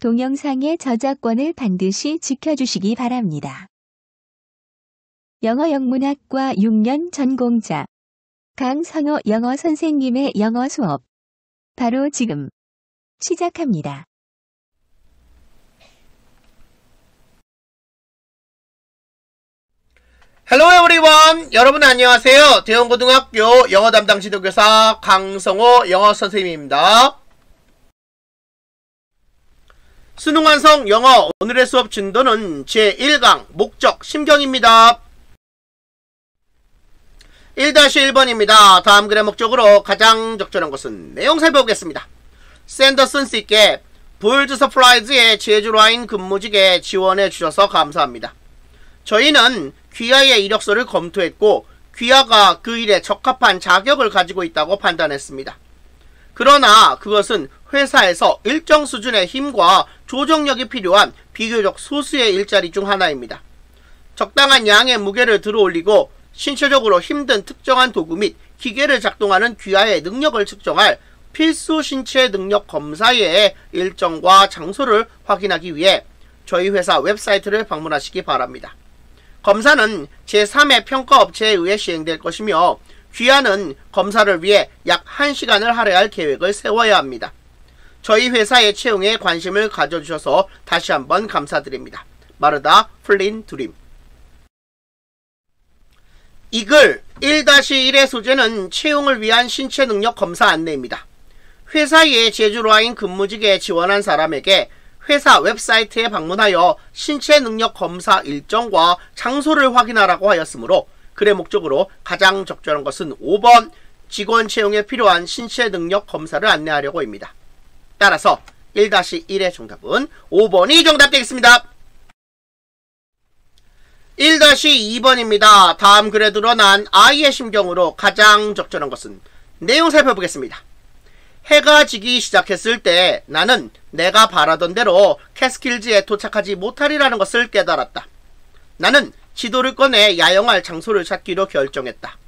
동영상의 저작권을 반드시 지켜주시기 바랍니다. 영어 영문학과 6년 전공자 강성호 영어 선생님의 영어 수업 바로 지금 시작합니다. Hello everyone 여러분 안녕하세요 대원고등학교 영어 담당 지도교사 강성호 영어 선생님입니다 수능 완성 영어 오늘의 수업 진도는 제1강 목적 심경입니다. 1-1번입니다. 다음 글의 목적으로 가장 적절한 것은 내용 살펴보겠습니다. 샌더슨 씨께 볼드 서프라이즈의 제조 라인 근무직에 지원해 주셔서 감사합니다. 저희는 귀하의 이력서를 검토했고 귀하가 그 일에 적합한 자격을 가지고 있다고 판단했습니다. 그러나 그것은 회사에서 일정 수준의 힘과 조정력이 필요한 비교적 소수의 일자리 중 하나입니다. 적당한 양의 무게를 들어올리고 신체적으로 힘든 특정한 도구 및 기계를 작동하는 귀하의 능력을 측정할 필수 신체 능력 검사의 일정과 장소를 확인하기 위해 저희 회사 웹사이트를 방문하시기 바랍니다. 검사는 제3의 평가업체에 의해 시행될 것이며 귀하는 검사를 위해 약 1시간을 할애할 계획을 세워야 합니다. 저희 회사의 채용에 관심을 가져주셔서 다시 한번 감사드립니다. 마르다 플린 드림 이 글 1-1의 소재는 채용을 위한 신체 능력 검사 안내입니다. 회사의 제조라인 근무직에 지원한 사람에게 회사 웹사이트에 방문하여 신체 능력 검사 일정과 장소를 확인하라고 하였으므로 글의 목적으로 가장 적절한 것은 5번 직원 채용에 필요한 신체 능력 검사를 안내하려고 합니다. 따라서 1-1의 정답은 5번이 정답 되겠습니다. 1-2번입니다. 다음 글에 드러난 아이의 심경으로 가장 적절한 것은 내용 살펴보겠습니다. 해가 지기 시작했을 때 나는 내가 바라던 대로 캐스킬즈에 도착하지 못하리라는 것을 깨달았다. 나는 지도를 꺼내 야영할 장소를 찾기로 결정했다.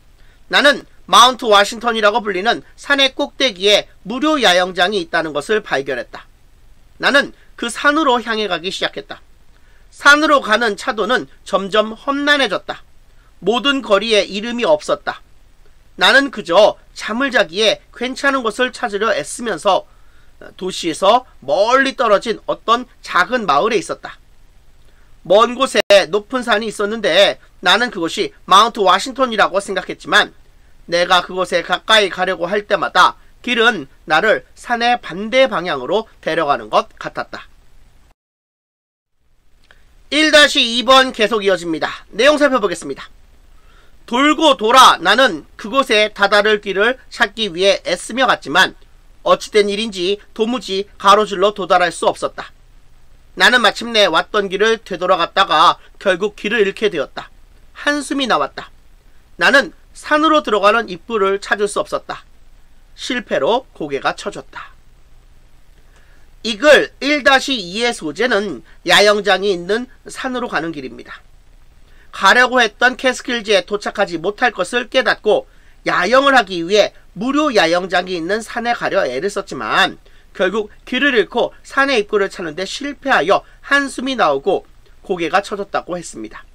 나는 마운트 와싱턴이라고 불리는 산의 꼭대기에 무료 야영장이 있다는 것을 발견했다. 나는 그 산으로 향해 가기 시작했다. 산으로 가는 차도는 점점 험난해졌다. 모든 거리에 이름이 없었다. 나는 그저 잠을 자기에 괜찮은 곳을 찾으려 애쓰면서 도시에서 멀리 떨어진 어떤 작은 마을에 있었다. 먼 곳에 높은 산이 있었는데 나는 그것이 마운트 와싱턴이라고 생각했지만 내가 그곳에 가까이 가려고 할 때마다 길은 나를 산의 반대 방향으로 데려가는 것 같았다. 1-2번 계속 이어집니다. 내용 살펴보겠습니다. 돌고 돌아 나는 그곳에 다다를 길을 찾기 위해 애쓰며 갔지만 어찌된 일인지 도무지 가로질러 도달할 수 없었다. 나는 마침내 왔던 길을 되돌아갔다가 결국 길을 잃게 되었다. 한숨이 나왔다. 나는 산으로 들어가는 입구를 찾을 수 없었다. 실패로 고개가 쳐졌다. 이 글 1-2의 소재는 야영장이 있는 산으로 가는 길입니다. 가려고 했던 캐스킬즈에 도착하지 못할 것을 깨닫고 야영을 하기 위해 무료 야영장이 있는 산에 가려 애를 썼지만 결국 길을 잃고 산의 입구를 찾는데 실패하여 한숨이 나오고 고개가 쳐졌다고 했습니다.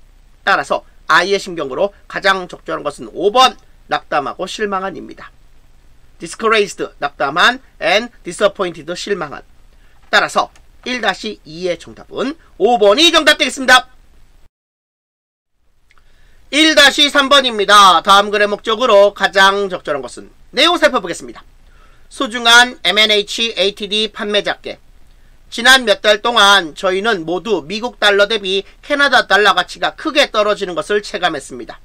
따라서 아이의 심경으로 가장 적절한 것은 5번 낙담하고 실망한입니다. discouraged 낙담한 and disappointed 실망한 따라서 1-2의 정답은 5번이 정답되겠습니다. 1-3번입니다. 다음 글의 목적으로 가장 적절한 것은 내용 살펴보겠습니다. 소중한 M&H ATD 판매자께 지난 몇 달 동안 저희는 모두 미국 달러 대비 캐나다 달러 가치가 크게 떨어지는 것을 체감했습니다.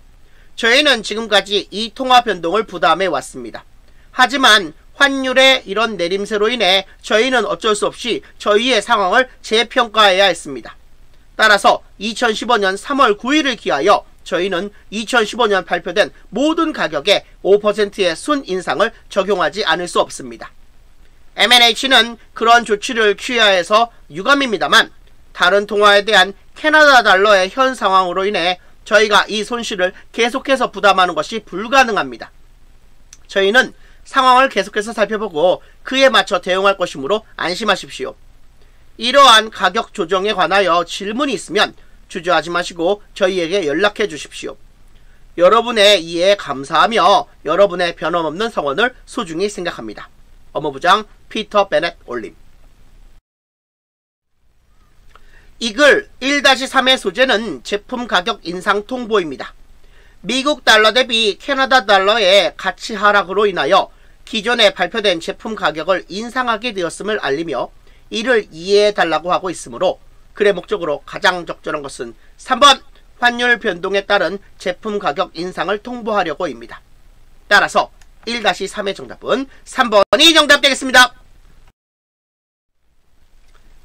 저희는 지금까지 이 통화 변동을 부담해 왔습니다. 하지만 환율의 이런 내림세로 인해 저희는 어쩔 수 없이 저희의 상황을 재평가해야 했습니다. 따라서 2015년 3월 9일을 기하여 저희는 2015년 발표된 모든 가격에 5%의 순 인상을 적용하지 않을 수 없습니다. M&H는 그런 조치를 취하해서 유감입니다만 다른 통화에 대한 캐나다 달러의 현 상황으로 인해 저희가 이 손실을 계속해서 부담하는 것이 불가능합니다. 저희는 상황을 계속해서 살펴보고 그에 맞춰 대응할 것이므로 안심하십시오. 이러한 가격 조정에 관하여 질문이 있으면 주저하지 마시고 저희에게 연락해 주십시오. 여러분의 이해에 감사하며 여러분의 변함없는 성원을 소중히 생각합니다. 업무부장 피터 베넷 올림 이 글 1-3의 소재는 제품 가격 인상 통보입니다. 미국 달러 대비 캐나다 달러의 가치 하락으로 인하여 기존에 발표된 제품 가격을 인상하게 되었음을 알리며 이를 이해해 달라고 하고 있으므로 그의 목적으로 가장 적절한 것은 3번 환율 변동에 따른 제품 가격 인상을 통보하려고입니다. 따라서 1-3의 정답은 3번이 정답 되겠습니다.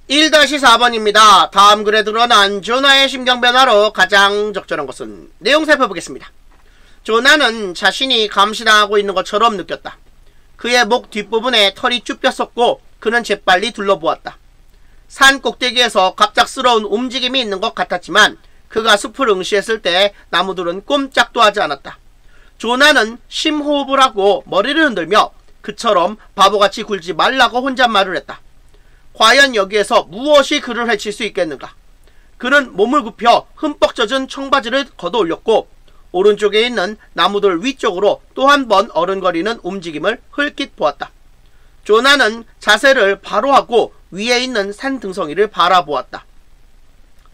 1-4번입니다. 다음 글에 드러난 조나의 심경 변화로 가장 적절한 것은 내용 살펴보겠습니다. 조나는 자신이 감시당하고 있는 것처럼 느꼈다. 그의 목 뒷부분에 털이 쭉 폈었고 그는 재빨리 둘러보았다. 산 꼭대기에서 갑작스러운 움직임이 있는 것 같았지만 그가 숲을 응시했을 때 나무들은 꼼짝도 하지 않았다. 조나는 심호흡을 하고 머리를 흔들며 그처럼 바보같이 굴지 말라고 혼잣말을 했다. 과연 여기에서 무엇이 그를 해칠 수 있겠는가? 그는 몸을 굽혀 흠뻑 젖은 청바지를 걷어 올렸고 오른쪽에 있는 나무들 위쪽으로 또 한 번 어른거리는 움직임을 흘낏 보았다. 조나는 자세를 바로 하고 위에 있는 산 등성이를 바라보았다.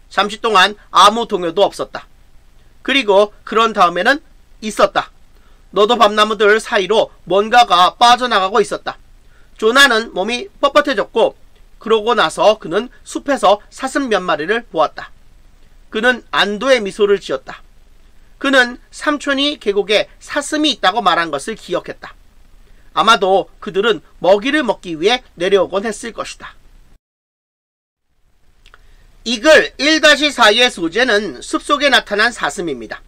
잠시 동안 아무 동요도 없었다. 그리고 그런 다음에는 있었다. 너도 밤나무들 사이로 뭔가가 빠져나가고 있었다. 조나는 몸이 뻣뻣해졌고 그러고 나서 그는 숲에서 사슴 몇 마리를 보았다. 그는 안도의 미소를 지었다. 그는 삼촌이 계곡에 사슴이 있다고 말한 것을 기억했다. 아마도 그들은 먹이를 먹기 위해 내려오곤 했을 것이다. 이글 1-4의 소재는 숲속에 나타난 사슴입니다.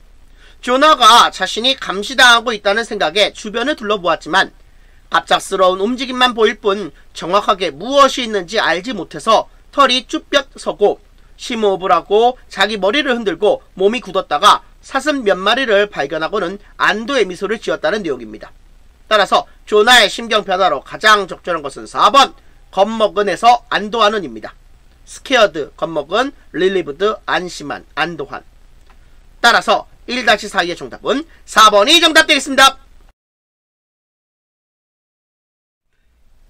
조나가 자신이 감시당하고 있다는 생각에 주변을 둘러보았지만 갑작스러운 움직임만 보일 뿐 정확하게 무엇이 있는지 알지 못해서 털이 쭈뼛 서고 심호흡을 하고 자기 머리를 흔들고 몸이 굳었다가 사슴 몇 마리를 발견하고는 안도의 미소를 지었다는 내용입니다. 따라서 조나의 심경 변화로 가장 적절한 것은 4번 겁먹은에서 안도하는입니다. scared 겁먹은 relieved 안심한 안도한 따라서 1-4의 정답은 4번이 정답되겠습니다.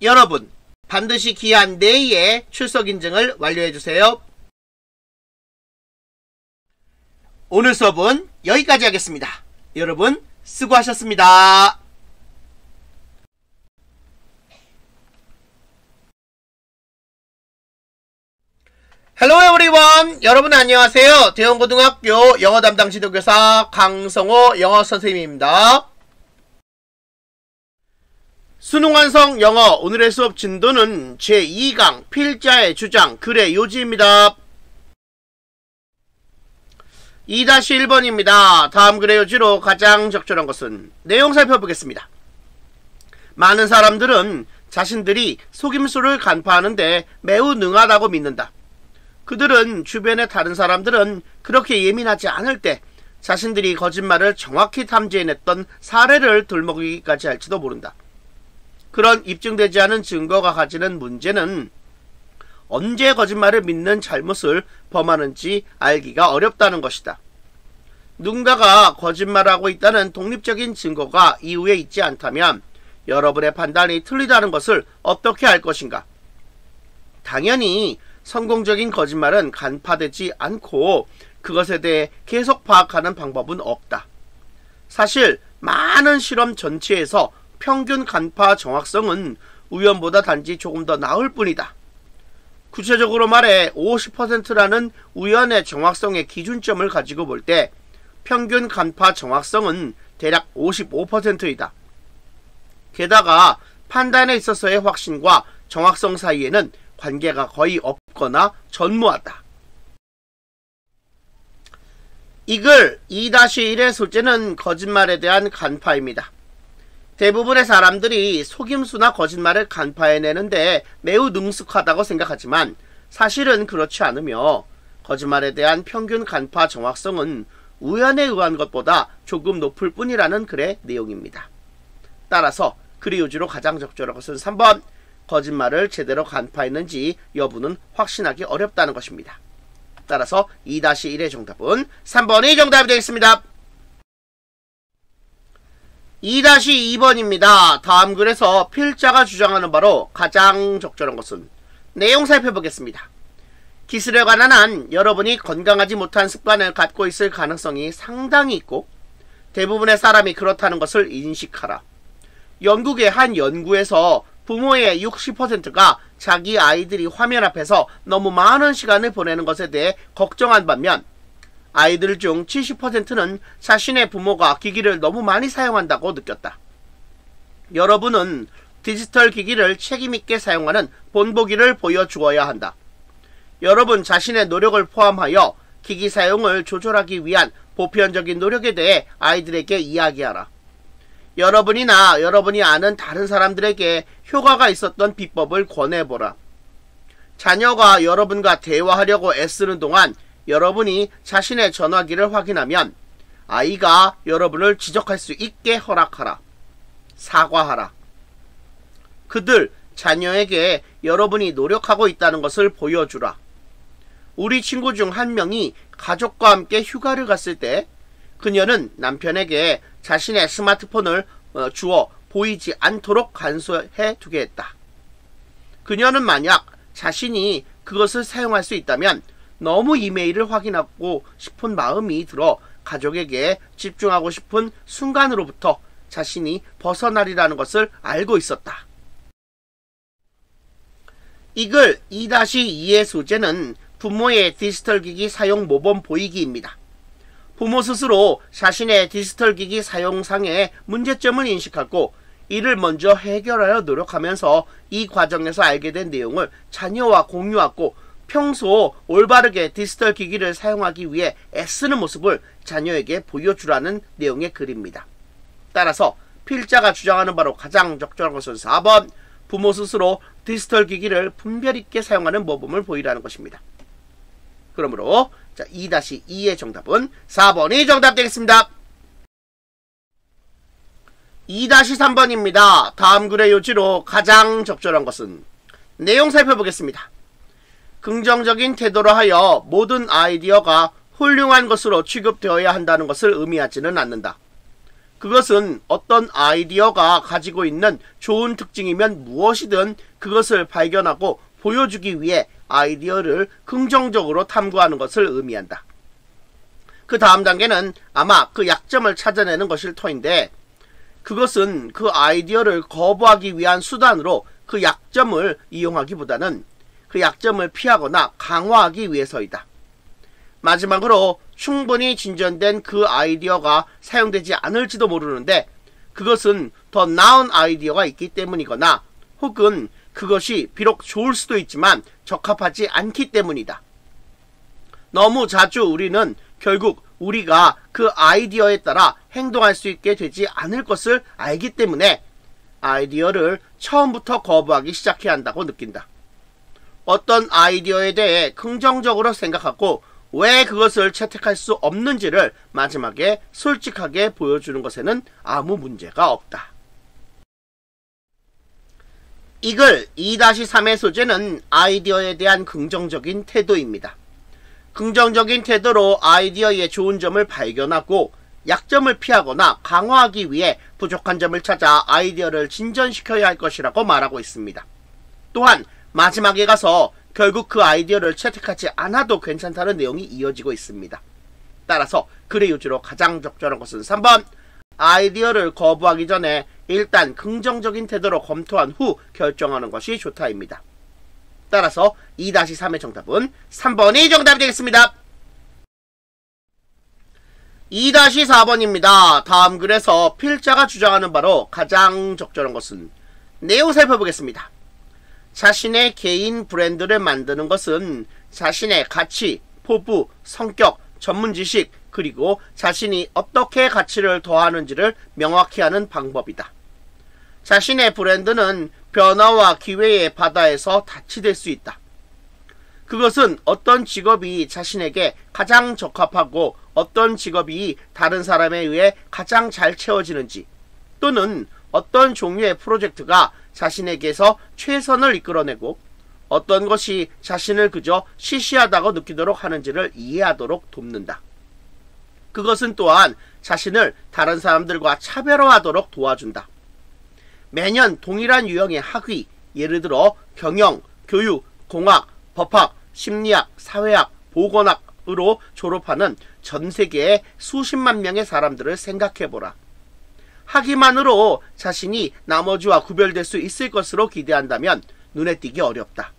여러분 반드시 기한 내에 출석 인증을 완료해주세요. 오늘 수업은 여기까지 하겠습니다. 여러분 수고하셨습니다. Hello everyone 여러분 안녕하세요. 대원고등학교 영어 담당 지도교사 강성호 영어 선생님입니다. 수능 완성 영어 오늘의 수업 진도는 제2강 필자의 주장 글의 요지입니다. 2-1번입니다. 다음 글의 요지로 가장 적절한 것은 내용 살펴보겠습니다. 많은 사람들은 자신들이 속임수를 간파하는데 매우 능하다고 믿는다. 그들은 주변의 다른 사람들은 그렇게 예민하지 않을 때 자신들이 거짓말을 정확히 탐지해냈던 사례를 들먹이기까지 할지도 모른다. 그런 입증되지 않은 증거가 가지는 문제는 언제 거짓말을 믿는 잘못을 범하는지 알기가 어렵다는 것이다. 누군가가 거짓말하고 있다는 독립적인 증거가 이후에 있지 않다면 여러분의 판단이 틀리다는 것을 어떻게 알 것인가? 당연히 성공적인 거짓말은 간파되지 않고 그것에 대해 계속 파악하는 방법은 없다. 사실 많은 실험 전체에서 평균 간파 정확성은 우연보다 단지 조금 더 나을 뿐이다. 구체적으로 말해 50%라는 우연의 정확성의 기준점을 가지고 볼 때 평균 간파 정확성은 대략 55%이다. 게다가 판단에 있어서의 확신과 정확성 사이에는 관계가 거의 없거나 전무하다. 이 글 2-1의 소재는 거짓말에 대한 간파입니다. 대부분의 사람들이 속임수나 거짓말을 간파해내는데 매우 능숙하다고 생각하지만 사실은 그렇지 않으며 거짓말에 대한 평균 간파 정확성은 우연에 의한 것보다 조금 높을 뿐이라는 글의 내용입니다. 따라서 글의 요지로 가장 적절한 것은 3번 거짓말을 제대로 간파했는지 여부는 확신하기 어렵다는 것입니다. 따라서 2-1의 정답은 3번이 정답이 되겠습니다. 2-2번입니다. 다음 글에서 필자가 주장하는 바로 가장 적절한 것은 내용 살펴보겠습니다. 기술에 관한 한 여러분이 건강하지 못한 습관을 갖고 있을 가능성이 상당히 있고 대부분의 사람이 그렇다는 것을 인식하라. 영국의 한 연구에서 부모의 60%가 자기 아이들이 화면 앞에서 너무 많은 시간을 보내는 것에 대해 걱정한 반면 아이들 중 70%는 자신의 부모가 기기를 너무 많이 사용한다고 느꼈다. 여러분은 디지털 기기를 책임있게 사용하는 본보기를 보여주어야 한다. 여러분 자신의 노력을 포함하여 기기 사용을 조절하기 위한 보편적인 노력에 대해 아이들에게 이야기하라. 여러분이나 여러분이 아는 다른 사람들에게 효과가 있었던 비법을 권해보라. 자녀가 여러분과 대화하려고 애쓰는 동안 여러분이 자신의 전화기를 확인하면 아이가 여러분을 지적할 수 있게 허락하라. 사과하라. 그들, 자녀에게 여러분이 노력하고 있다는 것을 보여주라. 우리 친구 중 한 명이 가족과 함께 휴가를 갔을 때 그녀는 남편에게 자신의 스마트폰을 어, 주어 보이지 않도록 간소해 두게 했다. 그녀는 만약 자신이 그것을 사용할 수 있다면 너무 이메일을 확인하고 싶은 마음이 들어 가족에게 집중하고 싶은 순간으로부터 자신이 벗어나리라는 것을 알고 있었다. 이 글 2-2의 소재는 부모의 디지털 기기 사용 모범 보이기입니다. 부모 스스로 자신의 디지털 기기 사용상의 문제점을 인식하고 이를 먼저 해결하려 노력하면서 이 과정에서 알게 된 내용을 자녀와 공유하고 평소 올바르게 디지털 기기를 사용하기 위해 애쓰는 모습을 자녀에게 보여주라는 내용의 글입니다. 따라서 필자가 주장하는 바로 가장 적절한 것은 4번 부모 스스로 디지털 기기를 분별 있게 사용하는 모범을 보이라는 것입니다. 그러므로 자 2-2의 정답은 4번이 정답 되겠습니다. 2-3번입니다. 다음 글의 요지로 가장 적절한 것은 내용 살펴보겠습니다. 긍정적인 태도로 하여 모든 아이디어가 훌륭한 것으로 취급되어야 한다는 것을 의미하지는 않는다. 그것은 어떤 아이디어가 가지고 있는 좋은 특징이면 무엇이든 그것을 발견하고 보여주기 위해 아이디어를 긍정적으로 탐구하는 것을 의미한다. 그 다음 단계는 아마 그 약점을 찾아내는 것일 터인데 그것은 그 아이디어를 거부하기 위한 수단으로 그 약점을 이용하기보다는 그 약점을 피하거나 강화하기 위해서이다. 마지막으로 충분히 진전된 그 아이디어가 사용되지 않을지도 모르는데 그것은 더 나은 아이디어가 있기 때문이거나 혹은 그것이 비록 좋을 수도 있지만 적합하지 않기 때문이다. 너무 자주 우리는 결국 우리가 그 아이디어에 따라 행동할 수 있게 되지 않을 것을 알기 때문에 아이디어를 처음부터 거부하기 시작해야 한다고 느낀다. 어떤 아이디어에 대해 긍정적으로 생각하고 왜 그것을 채택할 수 없는지를 마지막에 솔직하게 보여주는 것에는 아무 문제가 없다. 이글 2-3의 소재는 아이디어에 대한 긍정적인 태도입니다. 긍정적인 태도로 아이디어의 좋은 점을 발견하고 약점을 피하거나 강화하기 위해 부족한 점을 찾아 아이디어를 진전시켜야 할 것이라고 말하고 있습니다. 또한 마지막에 가서 결국 그 아이디어를 채택하지 않아도 괜찮다는 내용이 이어지고 있습니다. 따라서 글의 요지로 가장 적절한 것은 3번 아이디어를 거부하기 전에 일단 긍정적인 태도로 검토한 후 결정하는 것이 좋다입니다. 따라서 2-3의 정답은 3번이 정답이 되겠습니다. 2-4번입니다. 다음 글에서 필자가 주장하는 바로 가장 적절한 것은 내용 살펴보겠습니다. 자신의 개인 브랜드를 만드는 것은 자신의 가치, 포부, 성격, 전문 지식, 그리고 자신이 어떻게 가치를 더하는지를 명확히 하는 방법이다. 자신의 브랜드는 변화와 기회의 바다에서 다치될 수 있다. 그것은 어떤 직업이 자신에게 가장 적합하고 어떤 직업이 다른 사람에 의해 가장 잘 채워지는지 또는 어떤 종류의 프로젝트가 자신에게서 최선을 이끌어내고 어떤 것이 자신을 그저 시시하다고 느끼도록 하는지를 이해하도록 돕는다. 그것은 또한 자신을 다른 사람들과 차별화하도록 도와준다. 매년 동일한 유형의 학위, 예를 들어 경영, 교육, 공학, 법학, 심리학, 사회학, 보건학으로 졸업하는 전 세계의 수십만 명의 사람들을 생각해보라. 하기만으로 자신이 나머지와 구별될 수 있을 것으로 기대한다면 눈에 띄기 어렵다.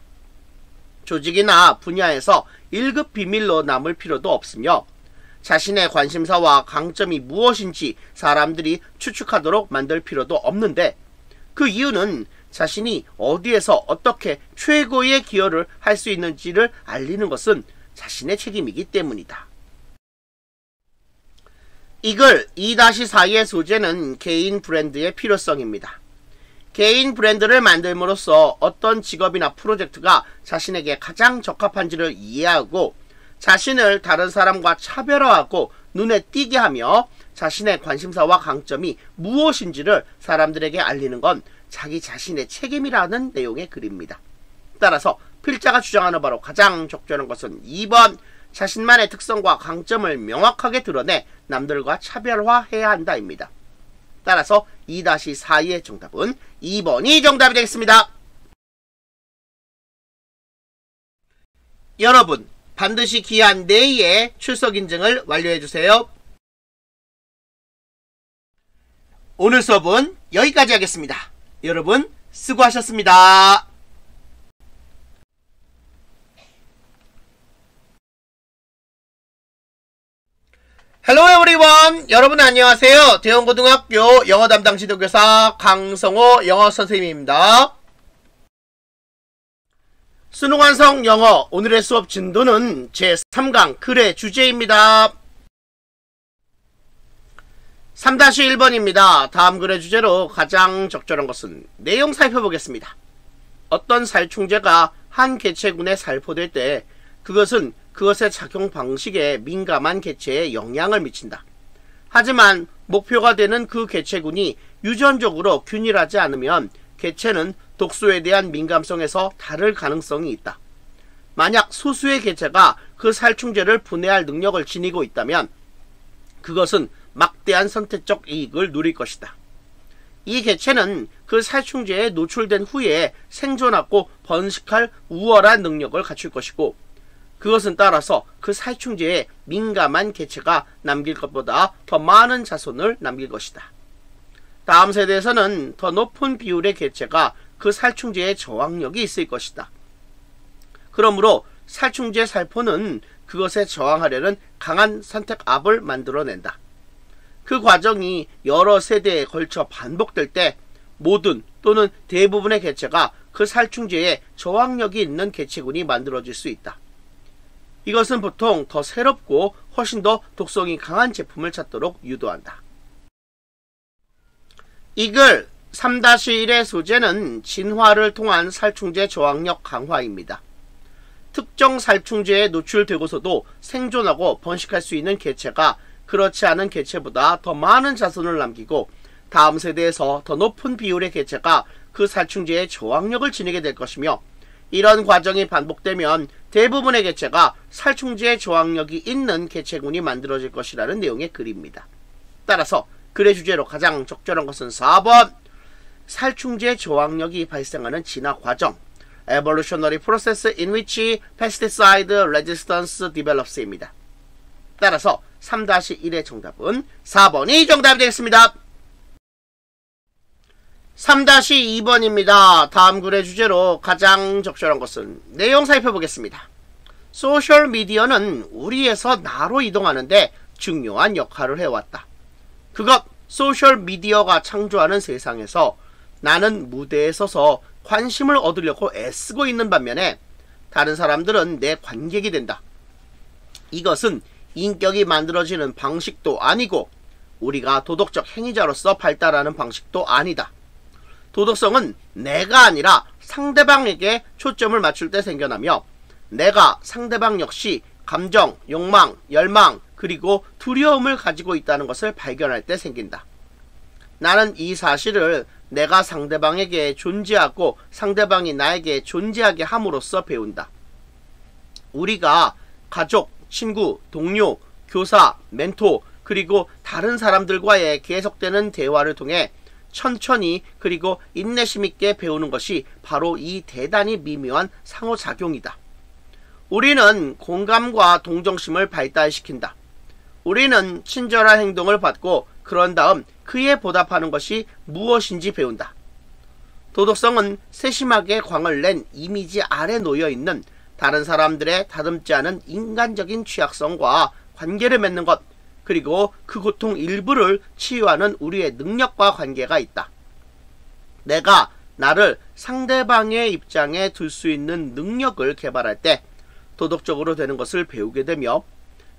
조직이나 분야에서 1급 비밀로 남을 필요도 없으며 자신의 관심사와 강점이 무엇인지 사람들이 추측하도록 만들 필요도 없는데 그 이유는 자신이 어디에서 어떻게 최고의 기여를 할 수 있는지를 알리는 것은 자신의 책임이기 때문이다. 이글 2-4의 소재는 개인 브랜드의 필요성입니다. 개인 브랜드를 만들므로써 어떤 직업이나 프로젝트가 자신에게 가장 적합한지를 이해하고 자신을 다른 사람과 차별화하고 눈에 띄게 하며 자신의 관심사와 강점이 무엇인지를 사람들에게 알리는 건 자기 자신의 책임이라는 내용의 글입니다. 따라서 필자가 주장하는 바로 가장 적절한 것은 2번 자신만의 특성과 강점을 명확하게 드러내 남들과 차별화해야 한다입니다. 따라서 2-4의 정답은 2번이 정답이 되겠습니다. 여러분 반드시 기한 내에 출석 인증을 완료해주세요. 오늘 수업은 여기까지 하겠습니다. 여러분 수고하셨습니다. Hello everyone 여러분 안녕하세요. 대원고등학교 영어 담당 지도교사 강성호 영어 선생님입니다. 수능 완성 영어. 오늘의 수업 진도는 제3강 글의 주제입니다 3-1번입니다 다음 글의 주제로 가장 적절한 것은 내용 살펴보겠습니다 어떤 살충제가 한 개체군에 살포될 때 그것은 그것의 작용 방식에 민감한 개체에 영향을 미친다. 하지만 목표가 되는 그 개체군이 유전적으로 균일하지 않으면 개체는 독소에 대한 민감성에서 다를 가능성이 있다. 만약 소수의 개체가 그 살충제를 분해할 능력을 지니고 있다면 그것은 막대한 선택적 이익을 누릴 것이다. 이 개체는 그 살충제에 노출된 후에 생존하고 번식할 우월한 능력을 갖출 것이고 그것은 따라서 그 살충제에 민감한 개체가 남길 것보다 더 많은 자손을 남길 것이다. 다음 세대에서는 더 높은 비율의 개체가 그 살충제의 저항력이 있을 것이다. 그러므로 살충제 살포는 그것에 저항하려는 강한 선택압을 만들어낸다. 그 과정이 여러 세대에 걸쳐 반복될 때 모든 또는 대부분의 개체가 그 살충제에 저항력이 있는 개체군이 만들어질 수 있다. 이것은 보통 더 새롭고 훨씬 더 독성이 강한 제품을 찾도록 유도한다. 이글 3-1의 소재는 진화를 통한 살충제 저항력 강화입니다. 특정 살충제에 노출되고서도 생존하고 번식할 수 있는 개체가 그렇지 않은 개체보다 더 많은 자손을 남기고 다음 세대에서 더 높은 비율의 개체가 그 살충제의 저항력을 지니게 될 것이며 이런 과정이 반복되면 대부분의 개체가 살충제의 저항력이 있는 개체군이 만들어질 것이라는 내용의 글입니다. 따라서 글의 주제로 가장 적절한 것은 4번 살충제 저항력이 발생하는 진화 과정 Evolutionary Process in which Pesticide Resistance Develops입니다. 따라서 3-1의 정답은 4번이 정답이 되겠습니다. 3-2번입니다. 다음 글의 주제로 가장 적절한 것은 내용 살펴보겠습니다. 소셜미디어는 우리에서 나로 이동하는데 중요한 역할을 해왔다. 그것 소셜미디어가 창조하는 세상에서 나는 무대에 서서 관심을 얻으려고 애쓰고 있는 반면에 다른 사람들은 내 관객이 된다. 이것은 인격이 만들어지는 방식도 아니고 우리가 도덕적 행위자로서 발달하는 방식도 아니다. 도덕성은 내가 아니라 상대방에게 초점을 맞출 때 생겨나며 내가 상대방 역시 감정, 욕망, 열망, 그리고 두려움을 가지고 있다는 것을 발견할 때 생긴다. 나는 이 사실을 내가 상대방에게 존재하고 상대방이 나에게 존재하게 함으로써 배운다. 우리가 가족, 친구, 동료, 교사, 멘토, 그리고 다른 사람들과의 계속되는 대화를 통해 천천히 그리고 인내심 있게 배우는 것이 바로 이 대단히 미묘한 상호작용이다. 우리는 공감과 동정심을 발달시킨다. 우리는 친절한 행동을 받고 그런 다음 그에 보답하는 것이 무엇인지 배운다. 도덕성은 세심하게 광을 낸 이미지 아래 놓여 있는 다른 사람들의 다듬지 않은 인간적인 취약성과 관계를 맺는 것, 그리고 그 고통 일부를 치유하는 우리의 능력과 관계가 있다. 내가 나를 상대방의 입장에 둘 수 있는 능력을 개발할 때 도덕적으로 되는 것을 배우게 되며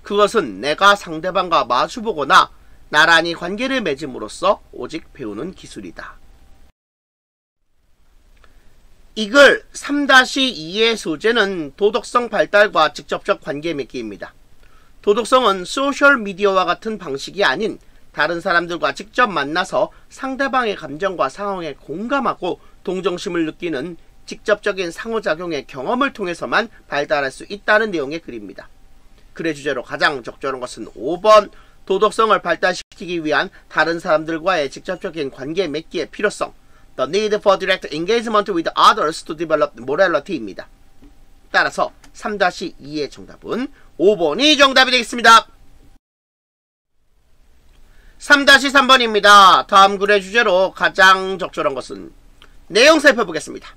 그것은 내가 상대방과 마주보거나 나란히 관계를 맺음으로써 오직 배우는 기술이다. 이글 3-2의 소재는 도덕성 발달과 직접적 관계 맺기입니다. 도덕성은 소셜미디어와 같은 방식이 아닌 다른 사람들과 직접 만나서 상대방의 감정과 상황에 공감하고 동정심을 느끼는 직접적인 상호작용의 경험을 통해서만 발달할 수 있다는 내용의 글입니다. 글의 주제로 가장 적절한 것은 5번 도덕성을 발달시키기 위한 다른 사람들과의 직접적인 관계 맺기의 필요성 The need for direct engagement with others to develop morality입니다. 따라서 3-2의 정답은 5번이 정답이 되겠습니다. 3-3번입니다. 다음 글의 주제로 가장 적절한 것은 내용 살펴보겠습니다.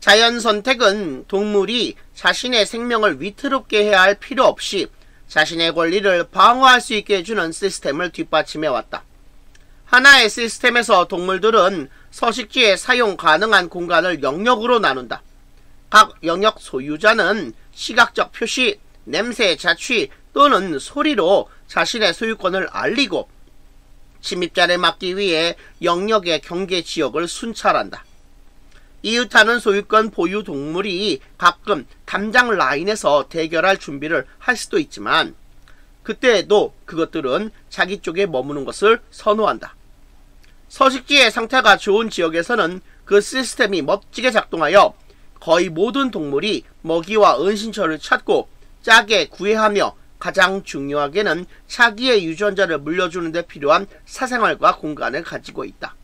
자연 선택은 동물이 자신의 생명을 위태롭게 해야 할 필요 없이 자신의 권리를 방어할 수 있게 해주는 시스템을 뒷받침해 왔다. 하나의 시스템에서 동물들은 서식지에 사용 가능한 공간을 영역으로 나눈다. 각 영역 소유자는 시각적 표시, 냄새, 자취 또는 소리로 자신의 소유권을 알리고 침입자를 막기 위해 영역의 경계 지역을 순찰한다. 이웃하는 소유권 보유 동물이 가끔 담장 라인에서 대결할 준비를 할 수도 있지만 그때에도 그것들은 자기 쪽에 머무는 것을 선호한다. 서식지의 상태가 좋은 지역에서는 그 시스템이 멋지게 작동하여 거의 모든 동물이 먹이와 은신처를 찾고 짜게 구애하며 가장 중요하게는 자기의 유전자를 물려주는 데 필요한 사생활과 공간을 가지고 있다.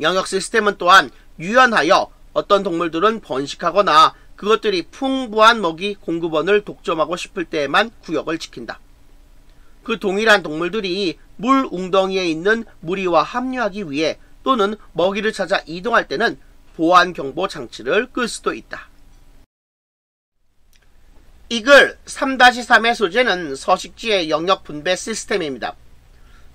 영역 시스템은 또한 유연하여 어떤 동물들은 번식하거나 그것들이 풍부한 먹이 공급원을 독점하고 싶을 때에만 구역을 지킨다. 그 동일한 동물들이 물 웅덩이에 있는 무리와 합류하기 위해 또는 먹이를 찾아 이동할 때는 보안 경보 장치를 끌 수도 있다. 이글 3-3의 소재는 서식지의 영역 분배 시스템입니다.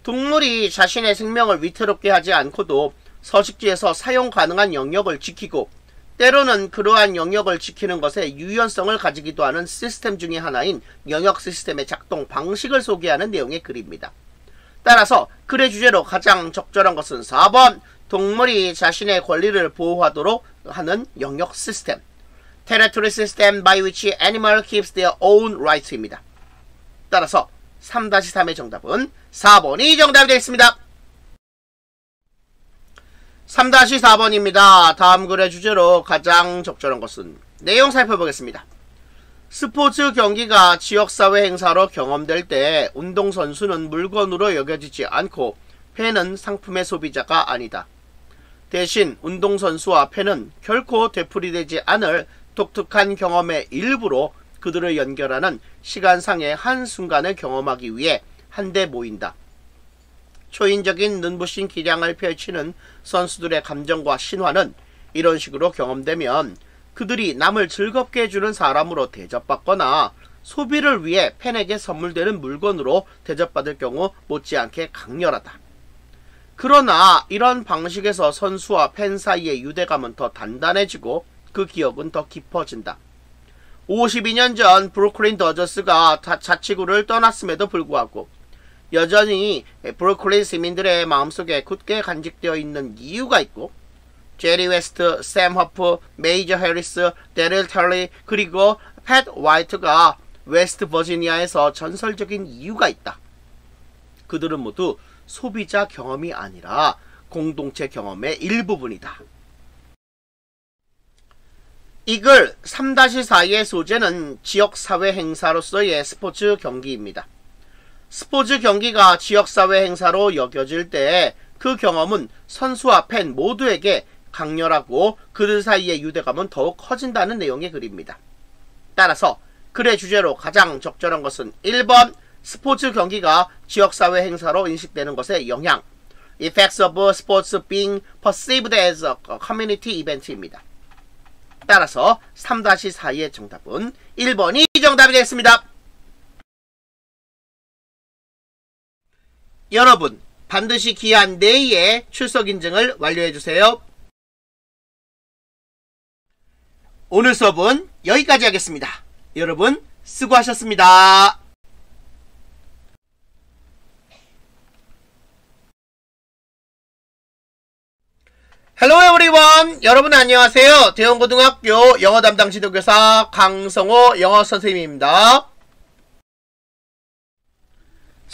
동물이 자신의 생명을 위태롭게 하지 않고도 서식지에서 사용 가능한 영역을 지키고 때로는 그러한 영역을 지키는 것에 유연성을 가지기도 하는 시스템 중의 하나인 영역 시스템의 작동 방식을 소개하는 내용의 글입니다. 따라서 글의 주제로 가장 적절한 것은 4번 동물이 자신의 권리를 보호하도록 하는 영역 시스템 Territory system by which animal keeps their own rights입니다. 따라서 3-3의 정답은 4번이 정답이 되겠습니다. 3-4번입니다. 다음 글의 주제로 가장 적절한 것은 내용 살펴보겠습니다. 스포츠 경기가 지역사회 행사로 경험될 때 운동선수는 물건으로 여겨지지 않고 팬은 상품의 소비자가 아니다. 대신 운동선수와 팬은 결코 되풀이되지 않을 독특한 경험의 일부로 그들을 연결하는 시간상의 한순간을 경험하기 위해 한데 모인다. 초인적인 눈부신 기량을 펼치는 선수들의 감정과 신화는 이런 식으로 경험되면 그들이 남을 즐겁게 해주는 사람으로 대접받거나 소비를 위해 팬에게 선물되는 물건으로 대접받을 경우 못지않게 강렬하다. 그러나 이런 방식에서 선수와 팬 사이의 유대감은 더 단단해지고 그 기억은 더 깊어진다. 52년 전 브루클린 다저스가 자치구를 떠났음에도 불구하고 여전히 브루클린 시민들의 마음속에 굳게 간직되어 있는 이유가 있고 제리 웨스트, 샘 허프, 메이저 해리스, 데릴 털리 그리고 팻 화이트가 웨스트 버지니아에서 전설적인 이유가 있다. 그들은 모두 소비자 경험이 아니라 공동체 경험의 일부분이다. 이글 3-4의 소재는 지역사회 행사로서의 스포츠 경기입니다. 스포츠 경기가 지역사회 행사로 여겨질 때그 경험은 선수와 팬 모두에게 강렬하고 그들 사이의 유대감은 더욱 커진다는 내용의 글입니다. 따라서 글의 주제로 가장 적절한 것은 1번 스포츠 경기가 지역사회 행사로 인식되는 것의 영향 Effects of Sports Being Perceived as a Community Event입니다. 따라서 3-4의 정답은 1번이 정답이 되겠습니다. 여러분 반드시 기한 내에 출석 인증을 완료해 주세요. 오늘 수업은 여기까지 하겠습니다. 여러분 수고하셨습니다. Hello everyone 여러분 안녕하세요. 대원고등학교 영어 담당 지도교사 강성호 영어 선생님입니다.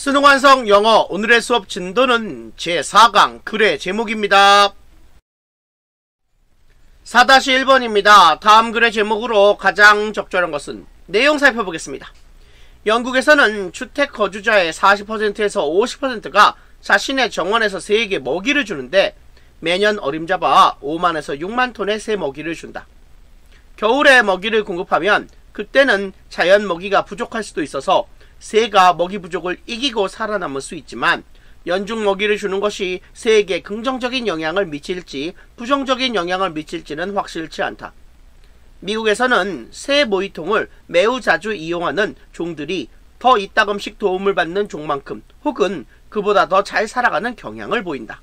수능 완성 영어 오늘의 수업 진도는 제4강 글의 제목입니다. 4-1번입니다. 다음 글의 제목으로 가장 적절한 것은 내용 살펴보겠습니다. 영국에서는 주택 거주자의 40%에서 50%가 자신의 정원에서 새에게 먹이를 주는데 매년 어림잡아 5만에서 6만 톤의 새 먹이를 준다. 겨울에 먹이를 공급하면 그때는 자연 먹이가 부족할 수도 있어서 새가 먹이 부족을 이기고 살아남을 수 있지만 연중 먹이를 주는 것이 새에게 긍정적인 영향을 미칠지 부정적인 영향을 미칠지는 확실치 않다. 미국에서는 새 모이통을 매우 자주 이용하는 종들이 더 이따금씩 도움을 받는 종만큼 혹은 그보다 더 잘 살아가는 경향을 보인다.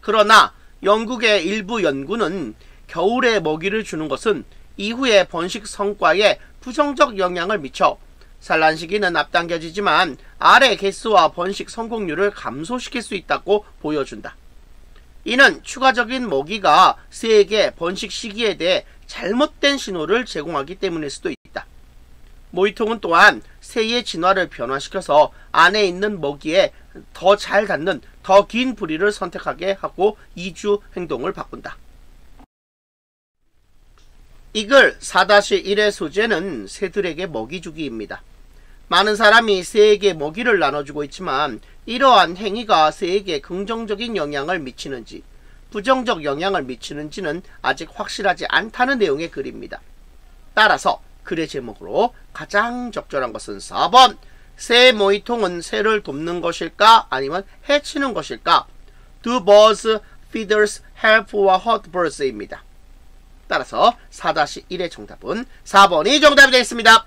그러나 영국의 일부 연구는 겨울에 먹이를 주는 것은 이후의 번식 성과에 부정적 영향을 미쳐 산란 시기는 앞당겨지지만 알의 개수와 번식 성공률을 감소시킬 수 있다고 보여준다. 이는 추가적인 먹이가 새에게 번식 시기에 대해 잘못된 신호를 제공하기 때문일 수도 있다. 모이통은 또한 새의 진화를 변화시켜서 안에 있는 먹이에 더 잘 닿는 더 긴 부리를 선택하게 하고 이주 행동을 바꾼다. 이글 4-1의 소재는 새들에게 먹이 주기입니다. 많은 사람이 새에게 먹이를 나눠주고 있지만 이러한 행위가 새에게 긍정적인 영향을 미치는지 부정적 영향을 미치는지는 아직 확실하지 않다는 내용의 글입니다. 따라서 글의 제목으로 가장 적절한 것은 4번 새 모이통은 새를 돕는 것일까 아니면 해치는 것일까 Do birds feeders help or hurt birds입니다. 따라서 4-1의 정답은 4번이 정답이 되겠습니다.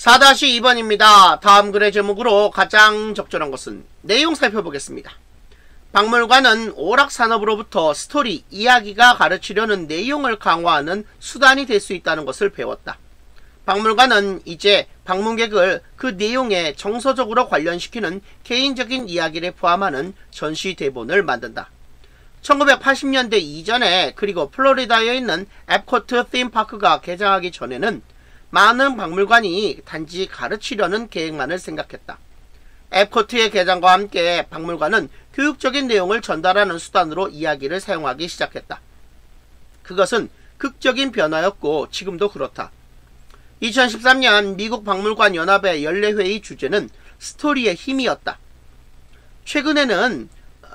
4-2번입니다. 다음 글의 제목으로 가장 적절한 것은 내용 살펴보겠습니다. 박물관은 오락산업으로부터 스토리, 이야기가 가르치려는 내용을 강화하는 수단이 될 수 있다는 것을 배웠다. 박물관은 이제 방문객을 그 내용에 정서적으로 관련시키는 개인적인 이야기를 포함하는 전시 대본을 만든다. 1980년대 이전에 그리고 플로리다에 있는 앱코트 팀파크가 개장하기 전에는 많은 박물관이 단지 가르치려는 계획만을 생각했다. 앱코트의 개장과 함께 박물관은 교육적인 내용을 전달하는 수단으로 이야기를 사용하기 시작했다. 그것은 극적인 변화였고 지금도 그렇다. 2013년 미국 박물관 연합의 연례회의 주제는 스토리의 힘이었다. 최근에는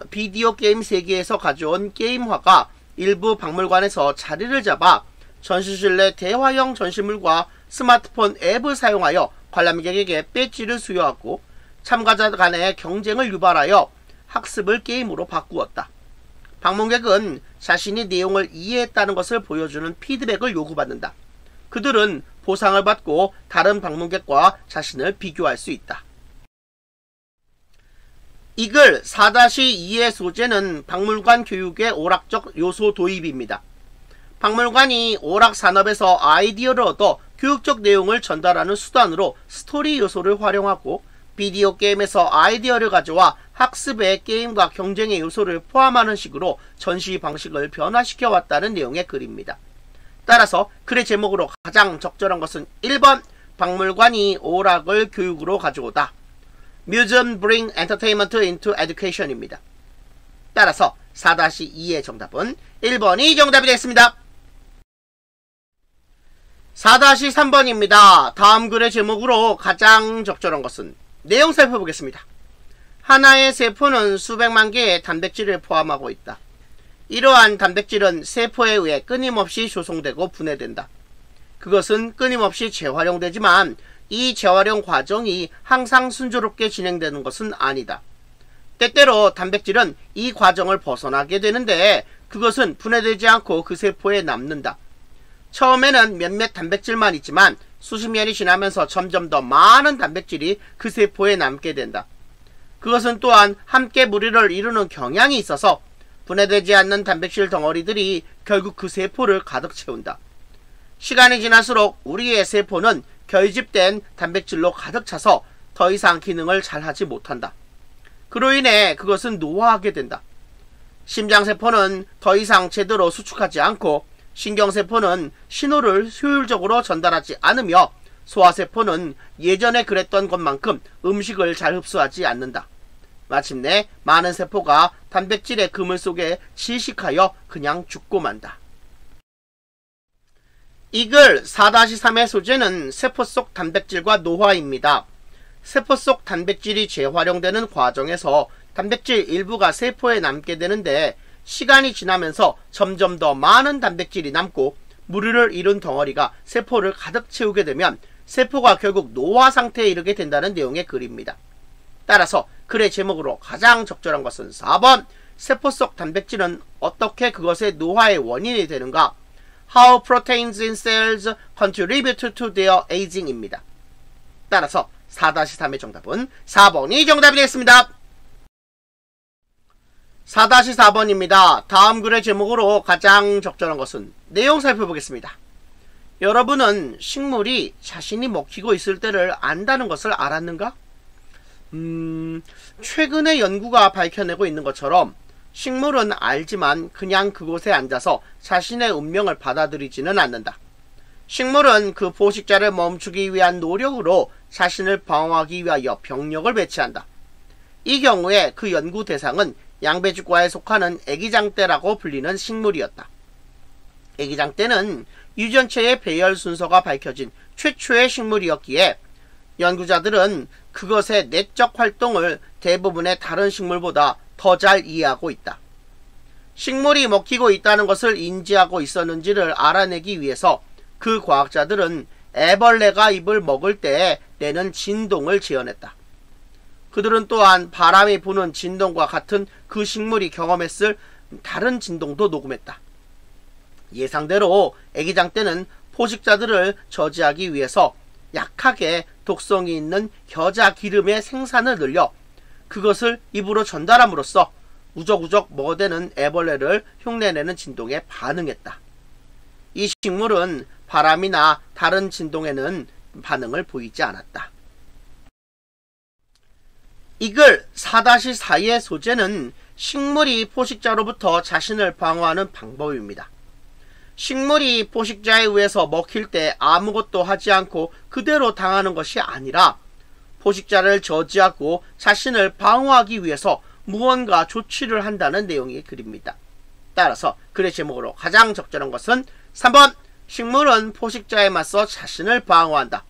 비디오 게임 세계에서 가져온 게임화가 일부 박물관에서 자리를 잡아 전시실 내 대화형 전시물과 스마트폰 앱을 사용하여 관람객에게 배지를 수여하고 참가자 간의 경쟁을 유발하여 학습을 게임으로 바꾸었다. 방문객은 자신이 내용을 이해했다는 것을 보여주는 피드백을 요구받는다. 그들은 보상을 받고 다른 방문객과 자신을 비교할 수 있다. 이 글 4-2의 소재는 박물관 교육의 오락적 요소 도입입니다. 박물관이 오락 산업에서 아이디어를 얻어 교육적 내용을 전달하는 수단으로 스토리 요소를 활용하고 비디오 게임에서 아이디어를 가져와 학습의 게임과 경쟁의 요소를 포함하는 식으로 전시 방식을 변화시켜 왔다는 내용의 글입니다. 따라서 글의 제목으로 가장 적절한 것은 1번 박물관이 오락을 교육으로 가져오다. Museum bring entertainment into education입니다. 따라서 4-2의 정답은 1번이 정답이 되겠습니다. 4-3번입니다. 다음 글의 제목으로 가장 적절한 것은 내용 살펴보겠습니다. 하나의 세포는 수백만 개의 단백질을 포함하고 있다. 이러한 단백질은 세포에 의해 끊임없이 조성되고 분해된다. 그것은 끊임없이 재활용되지만 이 재활용 과정이 항상 순조롭게 진행되는 것은 아니다. 때때로 단백질은 이 과정을 벗어나게 되는데 그것은 분해되지 않고 그 세포에 남는다. 처음에는 몇몇 단백질만 있지만 수십 년이 지나면서 점점 더 많은 단백질이 그 세포에 남게 된다. 그것은 또한 함께 무리를 이루는 경향이 있어서 분해되지 않는 단백질 덩어리들이 결국 그 세포를 가득 채운다. 시간이 지날수록 우리의 세포는 결집된 단백질로 가득 차서 더 이상 기능을 잘 하지 못한다. 그로 인해 그것은 노화하게 된다. 심장세포는 더 이상 제대로 수축하지 않고 신경세포는 신호를 효율적으로 전달하지 않으며 소화세포는 예전에 그랬던 것만큼 음식을 잘 흡수하지 않는다. 마침내 많은 세포가 단백질의 그물 속에 질식하여 그냥 죽고 만다. 이글 4-3의 소재는 세포 속 단백질과 노화입니다. 세포 속 단백질이 재활용되는 과정에서 단백질 일부가 세포에 남게 되는데 시간이 지나면서 점점 더 많은 단백질이 남고 무리를 이룬 덩어리가 세포를 가득 채우게 되면 세포가 결국 노화 상태에 이르게 된다는 내용의 글입니다. 따라서 글의 제목으로 가장 적절한 것은 4번 세포 속 단백질은 어떻게 그것의 노화의 원인이 되는가 How proteins in cells contribute to their aging입니다. 따라서 4-3의 정답은 4번이 정답이 되겠습니다. 4-4번입니다. 다음 글의 제목으로 가장 적절한 것은 내용 살펴보겠습니다. 여러분은 식물이 자신이 먹히고 있을 때를 안다는 것을 알았는가? 음, 최근의 연구가 밝혀내고 있는 것처럼 식물은 알지만 그냥 그곳에 앉아서 자신의 운명을 받아들이지는 않는다. 식물은 그 포식자를 멈추기 위한 노력으로 자신을 방어하기 위하여 병력을 배치한다. 이 경우에 그 연구 대상은 양배추과에 속하는 애기장대라고 불리는 식물이었다. 애기장대는 유전체의 배열 순서가 밝혀진 최초의 식물이었기에 연구자들은 그것의 내적 활동을 대부분의 다른 식물보다 더 잘 이해하고 있다. 식물이 먹히고 있다는 것을 인지하고 있었는지를 알아내기 위해서 그 과학자들은 애벌레가 잎을 먹을 때 내는 진동을 재현했다. 그들은 또한 바람이 부는 진동과 같은 그 식물이 경험했을 다른 진동도 녹음했다. 예상대로 애기장 때는 포식자들을 저지하기 위해서 약하게 독성이 있는 겨자 기름의 생산을 늘려 그것을 입으로 전달함으로써 우적우적 먹어대는 애벌레를 흉내내는 진동에 반응했다. 이 식물은 바람이나 다른 진동에는 반응을 보이지 않았다. 이글 4-4의 소재는 식물이 포식자로부터 자신을 방어하는 방법입니다. 식물이 포식자에 의해서 먹힐 때 아무것도 하지 않고 그대로 당하는 것이 아니라 포식자를 저지하고 자신을 방어하기 위해서 무언가 조치를 한다는 내용의 글입니다. 따라서 글의 제목으로 가장 적절한 것은 3번 식물은 포식자에 맞서 자신을 방어한다.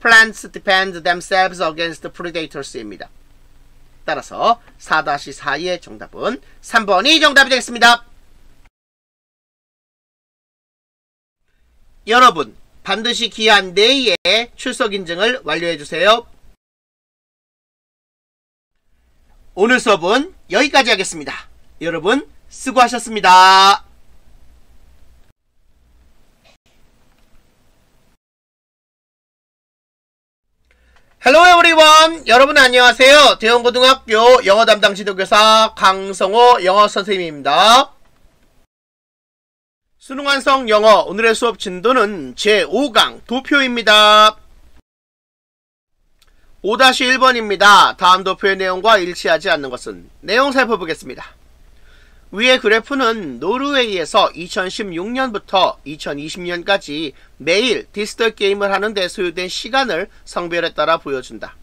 Plants defend themselves against predators입니다. 따라서 4-4의 정답은 3번이 정답이 되겠습니다. 여러분 반드시 기한 내에 출석 인증을 완료해 주세요. 오늘 수업은 여기까지 하겠습니다. 여러분 수고하셨습니다. Hello everyone 여러분 안녕하세요. 대원고등학교 영어 담당 지도교사 강성호 영어 선생님입니다. 수능 완성 영어 오늘의 수업 진도는 제5강 도표입니다. 5-1번입니다. 다음 도표의 내용과 일치하지 않는 것은 내용 살펴보겠습니다. 위의 그래프는 노르웨이에서 2016년부터 2020년까지 매일 디지털 게임을 하는 데 소요된 시간을 성별에 따라 보여준다.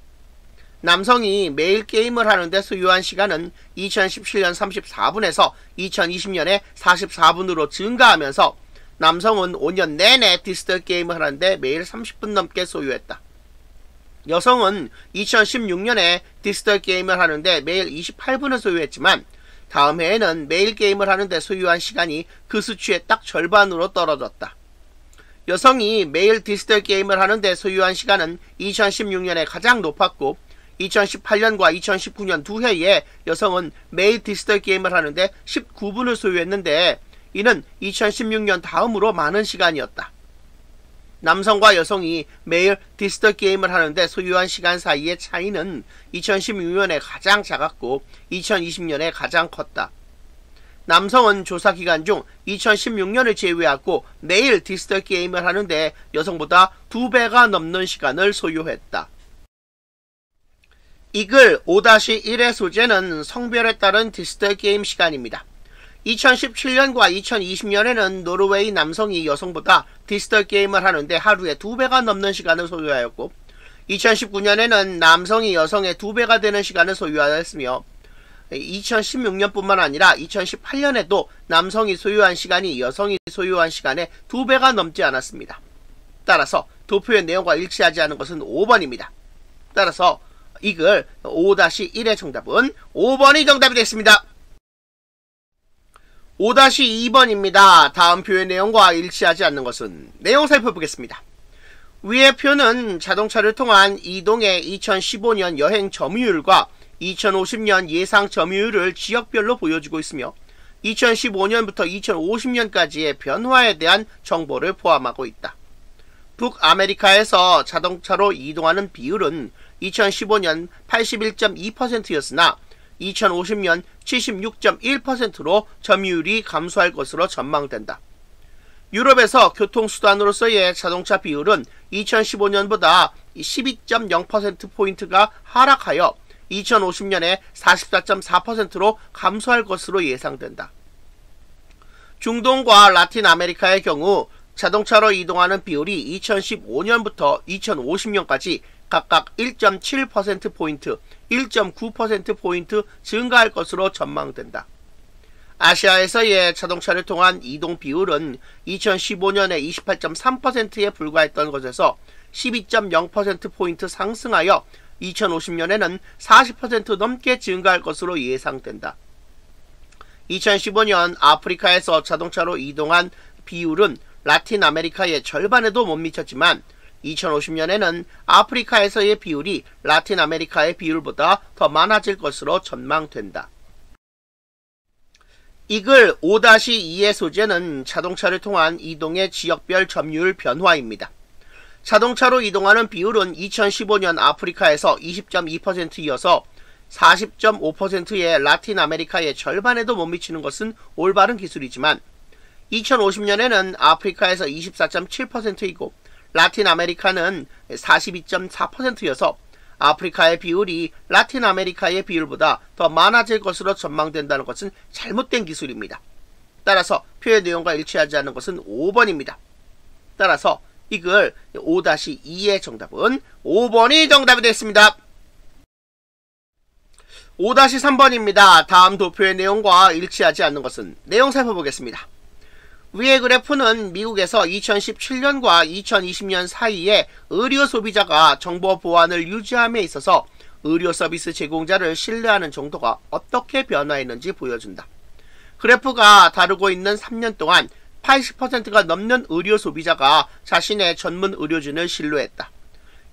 남성이 매일 게임을 하는데 소요한 시간은 2017년 34분에서 2020년에 44분으로 증가하면서 남성은 5년 내내 디지털 게임을 하는데 매일 30분 넘게 소요했다. 여성은 2016년에 디지털 게임을 하는데 매일 28분을 소요했지만 다음 해에는 매일 게임을 하는데 소요한 시간이 그 수치의 딱 절반으로 떨어졌다. 여성이 매일 디지털 게임을 하는데 소요한 시간은 2016년에 가장 높았고 2018년과 2019년 두 해에 여성은 매일 디지털 게임을 하는데 19분을 소요했는데 이는 2016년 다음으로 많은 시간이었다. 남성과 여성이 매일 디지털 게임을 하는데 소요한 시간 사이의 차이는 2016년에 가장 작았고 2020년에 가장 컸다. 남성은 조사 기간 중 2016년을 제외하고 매일 디지털 게임을 하는데 여성보다 두배가 넘는 시간을 소요했다. 이 글 5-1의 소재는 성별에 따른 디지털 게임 시간입니다. 2017년과 2020년에는 노르웨이 남성이 여성보다 디지털 게임을 하는데 하루에 두배가 넘는 시간을 소유하였고 2019년에는 남성이 여성의 두배가 되는 시간을 소유하였으며 2016년뿐만 아니라 2018년에도 남성이 소유한 시간이 여성이 소유한 시간의 두배가 넘지 않았습니다. 따라서 도표의 내용과 일치하지 않은 것은 5번입니다. 따라서 이글 5-1의 정답은 5번이 정답이 됐습니다. 5-2번입니다. 다음 표의 내용과 일치하지 않는 것은 내용 살펴보겠습니다. 위의 표는 자동차를 통한 이동의 2015년 여행 점유율과 2050년 예상 점유율을 지역별로 보여주고 있으며 2015년부터 2050년까지의 변화에 대한 정보를 포함하고 있다. 북아메리카에서 자동차로 이동하는 비율은 2015년 81.2%였으나 2050년 76.1%로 점유율이 감소할 것으로 전망된다. 유럽에서 교통수단으로서의 자동차 비율은 2015년보다 12.0%포인트가 하락하여 2050년에 44.4%로 감소할 것으로 예상된다. 중동과 라틴 아메리카의 경우 자동차로 이동하는 비율이 2015년부터 2050년까지 각각 1.7%포인트, 1.9%포인트 증가할 것으로 전망된다. 아시아에서의 자동차를 통한 이동 비율은 2015년에 28.3%에 불과했던 것에서 12.0%포인트 상승하여 2050년에는 40% 넘게 증가할 것으로 예상된다. 2015년 아프리카에서 자동차로 이동한 비율은 라틴 아메리카의 절반에도 못 미쳤지만 2050년에는 아프리카에서의 비율이 라틴 아메리카의 비율보다 더 많아질 것으로 전망된다. 이 글 5-2의 소재는 자동차를 통한 이동의 지역별 점유율 변화입니다. 자동차로 이동하는 비율은 2015년 아프리카에서 20.2%이어서 40.5%의 라틴 아메리카의 절반에도 못 미치는 것은 올바른 기술이지만 2050년에는 아프리카에서 24.7%이고 라틴 아메리카는 42.4%여서 아프리카의 비율이 라틴 아메리카의 비율보다 더 많아질 것으로 전망된다는 것은 잘못된 기술입니다. 따라서 표의 내용과 일치하지 않는 것은 5번입니다. 따라서 이 글 5-2의 정답은 5번이 정답이 됐습니다. 5-3번입니다. 다음 도표의 내용과 일치하지 않는 것은 내용 살펴보겠습니다. 위의 그래프는 미국에서 2017년과 2020년 사이에 의료 소비자가 정보 보안을 유지함에 있어서 의료 서비스 제공자를 신뢰하는 정도가 어떻게 변화했는지 보여준다. 그래프가 다루고 있는 3년 동안 80%가 넘는 의료 소비자가 자신의 전문 의료진을 신뢰했다.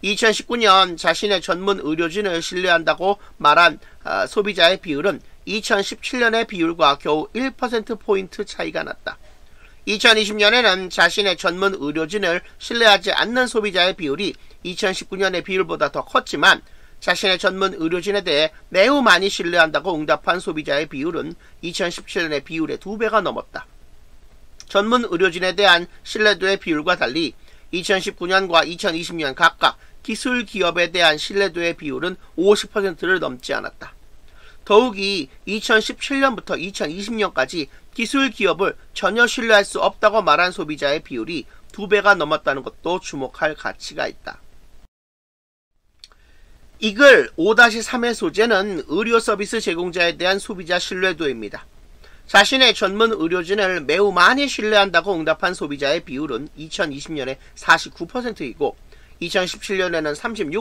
2019년 자신의 전문 의료진을 신뢰한다고 말한 어, 소비자의 비율은 2017년의 비율과 겨우 1%포인트 차이가 났다. 2020년에는 자신의 전문 의료진을 신뢰하지 않는 소비자의 비율이 2019년의 비율보다 더 컸지만 자신의 전문 의료진에 대해 매우 많이 신뢰한다고 응답한 소비자의 비율은 2017년의 비율의 2배가 넘었다. 전문 의료진에 대한 신뢰도의 비율과 달리 2019년과 2020년 각각 기술 기업에 대한 신뢰도의 비율은 50%를 넘지 않았다. 더욱이 2017년부터 2020년까지 기술 기업을 전혀 신뢰할 수 없다고 말한 소비자의 비율이 두 배가 넘었다는 것도 주목할 가치가 있다. 이글 5-3의 소재는 의료 서비스 제공자에 대한 소비자 신뢰도입니다. 자신의 전문 의료진을 매우 많이 신뢰한다고 응답한 소비자의 비율은 2020년에 49%이고 2017년에는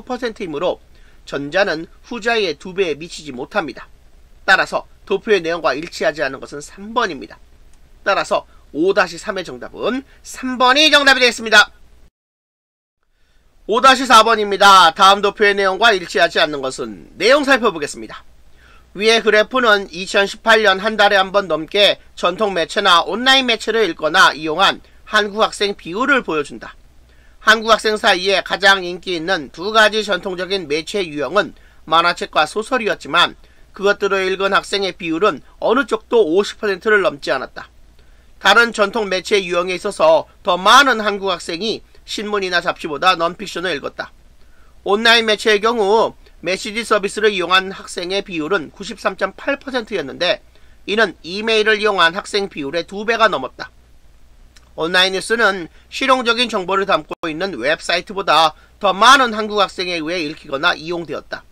36%이므로 전자는 후자의 두 배에 미치지 못합니다. 따라서 도표의 내용과 일치하지 않는 것은 3번입니다. 따라서 5-3의 정답은 3번이 정답이 되겠습니다. 5-4번입니다. 다음 도표의 내용과 일치하지 않는 것은 내용 살펴보겠습니다. 위의 그래프는 2018년 한 달에 한 번 넘게 전통 매체나 온라인 매체를 읽거나 이용한 한국 학생 비율을 보여준다. 한국 학생 사이에 가장 인기 있는 두 가지 전통적인 매체 유형은 만화책과 소설이었지만 그것들을 읽은 학생의 비율은 어느 쪽도 50%를 넘지 않았다. 다른 전통 매체 유형에 있어서 더 많은 한국 학생이 신문이나 잡지보다 넌픽션을 읽었다. 온라인 매체의 경우 메시지 서비스를 이용한 학생의 비율은 93.8%였는데 이는 이메일을 이용한 학생 비율의 두배가 넘었다. 온라인 뉴스는 실용적인 정보를 담고 있는 웹사이트보다 더 많은 한국 학생에 의해 읽히거나 이용되었다.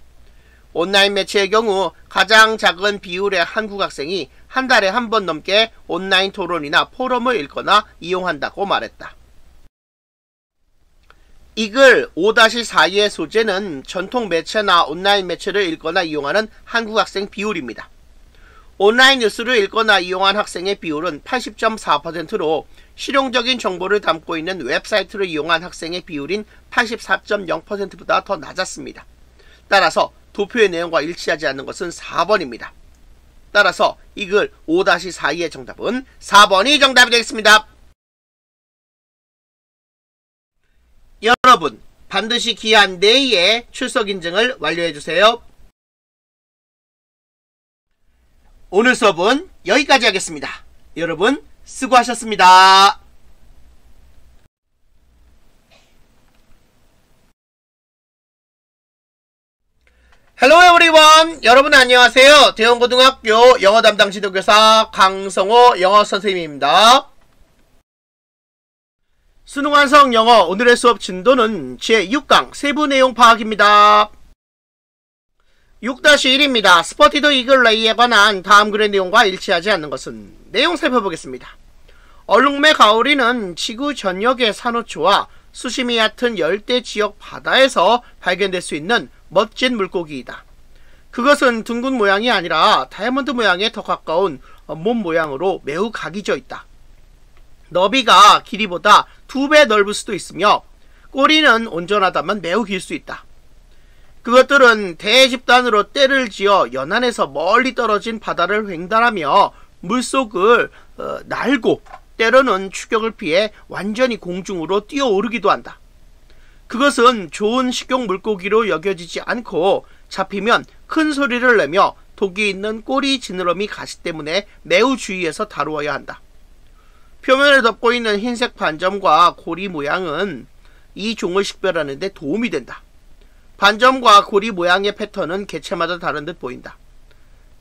온라인 매체의 경우 가장 작은 비율의 한국 학생이 한 달에 한 번 넘게 온라인 토론이나 포럼을 읽거나 이용한다고 말했다. 이 글 5-4의 소재는 전통 매체나 온라인 매체를 읽거나 이용하는 한국 학생 비율입니다. 온라인 뉴스를 읽거나 이용한 학생의 비율은 80.4%로 실용적인 정보를 담고 있는 웹사이트를 이용한 학생의 비율인 84.0%보다 더 낮았습니다. 따라서 도표의 내용과 일치하지 않는 것은 4번입니다. 따라서 이 글 5-4의 정답은 4번이 정답이 되겠습니다. 여러분 반드시 기한 내에 출석 인증을 완료해 주세요. 오늘 수업은 여기까지 하겠습니다. 여러분 수고하셨습니다. Hello everyone 여러분 안녕하세요. 대원고등학교 영어 담당 지도교사 강성호 영어 선생님입니다. 수능 완성 영어 오늘의 수업 진도는 제6강 세부 내용 파악입니다. 6-1입니다. spotted eagle ray에 관한 다음 글의 내용과 일치하지 않는 것은 내용 살펴보겠습니다. 얼룩매 가오리는 지구 전역의 산호초와 수심이 얕은 열대 지역 바다에서 발견될 수 있는 멋진 물고기이다. 그것은 둥근 모양이 아니라 다이아몬드 모양에 더 가까운 몸 모양으로 매우 각이져 있다. 너비가 길이보다 두 배 넓을 수도 있으며 꼬리는 온전하다면 매우 길 수 있다. 그것들은 대집단으로 떼를 지어 연안에서 멀리 떨어진 바다를 횡단하며 물속을 어, 날고 때로는 추격을 피해 완전히 공중으로 뛰어오르기도 한다. 그것은 좋은 식용 물고기로 여겨지지 않고 잡히면 큰 소리를 내며 독이 있는 꼬리 지느러미 가시 때문에 매우 주의해서 다루어야 한다. 표면을 덮고 있는 흰색 반점과 고리 모양은 이 종을 식별하는 데 도움이 된다. 반점과 고리 모양의 패턴은 개체마다 다른 듯 보인다.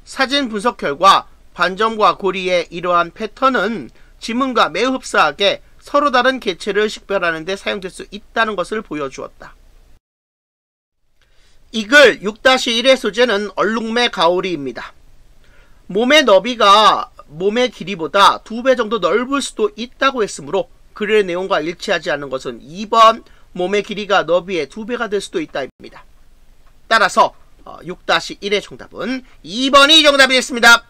사진 분석 결과 반점과 고리의 이러한 패턴은 지문과 매우 흡사하게 서로 다른 개체를 식별하는 데 사용될 수 있다는 것을 보여주었다. 이글 6-1의 소재는 얼룩매 가오리입니다. 몸의 너비가 몸의 길이보다 두 배 정도 넓을 수도 있다고 했으므로 글의 내용과 일치하지 않는 것은 2번 몸의 길이가 너비의 두 배가 될 수도 있다입니다. 따라서 6-1의 어, 정답은 2번이 정답이 됐습니다.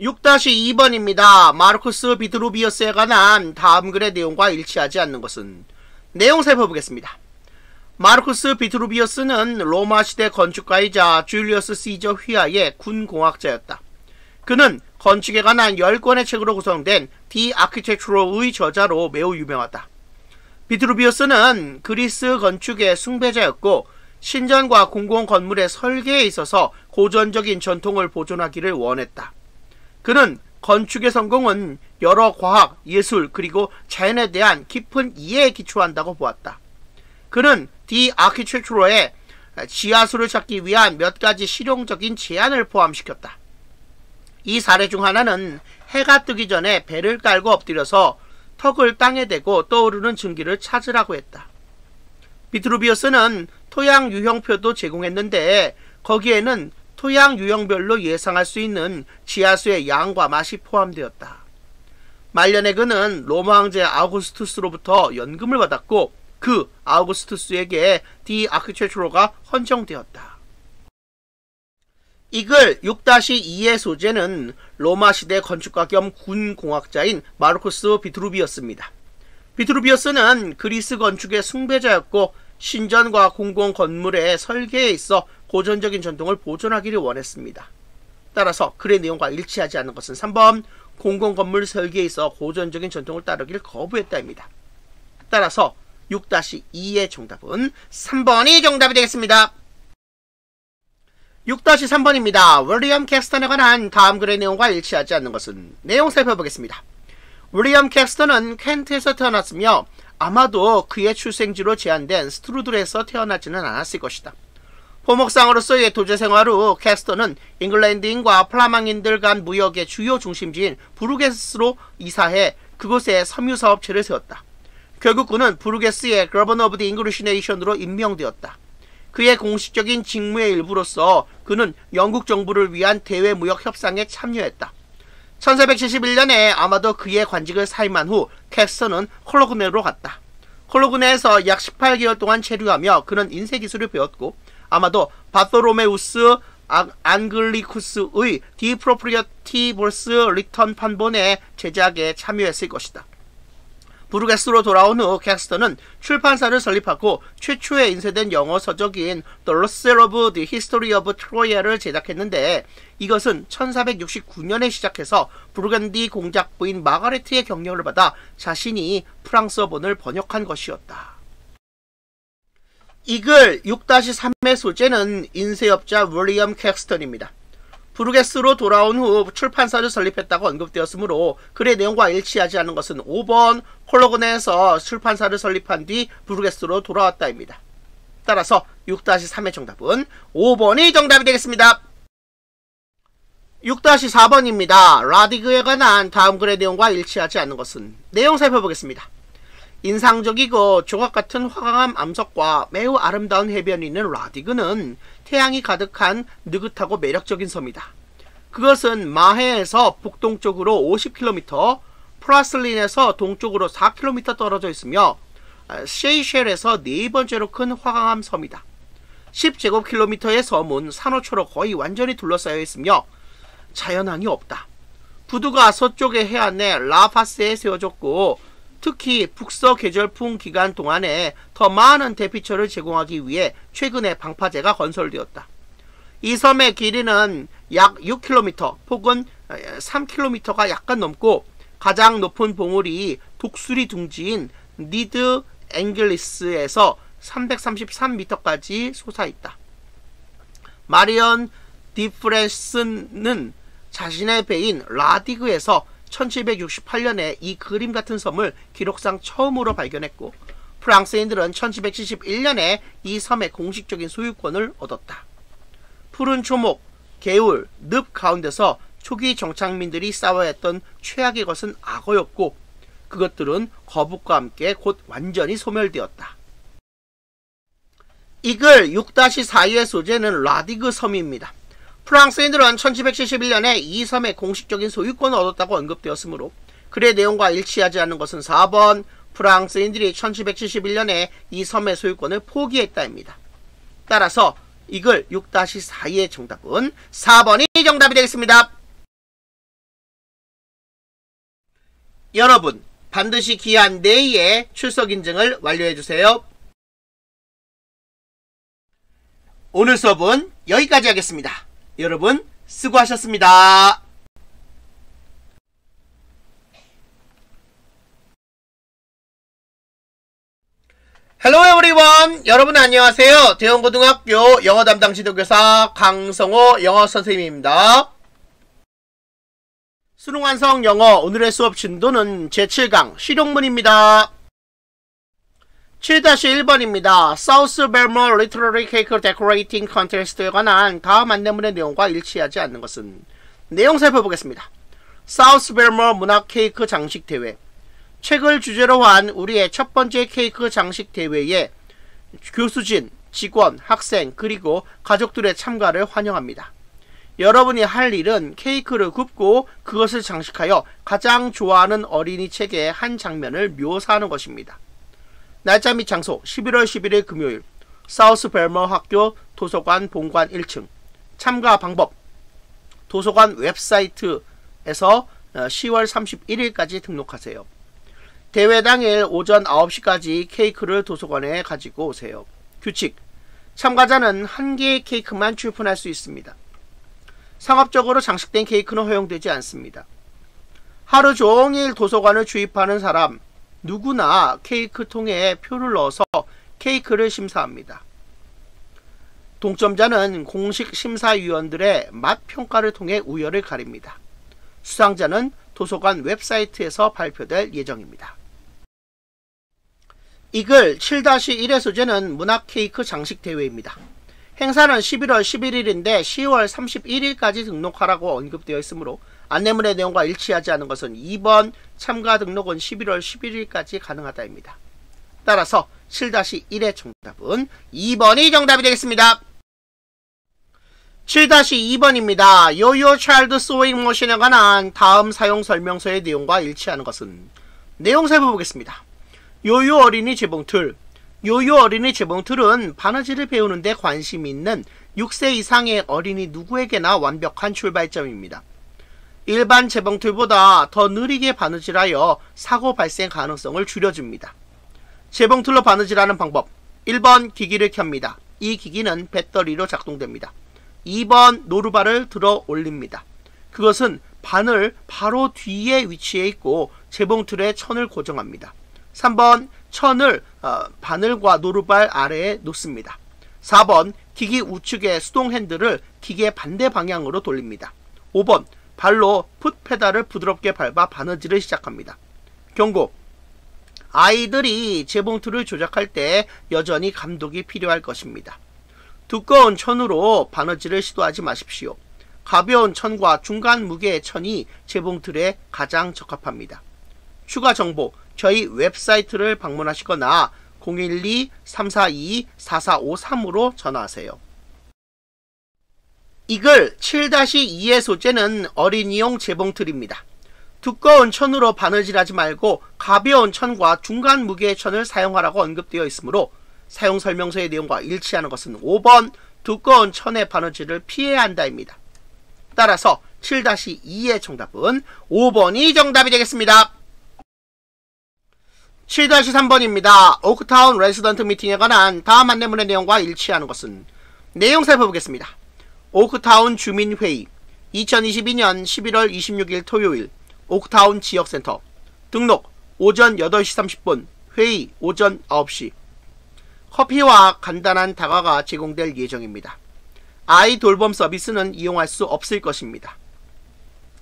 6-2번입니다. 마르쿠스 비트루비어스에 관한 다음 글의 내용과 일치하지 않는 것은 내용 살펴보겠습니다. 마르쿠스 비트루비어스는 로마 시대 건축가이자 줄리어스 시저 휘하의 군공학자였다. 그는 건축에 관한 10권의 책으로 구성된 디 아키텍처로의 저자로 매우 유명하다. 비트루비어스는 그리스 건축의 숭배자였고 신전과 공공 건물의 설계에 있어서 고전적인 전통을 보존하기를 원했다. 그는 건축의 성공은 여러 과학, 예술, 그리고 자연에 대한 깊은 이해에 기초한다고 보았다. 그는 디 아키텍처로의 지하수를 찾기 위한 몇 가지 실용적인 제안을 포함시켰다. 이 사례 중 하나는 해가 뜨기 전에 배를 깔고 엎드려서 턱을 땅에 대고 떠오르는 증기를 찾으라고 했다. 비트루비어스는 토양 유형표도 제공했는데 거기에는 토양 유형별로 예상할 수 있는 지하수의 양과 맛이 포함되었다. 말년에 그는 로마 황제 아우구스투스로부터 연금을 받았고 그 아우구스투스에게 디 아크체트로가 헌정되었다. 이글 6-2의 소재는 로마 시대 건축가 겸 군공학자인 마르코스 비트루비어스입니다. 비트루비어스는 그리스 건축의 숭배자였고 신전과 공공 건물의 설계에 있어 고전적인 전통을 보존하기를 원했습니다. 따라서 글의 내용과 일치하지 않는 것은 3번 공공 건물 설계에 있어 고전적인 전통을 따르기를 거부했다입니다. 따라서 6-2의 정답은 3번이 정답이 되겠습니다. 6-3번입니다. 윌리엄 캑스턴에 관한 다음 글의 내용과 일치하지 않는 것은 내용 살펴보겠습니다. 윌리엄 캑스턴은 켄트에서 태어났으며 아마도 그의 출생지로 제안된 스트루들에서 태어나지는 않았을 것이다. 포목상으로서의 도제 생활 후 캑스턴은 잉글랜드인과 플라망인들 간 무역의 주요 중심지인 부르게스로 이사해 그곳에 섬유 사업체를 세웠다. 결국 그는 부르게스의 Governor of the English Nation으로 임명되었다. 그의 공식적인 직무의 일부로서 그는 영국 정부를 위한 대외 무역 협상에 참여했다. 1471년에 아마도 그의 관직을 사임한 후 캑스턴은 콜로그네로 갔다. 콜로그네에서 약 18개월 동안 체류하며 그는 인쇄 기술을 배웠고 아마도 바토로메우스 안글리쿠스의 De proprietatibus 라틴 판본의 제작에 참여했을 것이다. 부르게스로 돌아온 후 캡스터는 출판사를 설립하고 최초에 인쇄된 영어 서적인 The Loser of the History of Troy를 제작했는데 이것은 1469년에 시작해서 부르겐디 공작부인 마가레트의 경력을 받아 자신이 프랑스어본을 번역한 것이었다. 이글 6-3의 소재는 인쇄업자 윌리엄 캡스턴입니다. 부르게스로 돌아온 후 출판사를 설립했다고 언급되었으므로 글의 내용과 일치하지 않은 것은 5번 홀로그네에서 출판사를 설립한 뒤 부르게스로 돌아왔다입니다. 따라서 6-3의 정답은 5번이 정답이 되겠습니다. 6-4번입니다. 라디그에 관한 다음 글의 내용과 일치하지 않는 것은 내용 살펴보겠습니다. 인상적이고 조각 같은 화강암 암석과 매우 아름다운 해변이 있는 라디그는 태양이 가득한 느긋하고 매력적인 섬이다. 그것은 마해에서 북동쪽으로 50km, 프라슬린에서 동쪽으로 4km 떨어져 있으며 셰이셸에서 네 번째로 큰 화강암 섬이다. 10제곱킬로미터의 섬은 산호초로 거의 완전히 둘러싸여 있으며 자연항이 없다. 부두가 서쪽의 해안에 라파스에 세워졌고 특히 북서 계절풍 기간 동안에 더 많은 대피처를 제공하기 위해 최근에 방파제가 건설되었다. 이 섬의 길이는 약 6km, 폭은 3km가 약간 넘고 가장 높은 봉우리 독수리 둥지인 니드 앵글리스에서 333m까지 솟아있다. 마리언 디프레스는 자신의 배인 라디그에서 1768년에 이 그림 같은 섬을 기록상 처음으로 발견했고 프랑스인들은 1771년에 이 섬의 공식적인 소유권을 얻었다. 푸른 초목, 개울, 늪 가운데서 초기 정착민들이 싸워야 했던 최악의 것은 악어였고 그것들은 거북과 함께 곧 완전히 소멸되었다. 이글 6-4의 소재는 라디그 섬입니다. 프랑스인들은 1771년에 이 섬의 공식적인 소유권을 얻었다고 언급되었으므로 글의 내용과 일치하지 않는 것은 4번 프랑스인들이 1771년에 이 섬의 소유권을 포기했다입니다. 따라서 이 글 6-4의 정답은 4번이 정답이 되겠습니다. 여러분 반드시 기한 내에 출석 인증을 완료해주세요. 오늘 수업은 여기까지 하겠습니다. 여러분 수고하셨습니다. Hello everyone 여러분 안녕하세요. 대원고등학교 영어 담당 지도교사 강성호 영어 선생님입니다. 수능 완성 영어 오늘의 수업 진도는 제7강 실용문입니다. 7-1번입니다. South Belmore Literary Cake Decorating Contest에 관한 다음 안내문의 내용과 일치하지 않는 것은 내용 살펴보겠습니다. South Belmore 문학 케이크 장식 대회 책을 주제로 한 우리의 첫 번째 케이크 장식 대회에 교수진, 직원, 학생, 그리고 가족들의 참가를 환영합니다. 여러분이 할 일은 케이크를 굽고 그것을 장식하여 가장 좋아하는 어린이 책의 한 장면을 묘사하는 것입니다. 날짜 및 장소 11월 11일 금요일 사우스 벨머 학교 도서관 본관 1층 참가 방법 도서관 웹사이트에서 10월 어, 31일까지 등록하세요. 대회 당일 오전 9시까지 케이크를 도서관에 가지고 오세요. 규칙 참가자는 한 개의 케이크만 출품할 수 있습니다. 상업적으로 장식된 케이크는 허용되지 않습니다. 하루 종일 도서관을 주입하는 사람 누구나 케이크 통에 표를 넣어서 케이크를 심사합니다. 동점자는 공식 심사위원들의 맛 평가를 통해 우열을 가립니다. 수상자는 도서관 웹사이트에서 발표될 예정입니다. 이글 7-1의 소재는 문학 케이크 장식 대회입니다. 행사는 11월 11일인데 10월 31일까지 등록하라고 언급되어 있으므로 안내문의 내용과 일치하지 않은 것은 2번 참가 등록은 11월 11일까지 가능하다입니다. 따라서 7-1의 정답은 2번이 정답이 되겠습니다. 7-2번입니다. 요요 차일드 소잉 머신에 관한 다음 사용 설명서의 내용과 일치하는 것은 내용 살펴보겠습니다. 요요 어린이 재봉틀 요요 어린이 재봉틀은 바느질을 배우는데 관심 있는 6세 이상의 어린이 누구에게나 완벽한 출발점입니다. 일반 재봉틀보다 더 느리게 바느질하여 사고 발생 가능성을 줄여줍니다. 재봉틀로 바느질하는 방법 1번 기기를 켭니다. 이 기기는 배터리로 작동됩니다. 2번 노루발을 들어 올립니다. 그것은 바늘 바로 뒤에 위치해 있고 재봉틀에 천을 고정합니다. 3번 천을 어, 바늘과 노루발 아래에 놓습니다. 4번 기기 우측의 수동 핸들을 기계 반대 방향으로 돌립니다. 5번 발로 풋 페달을 부드럽게 밟아 바느질을 시작합니다. 경고 아이들이 재봉틀을 조작할 때 여전히 감독이 필요할 것입니다. 두꺼운 천으로 바느질을 시도하지 마십시오. 가벼운 천과 중간 무게의 천이 재봉틀에 가장 적합합니다. 추가 정보 저희 웹사이트를 방문하시거나 012-342-4453으로 전화하세요. 이글 7-2의 소재는 어린이용 재봉틀입니다. 두꺼운 천으로 바느질하지 말고 가벼운 천과 중간 무게의 천을 사용하라고 언급되어 있으므로 사용 설명서의 내용과 일치하는 것은 5번 두꺼운 천의 바느질을 피해야 한다입니다. 따라서 7-2의 정답은 5번이 정답이 되겠습니다. 7-3번입니다. 오크타운 레시던트 미팅에 관한 다음 안내문의 내용과 일치하는 것은 내용 살펴보겠습니다. 오크타운 주민회의 2022년 11월 26일 토요일 오크타운 지역센터 등록 오전 8시 30분 회의 오전 9시 커피와 간단한 다과가 제공될 예정입니다. 아이 돌봄 서비스는 이용할 수 없을 것입니다.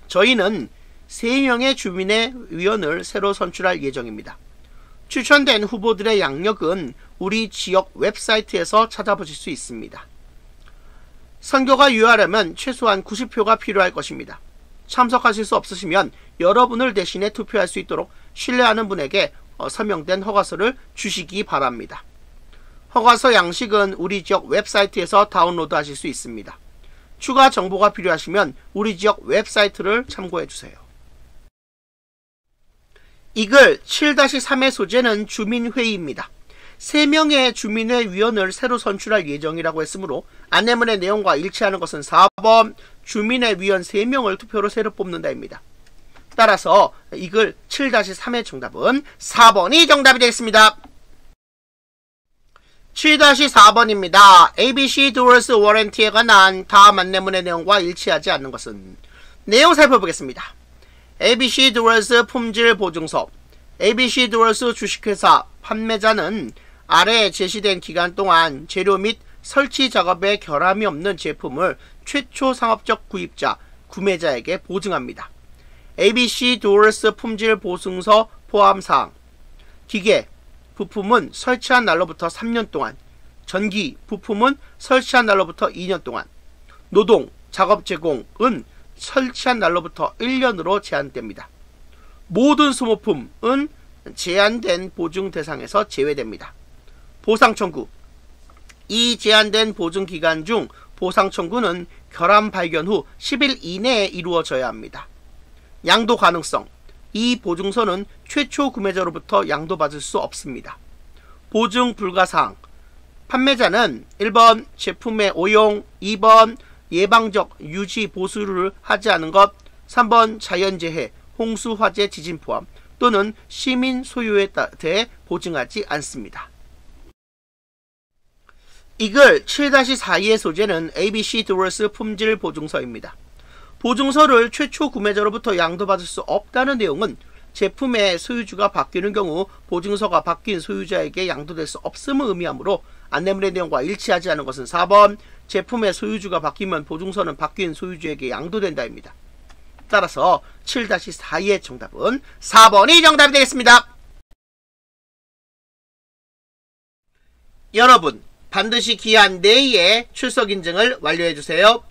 저희는 3명의 주민의 위원을 새로 선출할 예정입니다. 추천된 후보들의 양력은 우리 지역 웹사이트에서 찾아보실 수 있습니다. 선거가 유효하려면 최소한 90표가 필요할 것입니다. 참석하실 수 없으시면 여러분을 대신해 투표할 수 있도록 신뢰하는 분에게 어, 서명된 허가서를 주시기 바랍니다. 허가서 양식은 우리 지역 웹사이트에서 다운로드 하실 수 있습니다. 추가 정보가 필요하시면 우리 지역 웹사이트를 참고해 주세요. 이 글 7-3의 소재는 주민회의입니다. 3명의 주민의 위원을 새로 선출할 예정이라고 했으므로 안내문의 내용과 일치하는 것은 4번 주민의 위원 3명을 투표로 새로 뽑는다입니다. 따라서 이글 7-3의 정답은 4번이 정답이 되겠습니다. 7-4번입니다. ABC Doors Warranty에 관한 다음 안내문의 내용과 일치하지 않는 것은 내용 살펴보겠습니다. ABC Doors 품질 보증서 ABC Doors 주식회사 판매자는 아래 제시된 기간 동안 재료 및 설치 작업에 결함이 없는 제품을 최초 상업적 구입자, 구매자에게 보증합니다. ABC Doors 품질 보증서 포함 사항 기계, 부품은 설치한 날로부터 3년 동안, 전기, 부품은 설치한 날로부터 2년 동안, 노동, 작업 제공은 설치한 날로부터 1년으로 제한됩니다. 모든 소모품은 제한된 보증 대상에서 제외됩니다. 보상 청구 이 제한된 보증 기간 중 보상 청구는 결함 발견 후 10일 이내에 이루어져야 합니다. 양도 가능성. 이 보증서는 최초 구매자로부터 양도받을 수 없습니다. 보증 불가사항. 판매자는 1번 제품의 오용, 2번 예방적 유지 보수를 하지 않은 것, 3번 자연재해, 홍수, 화재, 지진 포함 또는 시민 소유에 대해 보증하지 않습니다. 이글 7-42의 소재는 ABC 드월스 품질 보증서입니다. 보증서를 최초 구매자로부터 양도받을 수 없다는 내용은 제품의 소유주가 바뀌는 경우 보증서가 바뀐 소유자에게 양도될 수 없음을 의미하므로 안내문의 내용과 일치하지 않은 것은 4번 제품의 소유주가 바뀌면 보증서는 바뀐 소유주에게 양도된다입니다. 따라서 7-4의 정답은 4번이 정답이 되겠습니다. 여러분 반드시 기한 내에 출석 인증을 완료해 주세요.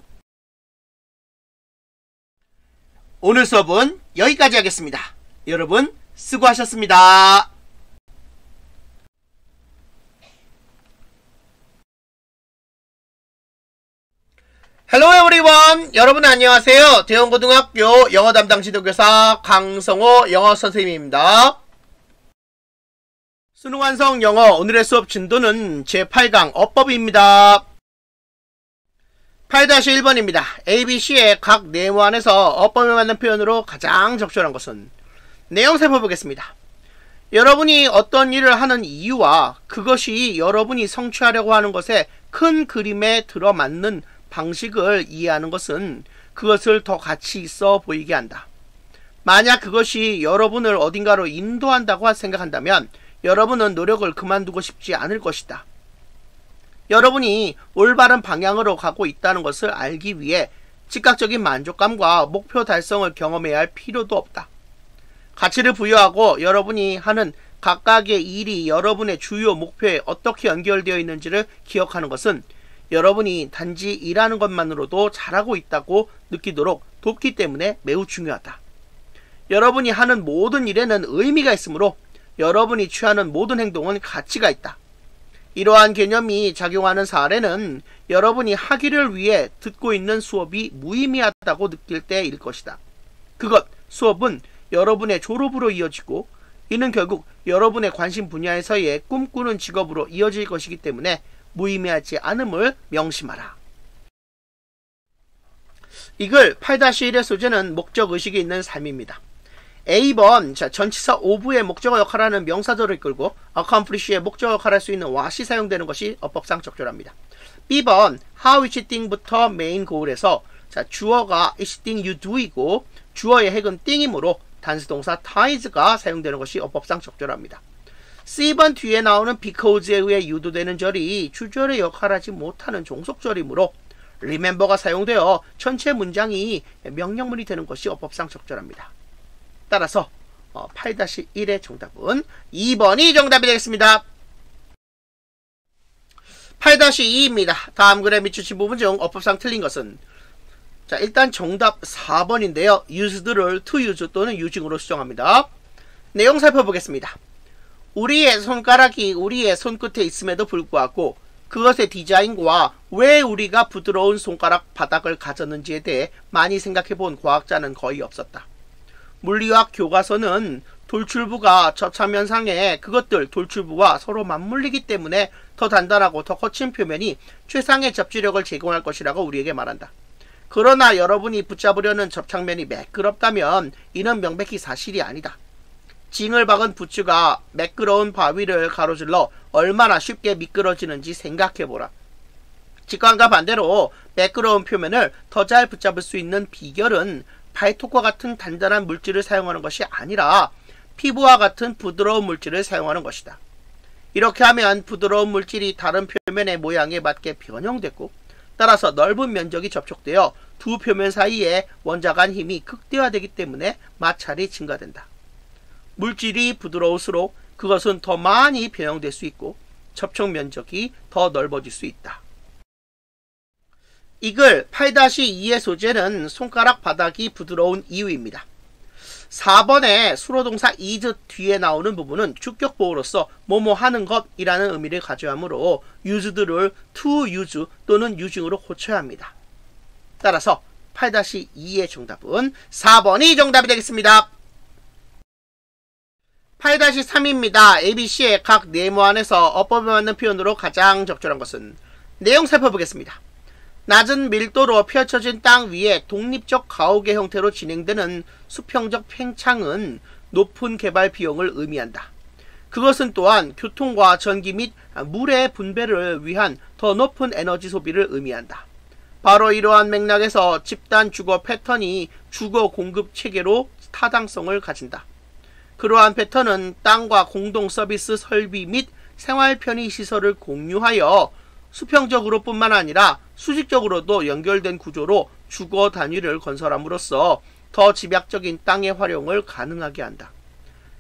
오늘 수업은 여기까지 하겠습니다. 여러분 수고하셨습니다. Hello everyone 여러분 안녕하세요. 대원고등학교 영어 담당 지도교사 강성호 영어 선생님입니다. 수능 완성 영어 오늘의 수업 진도는 제8강 어법입니다. 8-1번입니다. ABC의 각 네모 안에서 어법에 맞는 표현으로 가장 적절한 것은 내용 살펴보겠습니다. 여러분이 어떤 일을 하는 이유와 그것이 여러분이 성취하려고 하는 것의 큰 그림에 들어맞는 방식을 이해하는 것은 그것을 더 가치 있어 보이게 한다. 만약 그것이 여러분을 어딘가로 인도한다고 생각한다면 여러분은 노력을 그만두고 싶지 않을 것이다. 여러분이 올바른 방향으로 가고 있다는 것을 알기 위해 즉각적인 만족감과 목표 달성을 경험해야 할 필요도 없다. 가치를 부여하고 여러분이 하는 각각의 일이 여러분의 주요 목표에 어떻게 연결되어 있는지를 기억하는 것은 여러분이 단지 일하는 것만으로도 잘하고 있다고 느끼도록 돕기 때문에 매우 중요하다. 여러분이 하는 모든 일에는 의미가 있으므로 여러분이 취하는 모든 행동은 가치가 있다. 이러한 개념이 작용하는 사례는 여러분이 하기를 위해 듣고 있는 수업이 무의미하다고 느낄 때일 것이다. 그것, 수업은 여러분의 졸업으로 이어지고 이는 결국 여러분의 관심 분야에서의 꿈꾸는 직업으로 이어질 것이기 때문에 무의미하지 않음을 명심하라. 이글 8-1의 소재는 목적의식이 있는 삶입니다. A번 자, 전치사 오브의 목적어 역할하는 명사절을 끌고 accomplish의 목적어 역할할 수 있는 what이 사용되는 것이 어법상 적절합니다. B번 how which thing부터 main goal에서 자, 주어가 each thing you do이고 주어의 핵은 thing이므로 단수동사 ties가 사용되는 것이 어법상 적절합니다. C번 뒤에 나오는 because에 의해 유도되는 절이 주절의 역할하지 못하는 종속절이므로 remember가 사용되어 전체 문장이 명령문이 되는 것이 어법상 적절합니다. 따라서 8-1의 어, 정답은 2번이 정답이 되겠습니다. 8-2입니다. 다음 글에 밑주신 부분 중 어법상 틀린 것은 자 일단 정답 4번인데요. used를 to use 또는 using으로 수정합니다. 내용 살펴보겠습니다. 우리의 손가락이 우리의 손끝에 있음에도 불구하고 그것의 디자인과 왜 우리가 부드러운 손가락 바닥을 가졌는지에 대해 많이 생각해 본 과학자는 거의 없었다. 물리학 교과서는 돌출부가 저차면상에 그것들 돌출부와 서로 맞물리기 때문에 더 단단하고 더 거친 표면이 최상의 접지력을 제공할 것이라고 우리에게 말한다. 그러나 여러분이 붙잡으려는 접착면이 매끄럽다면 이는 명백히 사실이 아니다. 징을 박은 부츠가 매끄러운 바위를 가로질러 얼마나 쉽게 미끄러지는지 생각해보라. 직관과 반대로 매끄러운 표면을 더 잘 붙잡을 수 있는 비결은 발톱과 같은 단단한 물질을 사용하는 것이 아니라 피부와 같은 부드러운 물질을 사용하는 것이다. 이렇게 하면 부드러운 물질이 다른 표면의 모양에 맞게 변형됐고 따라서 넓은 면적이 접촉되어 두 표면 사이에 원자 간 힘이 극대화되기 때문에 마찰이 증가된다. 물질이 부드러울수록 그것은 더 많이 변형될 수 있고 접촉 면적이 더 넓어질 수 있다. 이글 8-2의 소재는 손가락 바닥이 부드러운 이유입니다. 4번에 수로동사 is 뒤에 나오는 부분은 주격보호로서 뭐뭐 하는 것이라는 의미를 가져야 하므로 used를 to use 또는 using으로 고쳐야 합니다. 따라서 8-2의 정답은 4번이 정답이 되겠습니다. 8-3입니다. ABC의 각 네모 안에서 어법에 맞는 표현으로 가장 적절한 것은 내용 살펴보겠습니다. 낮은 밀도로 펼쳐진 땅 위에 독립적 가옥의 형태로 진행되는 수평적 팽창은 높은 개발 비용을 의미한다. 그것은 또한 교통과 전기 및 물의 분배를 위한 더 높은 에너지 소비를 의미한다. 바로 이러한 맥락에서 집단 주거 패턴이 주거 공급 체계로 타당성을 가진다. 그러한 패턴은 땅과 공동 서비스 설비 및 생활 편의 시설을 공유하여 수평적으로 뿐만 아니라 수직적으로도 연결된 구조로 주거 단위를 건설함으로써 더 집약적인 땅의 활용을 가능하게 한다.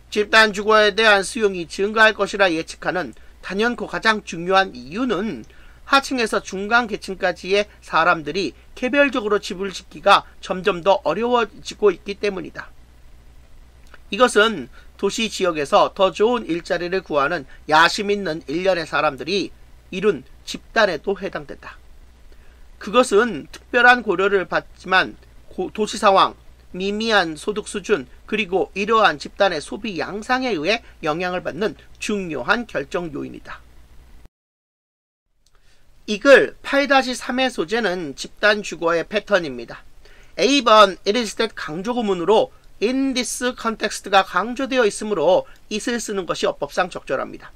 집단 주거에 대한 수용이 증가할 것이라 예측하는 단연코 가장 중요한 이유는 하층에서 중간 계층까지의 사람들이 개별적으로 집을 짓기가 점점 더 어려워지고 있기 때문이다. 이것은 도시 지역에서 더 좋은 일자리를 구하는 야심 있는 일련의 사람들이 이룬 집단에도 해당된다. 그것은 특별한 고려를 받지만 도시 상황, 미미한 소득 수준, 그리고 이러한 집단의 소비 양상에 의해 영향을 받는 중요한 결정 요인이다. 이글 8-3의 소재는 집단 주거의 패턴입니다. A번 it is that 강조 구문으로 in this context가 강조되어 있으므로 it을 쓰는 것이 어법상 적절합니다.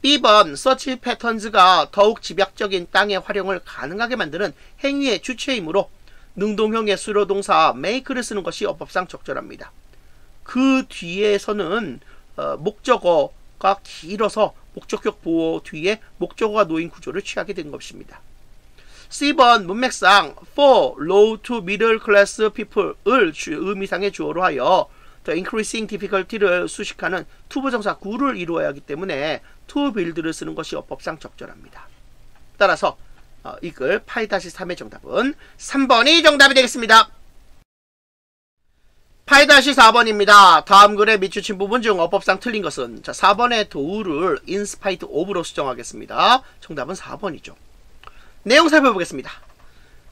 B번 서치 패턴즈가 더욱 집약적인 땅의 활용을 가능하게 만드는 행위의 주체이므로 능동형의 수로동사 make를 쓰는 것이 어법상 적절합니다. 그 뒤에서는 어, 목적어가 길어서 목적격 보호 뒤에 목적어가 놓인 구조를 취하게 된 것입니다. C번 문맥상 for low to middle class people을 의미상의 주어로 하여 the increasing difficulty를 수식하는 투부 정사 구를 이루어야 하기 때문에 to build를 쓰는 것이 어법상 적절합니다. 따라서 어, 이글 8-3의 정답은 3번이 정답이 되겠습니다. 8-4번입니다. 다음 글에 밑주친 부분 중 어법상 틀린 것은 자 4번의 도우를 spite of로 수정하겠습니다. 정답은 4번이죠. 내용 살펴보겠습니다.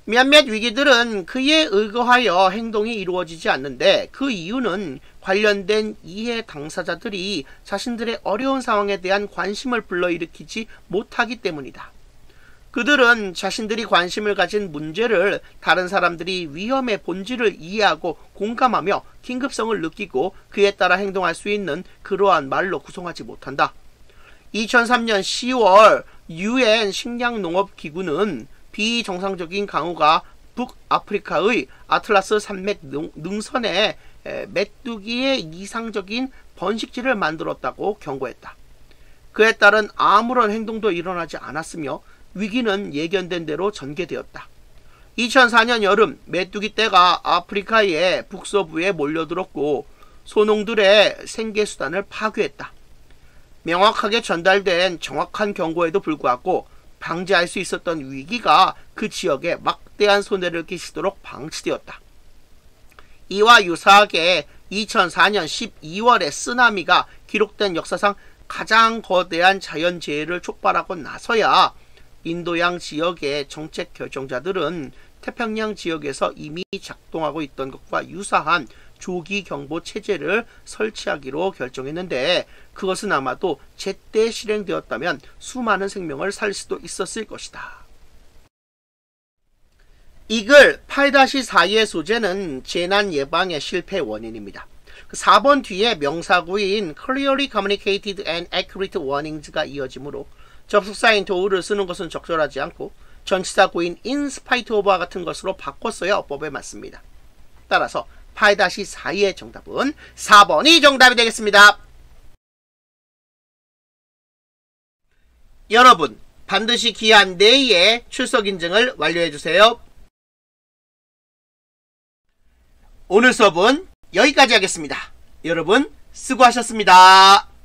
몇몇 위기들은 그에 의거하여 행동이 이루어지지 않는데 그 이유는 관련된 이해 당사자들이 자신들의 어려운 상황에 대한 관심을 불러일으키지 못하기 때문이다. 그들은 자신들이 관심을 가진 문제를 다른 사람들이 위험의 본질을 이해하고 공감하며 긴급성을 느끼고 그에 따라 행동할 수 있는 그러한 말로 구성하지 못한다. 2003년 10월 UN 식량농업기구는 비정상적인 강우가 북아프리카의 아틀라스 산맥 능선에 메뚜기의 이상적인 번식지를 만들었다고 경고했다. 그에 따른 아무런 행동도 일어나지 않았으며 위기는 예견된 대로 전개되었다. 2004년 여름 메뚜기 떼가 아프리카의 북서부에 몰려들었고 소농들의 생계수단을 파괴했다. 명확하게 전달된 정확한 경고에도 불구하고 방지할 수 있었던 위기가 그 지역에 막대한 손해를 끼치도록 방치되었다. 이와 유사하게 2004년 12월에 쓰나미가 기록된 역사상 가장 거대한 자연재해를 촉발하고 나서야 인도양 지역의 정책 결정자들은 태평양 지역에서 이미 작동하고 있던 것과 유사한 조기 경보 체제를 설치하기로 결정했는데 그것은 아마도 제때 실행되었다면 수많은 생명을 살 수도 있었을 것이다. 이글 8-4의 소재는 재난 예방의 실패 원인입니다. 4번 그 뒤에 명사구인 clearly communicated and accurate warnings가 이어지므로 접속사인 도우를 쓰는 것은 적절하지 않고 전치사구인 in spite of와 같은 것으로 바꿨어야 어법에 맞습니다. 따라서 8-4의 정답은 4번이 정답이 되겠습니다. 여러분 반드시 기한 내에 출석 인증을 완료해 주세요. 오늘 수업은 여기까지 하겠습니다. 여러분 수고하셨습니다.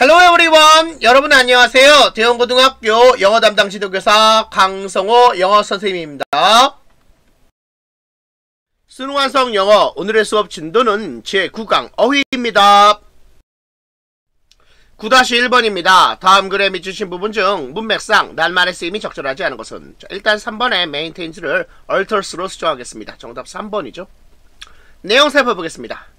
Hello everyone! 여러분 안녕하세요. 대형고등학교 영어 담당 지도교사 강성호 영어 선생님입니다. 수능완성 영어 오늘의 수업 진도는 제9강 어휘입니다. 9-1번입니다. 다음 글에 밑주신 부분 중 문맥상 낱말의 쓰임이 적절하지 않은 것은 자, 일단 3번에 maintains를 alters로 수정하겠습니다. 정답 3번이죠. 내용 살펴보겠습니다.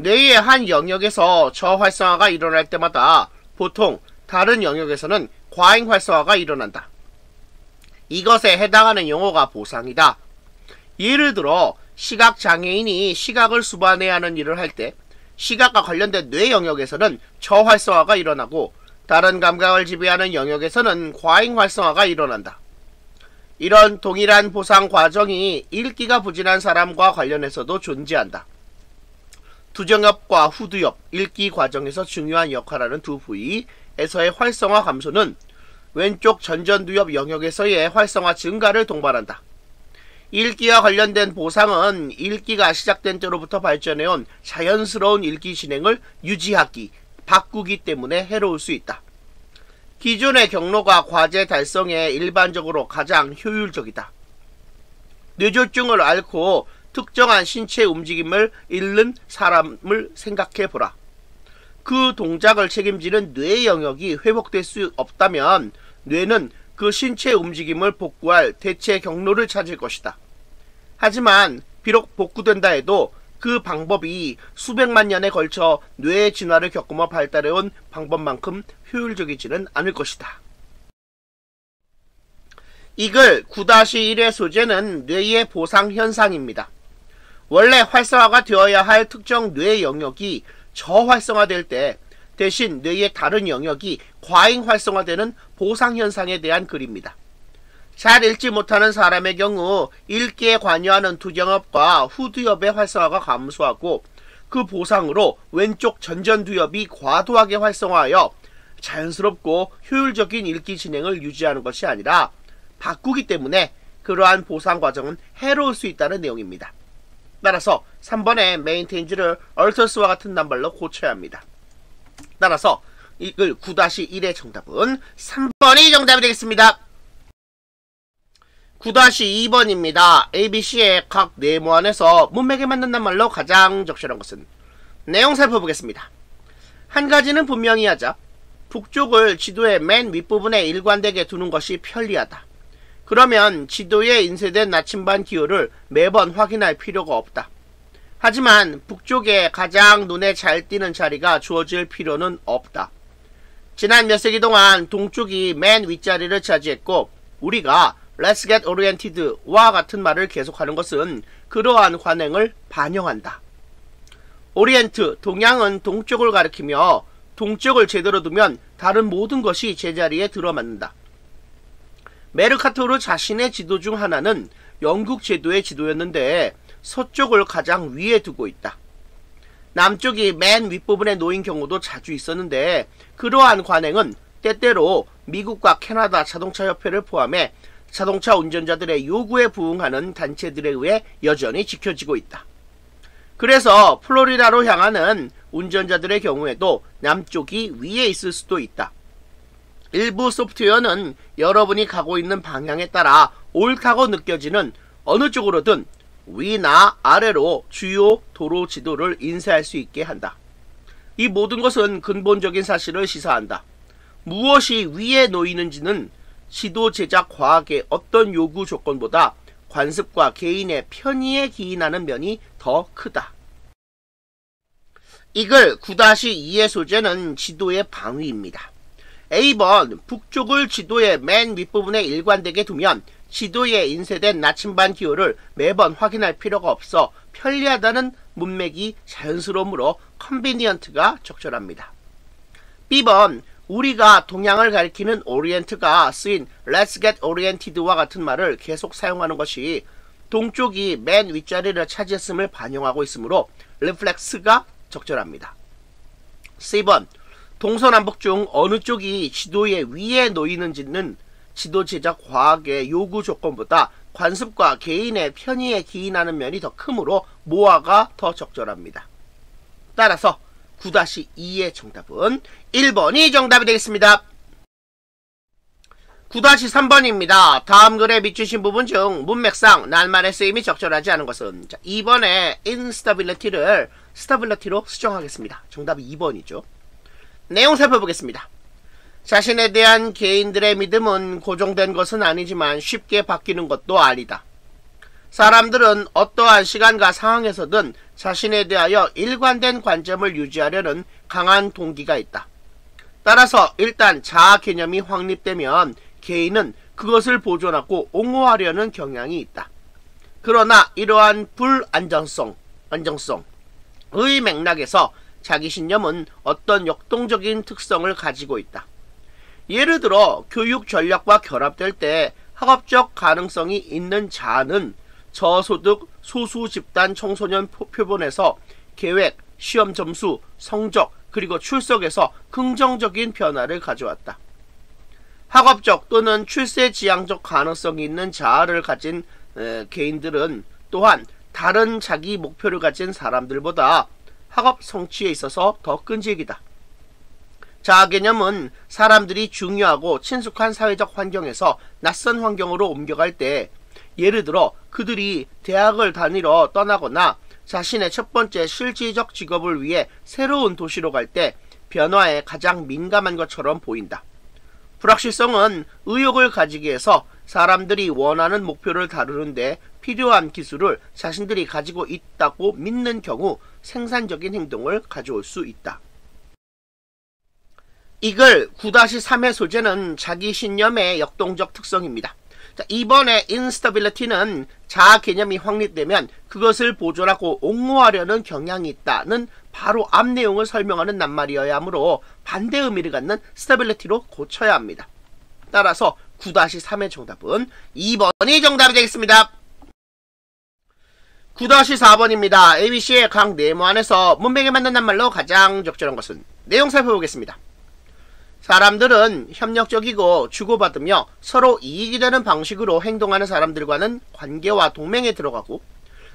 뇌의 한 영역에서 저활성화가 일어날 때마다 보통 다른 영역에서는 과잉 활성화가 일어난다. 이것에 해당하는 용어가 보상이다. 예를 들어 시각장애인이 시각을 수반해야 하는 일을 할 때 시각과 관련된 뇌 영역에서는 저활성화가 일어나고 다른 감각을 지배하는 영역에서는 과잉 활성화가 일어난다. 이런 동일한 보상 과정이 읽기가 부진한 사람과 관련해서도 존재한다. 두정엽과 후두엽, 읽기 과정에서 중요한 역할하는 두 부위에서의 활성화 감소는 왼쪽 전전두엽 영역에서의 활성화 증가를 동반한다. 읽기와 관련된 보상은 읽기가 시작된 때로부터 발전해온 자연스러운 읽기 진행을 유지하기, 바꾸기 때문에 해로울 수 있다. 기존의 경로가 과제 달성에 일반적으로 가장 효율적이다. 뇌졸중을 앓고 특정한 신체 움직임을 잃는 사람을 생각해 보라. 그 동작을 책임지는 뇌 영역이 회복될 수 없다면 뇌는 그 신체 움직임을 복구할 대체 경로를 찾을 것이다. 하지만 비록 복구된다 해도 그 방법이 수백만 년에 걸쳐 뇌의 진화를 겪으며 발달해온 방법만큼 효율적이지는 않을 것이다. 이글 9-1의 소재는 뇌의 보상 현상입니다. 원래 활성화가 되어야 할 특정 뇌 영역이 저활성화될 때 대신 뇌의 다른 영역이 과잉 활성화되는 보상 현상에 대한 글입니다. 잘 읽지 못하는 사람의 경우 읽기에 관여하는 두경엽과 후두엽의 활성화가 감소하고 그 보상으로 왼쪽 전전두엽이 과도하게 활성화하여 자연스럽고 효율적인 읽기 진행을 유지하는 것이 아니라 바꾸기 때문에 그러한 보상 과정은 해로울 수 있다는 내용입니다. 따라서 3번의 메인테인지를 얼터스와 같은 단발로 고쳐야 합니다. 따라서 이글 9-1의 정답은 3번이 정답이 되겠습니다. 9-2번입니다. ABC의 각 네모 안에서 문맥에 맞는 단말로 가장 적절한 것은 내용 살펴보겠습니다. 한 가지는 분명히 하자. 북쪽을 지도의 맨 윗부분에 일관되게 두는 것이 편리하다. 그러면 지도에 인쇄된 나침반 기호를 매번 확인할 필요가 없다. 하지만 북쪽에 가장 눈에 잘 띄는 자리가 주어질 필요는 없다. 지난 몇 세기 동안 동쪽이 맨 윗자리를 차지했고 우리가 Let's get oriented와 같은 말을 계속하는 것은 그러한 관행을 반영한다. 오리엔트, 동양은 동쪽을 가리키며 동쪽을 제대로 두면 다른 모든 것이 제자리에 들어맞는다. 메르카토르 자신의 지도 중 하나는 영국 제도의 지도였는데 서쪽을 가장 위에 두고 있다. 남쪽이 맨 윗부분에 놓인 경우도 자주 있었는데 그러한 관행은 때때로 미국과 캐나다 자동차 협회를 포함해 자동차 운전자들의 요구에 부응하는 단체들에 의해 여전히 지켜지고 있다. 그래서 플로리다로 향하는 운전자들의 경우에도 남쪽이 위에 있을 수도 있다. 일부 소프트웨어는 여러분이 가고 있는 방향에 따라 옳다고 느껴지는 어느 쪽으로든 위나 아래로 주요 도로 지도를 인쇄할 수 있게 한다. 이 모든 것은 근본적인 사실을 시사한다. 무엇이 위에 놓이는지는 지도 제작 과학의 어떤 요구 조건보다 관습과 개인의 편의에 기인하는 면이 더 크다. 이글 9-2의 소재는 지도의 방위입니다. A번 북쪽을 지도의 맨 윗부분에 일관되게 두면 지도에 인쇄된 나침반 기호를 매번 확인할 필요가 없어 편리하다는 문맥이 자연스러우므로 컨비니언트가 적절합니다. B번 우리가 동양을 가리키는 오리엔트가 쓰인 Let's get oriented와 같은 말을 계속 사용하는 것이 동쪽이 맨 윗자리를 차지했음을 반영하고 있으므로 reflex가 적절합니다. C번 동서남북 중 어느 쪽이 지도의 위에 놓이는지는 지도 제작 과학의 요구 조건보다 관습과 개인의 편의에 기인하는 면이 더 크므로 모아가 더 적절합니다. 따라서 9-2의 정답은 1번이 정답이 되겠습니다. 9-3번입니다. 다음 글에 비추신 부분 중 문맥상 날말의 쓰임이 적절하지 않은 것은 자, 2번의 instability를 stability로 수정하겠습니다. 정답이 2번이죠. 내용 살펴보겠습니다. 자신에 대한 개인들의 믿음은 고정된 것은 아니지만 쉽게 바뀌는 것도 아니다. 사람들은 어떠한 시간과 상황에서든 자신에 대하여 일관된 관점을 유지하려는 강한 동기가 있다. 따라서 일단 자아 개념이 확립되면 개인은 그것을 보존하고 옹호하려는 경향이 있다. 그러나 이러한 불안정성, 안정성의 맥락에서 자기 신념은 어떤 역동적인 특성을 가지고 있다. 예를 들어 교육 전략과 결합될 때 학업적 가능성이 있는 자는 저소득 소수 집단 청소년 표본에서 계획, 시험 점수, 성적, 그리고 출석에서 긍정적인 변화를 가져왔다. 학업적 또는 출세 지향적 가능성이 있는 자아를 가진 에, 개인들은 또한 다른 자기 목표를 가진 사람들보다 학업 성취에 있어서 더 끈질기다. 자아 개념은 사람들이 중요하고 친숙한 사회적 환경에서 낯선 환경으로 옮겨갈 때 예를 들어 그들이 대학을 다니러 떠나거나 자신의 첫 번째 실질적 직업을 위해 새로운 도시로 갈 때 변화에 가장 민감한 것처럼 보인다. 불확실성은 의욕을 가지기 위해서 사람들이 원하는 목표를 다루는데 필요한 기술을 자신들이 가지고 있다고 믿는 경우 생산적인 행동을 가져올 수 있다. 이글 9-3의 소재는 자기 신념의 역동적 특성입니다. 자, 이번에 instability는 자아 개념이 확립되면 그것을 보존하고 옹호하려는 경향이 있다는 바로 앞 내용을 설명하는 낱말이어야 하므로 반대 의미를 갖는 stability로 고쳐야 합니다. 따라서 9-3의 정답은 2번이 정답이 되겠습니다. 9-4번입니다. ABC의 각 네모 안에서 문맥에 맞는 낱말로 가장 적절한 것은 내용 살펴보겠습니다. 사람들은 협력적이고 주고받으며 서로 이익이 되는 방식으로 행동하는 사람들과는 관계와 동맹에 들어가고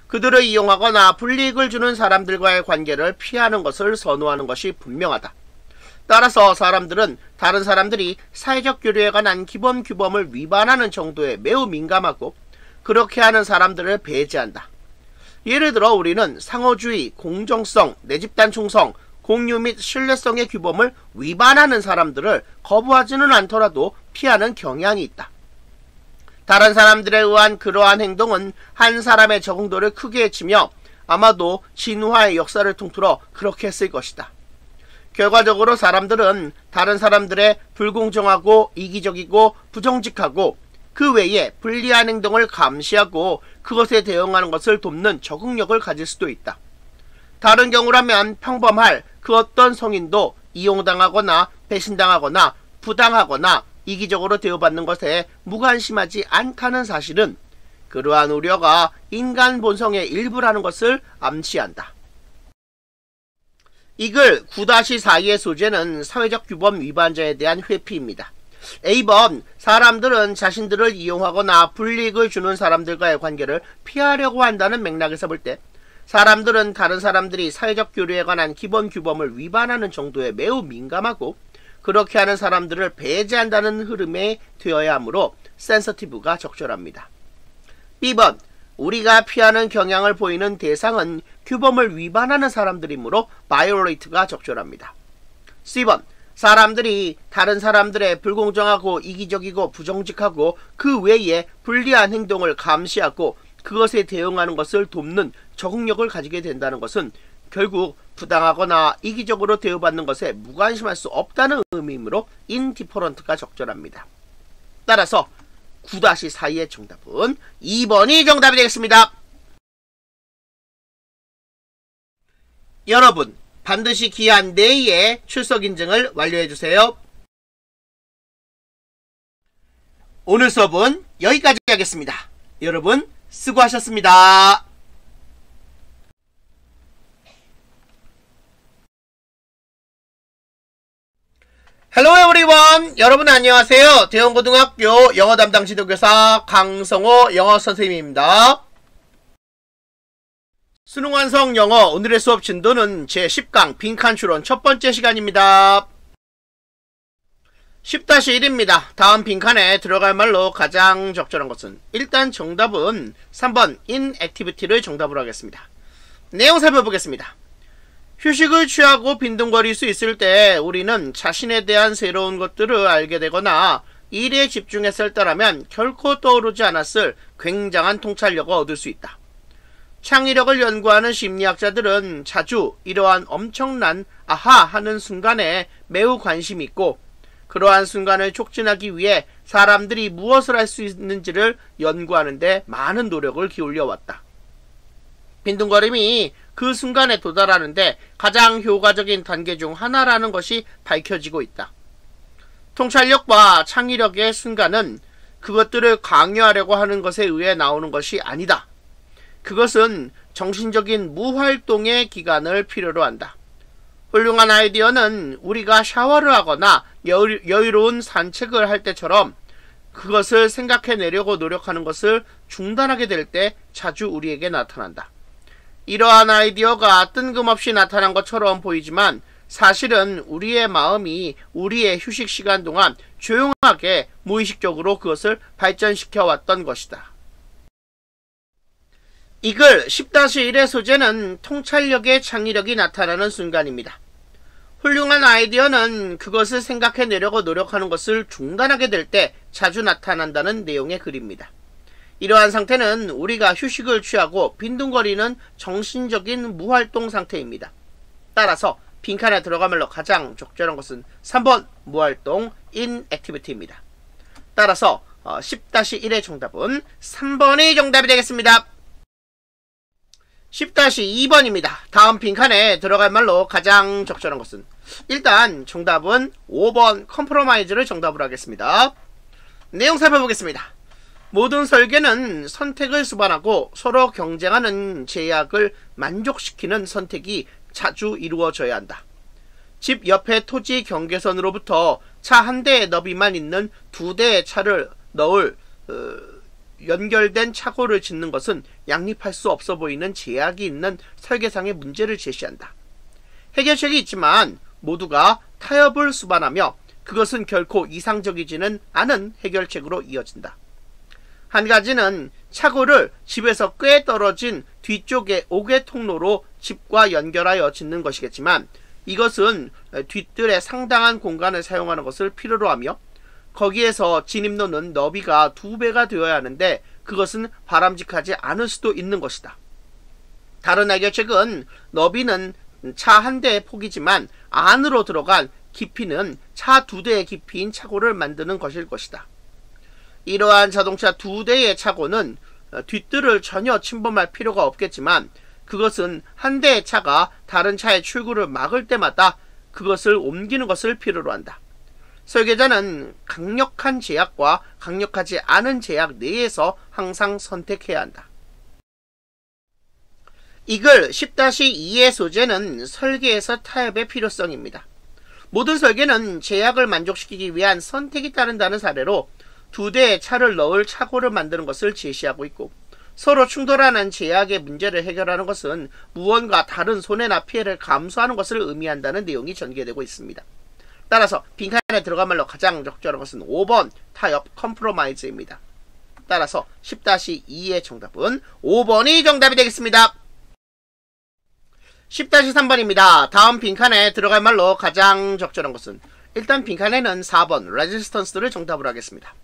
그들을 이용하거나 불이익을 주는 사람들과의 관계를 피하는 것을 선호하는 것이 분명하다. 따라서 사람들은 다른 사람들이 사회적 교류에 관한 기본 규범을 위반하는 정도에 매우 민감하고 그렇게 하는 사람들을 배제한다. 예를 들어 우리는 상호주의, 공정성, 내 집단 충성, 공유 및 신뢰성의 규범을 위반하는 사람들을 거부하지는 않더라도 피하는 경향이 있다. 다른 사람들에 의한 그러한 행동은 한 사람의 적응도를 크게 해치며 아마도 진화의 역사를 통틀어 그렇게 했을 것이다. 결과적으로 사람들은 다른 사람들의 불공정하고 이기적이고 부정직하고 그 외에 불리한 행동을 감시하고 그것에 대응하는 것을 돕는 적응력을 가질 수도 있다. 다른 경우라면 평범할 그 어떤 성인도 이용당하거나 배신당하거나 부당하거나 이기적으로 대우받는 것에 무관심하지 않다는 사실은 그러한 우려가 인간 본성의 일부라는 것을 암시한다. 이글 9-4의 소재는 사회적 규범 위반자에 대한 회피입니다. A번 사람들은 자신들을 이용하거나 불이익을 주는 사람들과의 관계를 피하려고 한다는 맥락에서 볼 때 사람들은 다른 사람들이 사회적 교류에 관한 기본 규범을 위반하는 정도에 매우 민감하고 그렇게 하는 사람들을 배제한다는 흐름이 되어야 하므로 센서티브가 적절합니다. B번 우리가 피하는 경향을 보이는 대상은 규범을 위반하는 사람들이므로 violate가 적절합니다. C번 사람들이 다른 사람들의 불공정하고 이기적이고 부정직하고 그 외에 불리한 행동을 감시하고 그것에 대응하는 것을 돕는 적응력을 가지게 된다는 것은 결국 부당하거나 이기적으로 대우받는 것에 무관심할 수 없다는 의미이므로 인디퍼런트가 적절합니다. 따라서 9-4의 정답은 2번이 정답이 되겠습니다. 여러분 반드시 기한 내에 출석 인증을 완료해 주세요. 오늘 수업은 여기까지 하겠습니다. 여러분 수고하셨습니다. Hello everyone 여러분 안녕하세요 대원고등학교 영어 담당 지도교사 강성호 영어 선생님입니다 수능 완성 영어 오늘의 수업 진도는 제10강 빈칸 추론 첫 번째 시간입니다. 10-1입니다. 다음 빈칸에 들어갈 말로 가장 적절한 것은 일단 정답은 3번 inactivity를 정답으로 하겠습니다. 내용 살펴보겠습니다. 휴식을 취하고 빈둥거릴 수 있을 때 우리는 자신에 대한 새로운 것들을 알게 되거나 일에 집중했을 때라면 결코 떠오르지 않았을 굉장한 통찰력을 얻을 수 있다. 창의력을 연구하는 심리학자들은 자주 이러한 엄청난 아하 하는 순간에 매우 관심 있고 그러한 순간을 촉진하기 위해 사람들이 무엇을 할 수 있는지를 연구하는데 많은 노력을 기울여 왔다. 빈둥거림이 그 순간에 도달하는데 가장 효과적인 단계 중 하나라는 것이 밝혀지고 있다. 통찰력과 창의력의 순간은 그것들을 강요하려고 하는 것에 의해 나오는 것이 아니다. 그것은 정신적인 무활동의 기간을 필요로 한다. 훌륭한 아이디어는 우리가 샤워를 하거나 여유로운 산책을 할 때처럼 그것을 생각해내려고 노력하는 것을 중단하게 될 때 자주 우리에게 나타난다. 이러한 아이디어가 뜬금없이 나타난 것처럼 보이지만 사실은 우리의 마음이 우리의 휴식 시간 동안 조용하게 무의식적으로 그것을 발전시켜 왔던 것이다. 이글 10-1의 소재는 통찰력의 창의력이 나타나는 순간입니다. 훌륭한 아이디어는 그것을 생각해내려고 노력하는 것을 중단하게 될 때 자주 나타난다는 내용의 글입니다. 이러한 상태는 우리가 휴식을 취하고 빈둥거리는 정신적인 무활동 상태입니다. 따라서 빈칸에 들어가면로 가장 적절한 것은 3번 무활동 inactivity입니다. 따라서 10-1의 어, 정답은 3번이 정답이 되겠습니다. 10-2번입니다. 다음 빈칸에 들어갈 말로 가장 적절한 것은 일단 정답은 5번 컴프로마이즈를 정답으로 하겠습니다. 내용 살펴보겠습니다. 모든 설계는 선택을 수반하고 서로 경쟁하는 제약을 만족시키는 선택이 자주 이루어져야 한다. 집 옆에 토지 경계선으로부터 차 한 대의 너비만 있는 두 대의 차를 넣을 어, 연결된 차고를 짓는 것은 양립할 수 없어 보이는 제약이 있는 설계상의 문제를 제시한다. 해결책이 있지만 모두가 타협을 수반하며 그것은 결코 이상적이지는 않은 해결책으로 이어진다. 한 가지는 차고를 집에서 꽤 떨어진 뒤쪽의 옥외 통로로 집과 연결하여 짓는 것이겠지만 이것은 뒷뜰에 상당한 공간을 사용하는 것을 필요로 하며 거기에서 진입로는 너비가 두 배가 되어야 하는데 그것은 바람직하지 않을 수도 있는 것이다. 다른 해결책은 너비는 차 한 대의 폭이지만 안으로 들어간 깊이는 차 두 대의 깊이인 차고를 만드는 것일 것이다. 이러한 자동차 두 대의 차고는 뒷뜰을 전혀 침범할 필요가 없겠지만 그것은 한 대의 차가 다른 차의 출구를 막을 때마다 그것을 옮기는 것을 필요로 한다. 설계자는 강력한 제약과 강력하지 않은 제약 내에서 항상 선택해야 한다. 이글 10-2의 소재는 설계에서 타협의 필요성입니다. 모든 설계는 제약을 만족시키기 위한 선택이 따른다는 사례로 두 대의 차를 넣을 차고를 만드는 것을 제시하고 있고 서로 충돌하는 제약의 문제를 해결하는 것은 무언가 다른 손해나 피해를 감수하는 것을 의미한다는 내용이 전개되고 있습니다. 따라서 빈칸에 들어갈 말로 가장 적절한 것은 5번 타협 compromise입니다. 따라서 10-2의 정답은 5번이 정답이 되겠습니다. 10-3번입니다. 다음 빈칸에 들어갈 말로 가장 적절한 것은 일단 빈칸에는 4번 resistance를 정답으로 하겠습니다.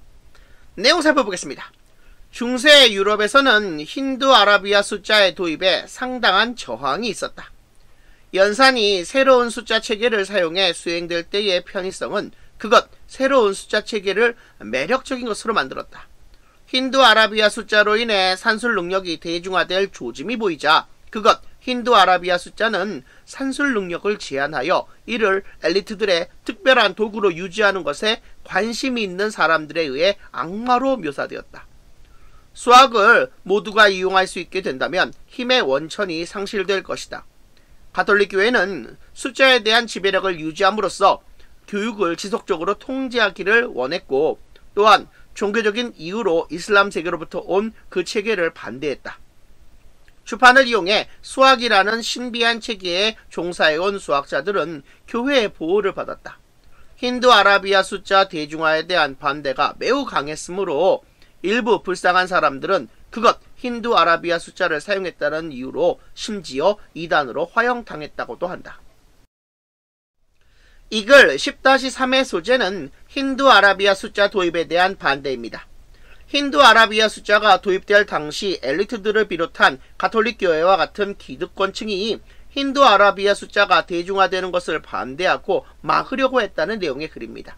내용 살펴보겠습니다. 중세 유럽에서는 힌두 아라비아 숫자의 도입에 상당한 저항이 있었다. 연산이 새로운 숫자 체계를 사용해 수행될 때의 편의성은 그것 새로운 숫자 체계를 매력적인 것으로 만들었다. 힌두 아라비아 숫자로 인해 산술 능력이 대중화될 조짐이 보이자 그것 힌두 아라비아 숫자는 산술 능력을 제한하여 이를 엘리트들의 특별한 도구로 유지하는 것에 관심이 있는 사람들에 의해 악마로 묘사되었다. 수학을 모두가 이용할 수 있게 된다면 힘의 원천이 상실될 것이다. 가톨릭 교회는 숫자에 대한 지배력을 유지함으로써 교육을 지속적으로 통제하기를 원했고 또한 종교적인 이유로 이슬람 세계로부터 온 그 체계를 반대했다. 주판을 이용해 수학이라는 신비한 체계에 종사해온 수학자들은 교회의 보호를 받았다. 힌두 아라비아 숫자 대중화에 대한 반대가 매우 강했으므로 일부 불쌍한 사람들은 그것 힌두 아라비아 숫자를 사용했다는 이유로 심지어 이단으로 화형당했다고도 한다. 이글 10-3의 소재는 힌두 아라비아 숫자 도입에 대한 반대입니다. 힌두 아라비아 숫자가 도입될 당시 엘리트들을 비롯한 가톨릭 교회와 같은 기득권층이 힌두 아라비아 숫자가 대중화되는 것을 반대하고 막으려고 했다는 내용의 글입니다.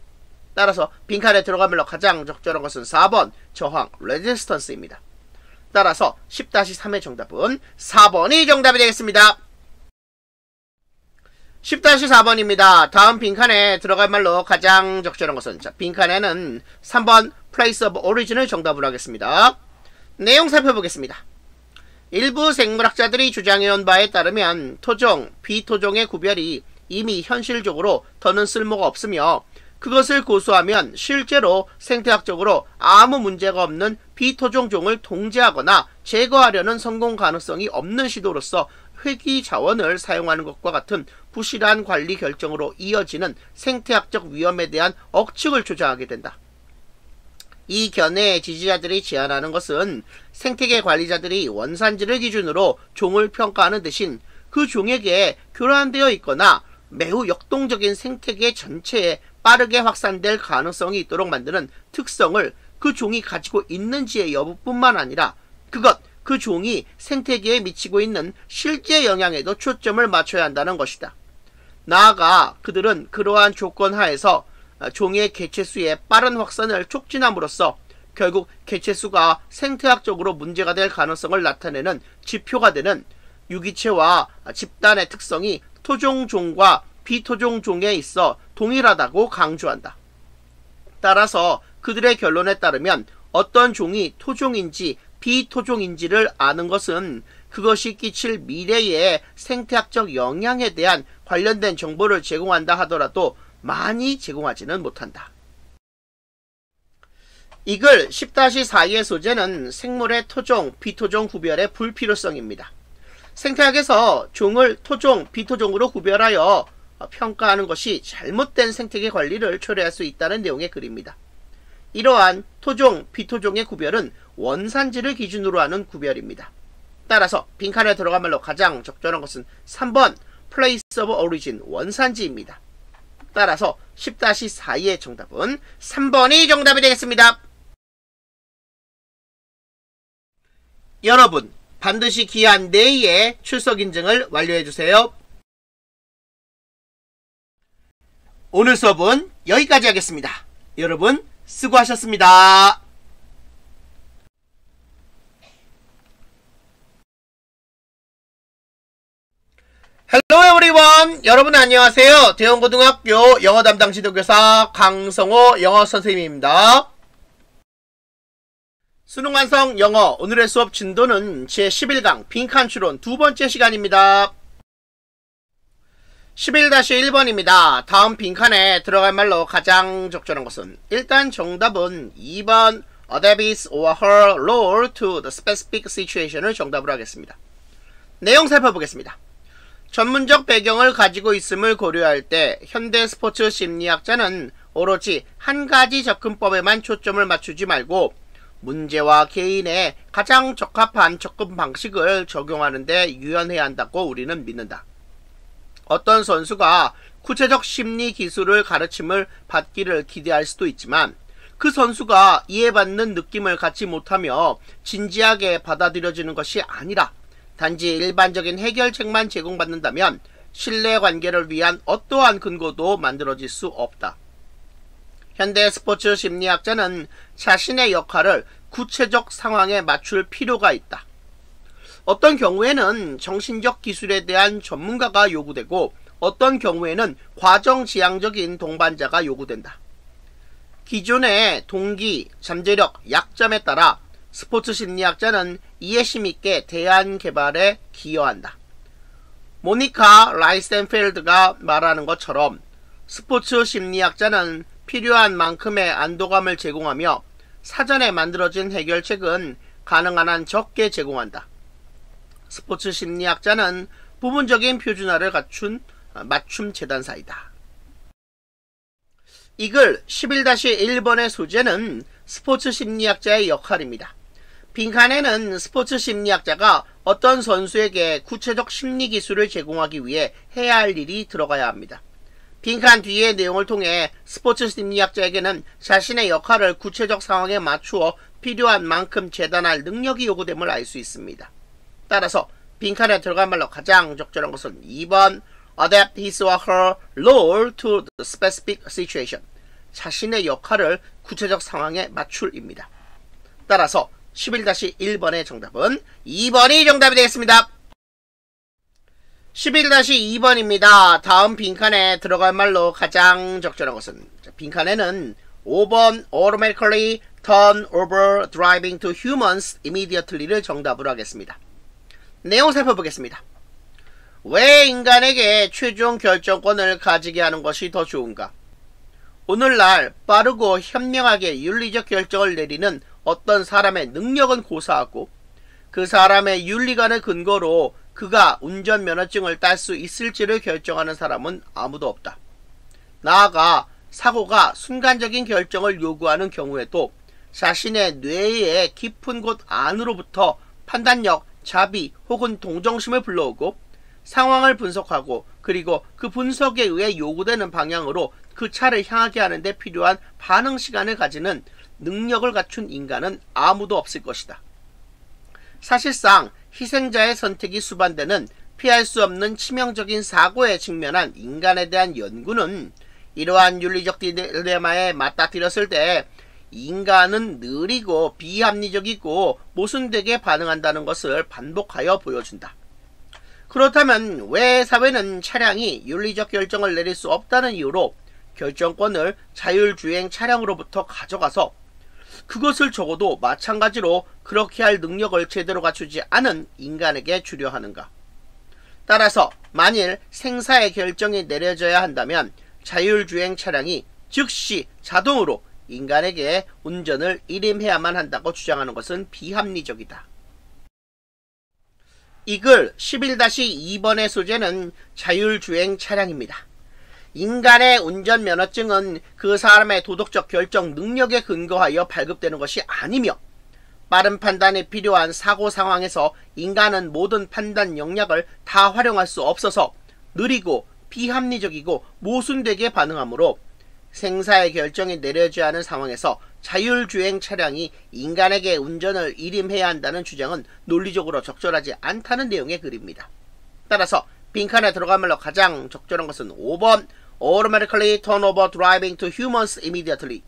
따라서 빈칸에 들어가면 가장 적절한 것은 4번 저항 레지스턴스입니다. 따라서 10-3의 정답은 4번이 정답이 되겠습니다. 10-4번입니다. 다음 빈칸에 들어갈 말로 가장 적절한 것은 자, 빈칸에는 3번 Place of Origin을 정답으로 하겠습니다. 내용 살펴보겠습니다. 일부 생물학자들이 주장해온 바에 따르면 토종, 비토종의 구별이 이미 현실적으로 더는 쓸모가 없으며 그것을 고수하면 실제로 생태학적으로 아무 문제가 없는 비토종종을 통제하거나 제거하려는 성공 가능성이 없는 시도로서 회귀 자원을 사용하는 것과 같은 부실한 관리 결정으로 이어지는 생태학적 위험에 대한 억측을 주장하게 된다. 이 견해의 지지자들이 제안하는 것은 생태계 관리자들이 원산지를 기준으로 종을 평가하는 대신 그 종에게 교란되어 있거나 매우 역동적인 생태계 전체에 빠르게 확산될 가능성이 있도록 만드는 특성을 그 종이 가지고 있는지의 여부뿐만 아니라 그것 그 종이 생태계에 미치고 있는 실제 영향에도 초점을 맞춰야 한다는 것이다. 나아가 그들은 그러한 조건 하에서 종의 개체수의 빠른 확산을 촉진함으로써 결국 개체수가 생태학적으로 문제가 될 가능성을 나타내는 지표가 되는 유기체와 집단의 특성이 토종종과 비토종종에 있어 동일하다고 강조한다. 따라서 그들의 결론에 따르면 어떤 종이 토종인지 비토종인지를 아는 것은 그것이 끼칠 미래의 생태학적 영향에 대한 관련된 정보를 제공한다 하더라도 많이 제공하지는 못한다. 이글 10-4의 소재는 생물의 토종, 비토종 구별의 불필요성입니다. 생태학에서 종을 토종, 비토종으로 구별하여 평가하는 것이 잘못된 생태계 관리를 초래할 수 있다는 내용의 글입니다. 이러한 토종, 비토종의 구별은 원산지를 기준으로 하는 구별입니다. 따라서 빈칸에 들어간 말로 가장 적절한 것은 3번 Place of Origin 원산지입니다. 따라서 10-4의 정답은 3번이 정답이 되겠습니다. 여러분 반드시 기한 내에 출석 인증을 완료해 주세요. 오늘 수업은 여기까지 하겠습니다. 여러분 수고하셨습니다. Hello everyone 여러분 안녕하세요 대원고등학교 영어 담당 지도교사 강성호 영어 선생님입니다 수능 완성 영어 오늘의 수업 진도는 제11강 빈칸 추론 두 번째 시간입니다. 11-1번입니다. 다음 빈칸에 들어갈 말로 가장 적절한 것은 일단 정답은 2번 Adapt or her role to the specific situation을 정답으로 하겠습니다. 내용 살펴보겠습니다. 전문적 배경을 가지고 있음을 고려할 때 현대 스포츠 심리학자는 오로지 한 가지 접근법에만 초점을 맞추지 말고 문제와 개인의 가장 적합한 접근 방식을 적용하는 데 유연해야 한다고 우리는 믿는다. 어떤 선수가 구체적 심리 기술을 가르침을 받기를 기대할 수도 있지만 그 선수가 이해받는 느낌을 갖지 못하며 진지하게 받아들여지는 것이 아니라 단지 일반적인 해결책만 제공받는다면 신뢰관계를 위한 어떠한 근거도 만들어질 수 없다. 현대 스포츠 심리학자는 자신의 역할을 구체적 상황에 맞출 필요가 있다. 어떤 경우에는 정신적 기술에 대한 전문가가 요구되고 어떤 경우에는 과정지향적인 동반자가 요구된다. 기존의 동기, 잠재력, 약점에 따라 스포츠 심리학자는 이해심 있게 대안 개발에 기여한다. 모니카 라이센펠드가 말하는 것처럼 스포츠 심리학자는 필요한 만큼의 안도감을 제공하며 사전에 만들어진 해결책은 가능한 한 적게 제공한다. 스포츠 심리학자는 부분적인 표준화를 갖춘 맞춤 재단사이다. 이 글 11-1번의 소재는 스포츠 심리학자의 역할입니다. 빈칸에는 스포츠 심리학자가 어떤 선수에게 구체적 심리 기술을 제공하기 위해 해야 할 일이 들어가야 합니다. 빈칸 뒤의 내용을 통해 스포츠 심리학자에게는 자신의 역할을 구체적 상황에 맞추어 필요한 만큼 재단할 능력이 요구됨을 알 수 있습니다. 따라서 빈칸에 들어간 말로 가장 적절한 것은 2번 adapt his or her role to the specific situation 자신의 역할을 구체적 상황에 맞출입니다. 따라서 11-1번의 정답은 2번이 정답이 되겠습니다. 11-2번입니다. 다음 빈칸에 들어갈 말로 가장 적절한 것은 빈칸에는 5번 automatically turn over driving to humans immediately를 정답으로 하겠습니다. 내용 살펴보겠습니다. 왜 인간에게 최종 결정권을 가지게 하는 것이 더 좋은가? 오늘날 빠르고 현명하게 윤리적 결정을 내리는 어떤 사람의 능력은 고사하고 그 사람의 윤리관을 근거로 그가 운전면허증을 딸 수 있을지를 결정하는 사람은 아무도 없다. 나아가 사고가 순간적인 결정을 요구하는 경우에도 자신의 뇌의 깊은 곳 안으로부터 판단력, 자비 혹은 동정심을 불러오고 상황을 분석하고 그리고 그 분석에 의해 요구되는 방향으로 그 차를 향하게 하는데 필요한 반응 시간을 가지는 능력을 갖춘 인간은 아무도 없을 것이다. 사실상 희생자의 선택이 수반되는 피할 수 없는 치명적인 사고에 직면한 인간에 대한 연구는 이러한 윤리적 딜레마에 맞닥뜨렸을 때 인간은 느리고 비합리적이고 모순되게 반응한다는 것을 반복하여 보여준다. 그렇다면 왜 사회는 차량이 윤리적 결정을 내릴 수 없다는 이유로 결정권을 자율주행 차량으로부터 가져가서 그것을 적어도 마찬가지로 그렇게 할 능력을 제대로 갖추지 않은 인간에게 주려 하는가? 따라서 만일 생사의 결정이 내려져야 한다면 자율주행 차량이 즉시 자동으로 인간에게 운전을 일임해야만 한다고 주장하는 것은 비합리적이다. 이글 11-2번의 소재는 자율주행 차량입니다. 인간의 운전면허증은 그 사람의 도덕적 결정 능력에 근거하여 발급되는 것이 아니며 빠른 판단이 필요한 사고 상황에서 인간은 모든 판단 역량을 다 활용할 수 없어서 느리고 비합리적이고 모순되게 반응하므로 생사의 결정이 내려져야 하는 상황에서 자율주행 차량이 인간에게 운전을 일임해야 한다는 주장은 논리적으로 적절하지 않다는 내용의 글입니다. 따라서 빈칸에 들어가말로 가장 적절한 것은 5번 automatically turn over driving to humans immediately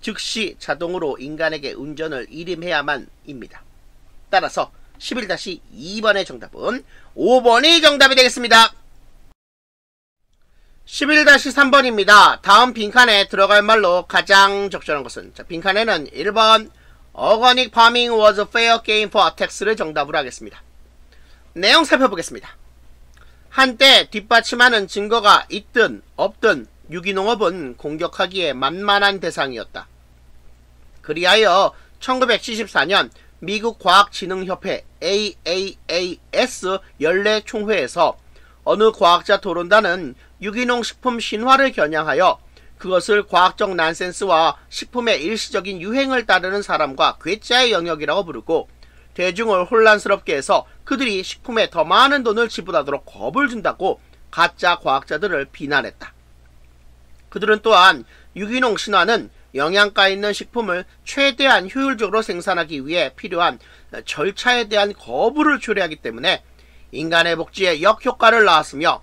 즉시 자동으로 인간에게 운전을 일임해야만 입니다. 따라서 11-2번의 정답은 5번이 정답이 되겠습니다. 11-3번입니다. 다음 빈칸에 들어갈 말로 가장 적절한 것은 자, 빈칸에는 1번 Organic farming was a fair game for attacks를 정답으로 하겠습니다. 내용 살펴보겠습니다. 한때 뒷받침하는 증거가 있든 없든 유기농업은 공격하기에 만만한 대상이었다. 그리하여 1974년 미국 과학진흥협회 AAAS 연례 총회에서 어느 과학자 토론단은 유기농 식품 신화를 겨냥하여 그것을 과학적 난센스와 식품의 일시적인 유행을 따르는 사람과 괴짜의 영역이라고 부르고 대중을 혼란스럽게 해서 그들이 식품에 더 많은 돈을 지불하도록 겁을 준다고 가짜 과학자들을 비난했다. 그들은 또한 유기농 신화는 영양가 있는 식품을 최대한 효율적으로 생산하기 위해 필요한 절차에 대한 거부를 초래하기 때문에 인간의 복지에 역효과를 낳았으며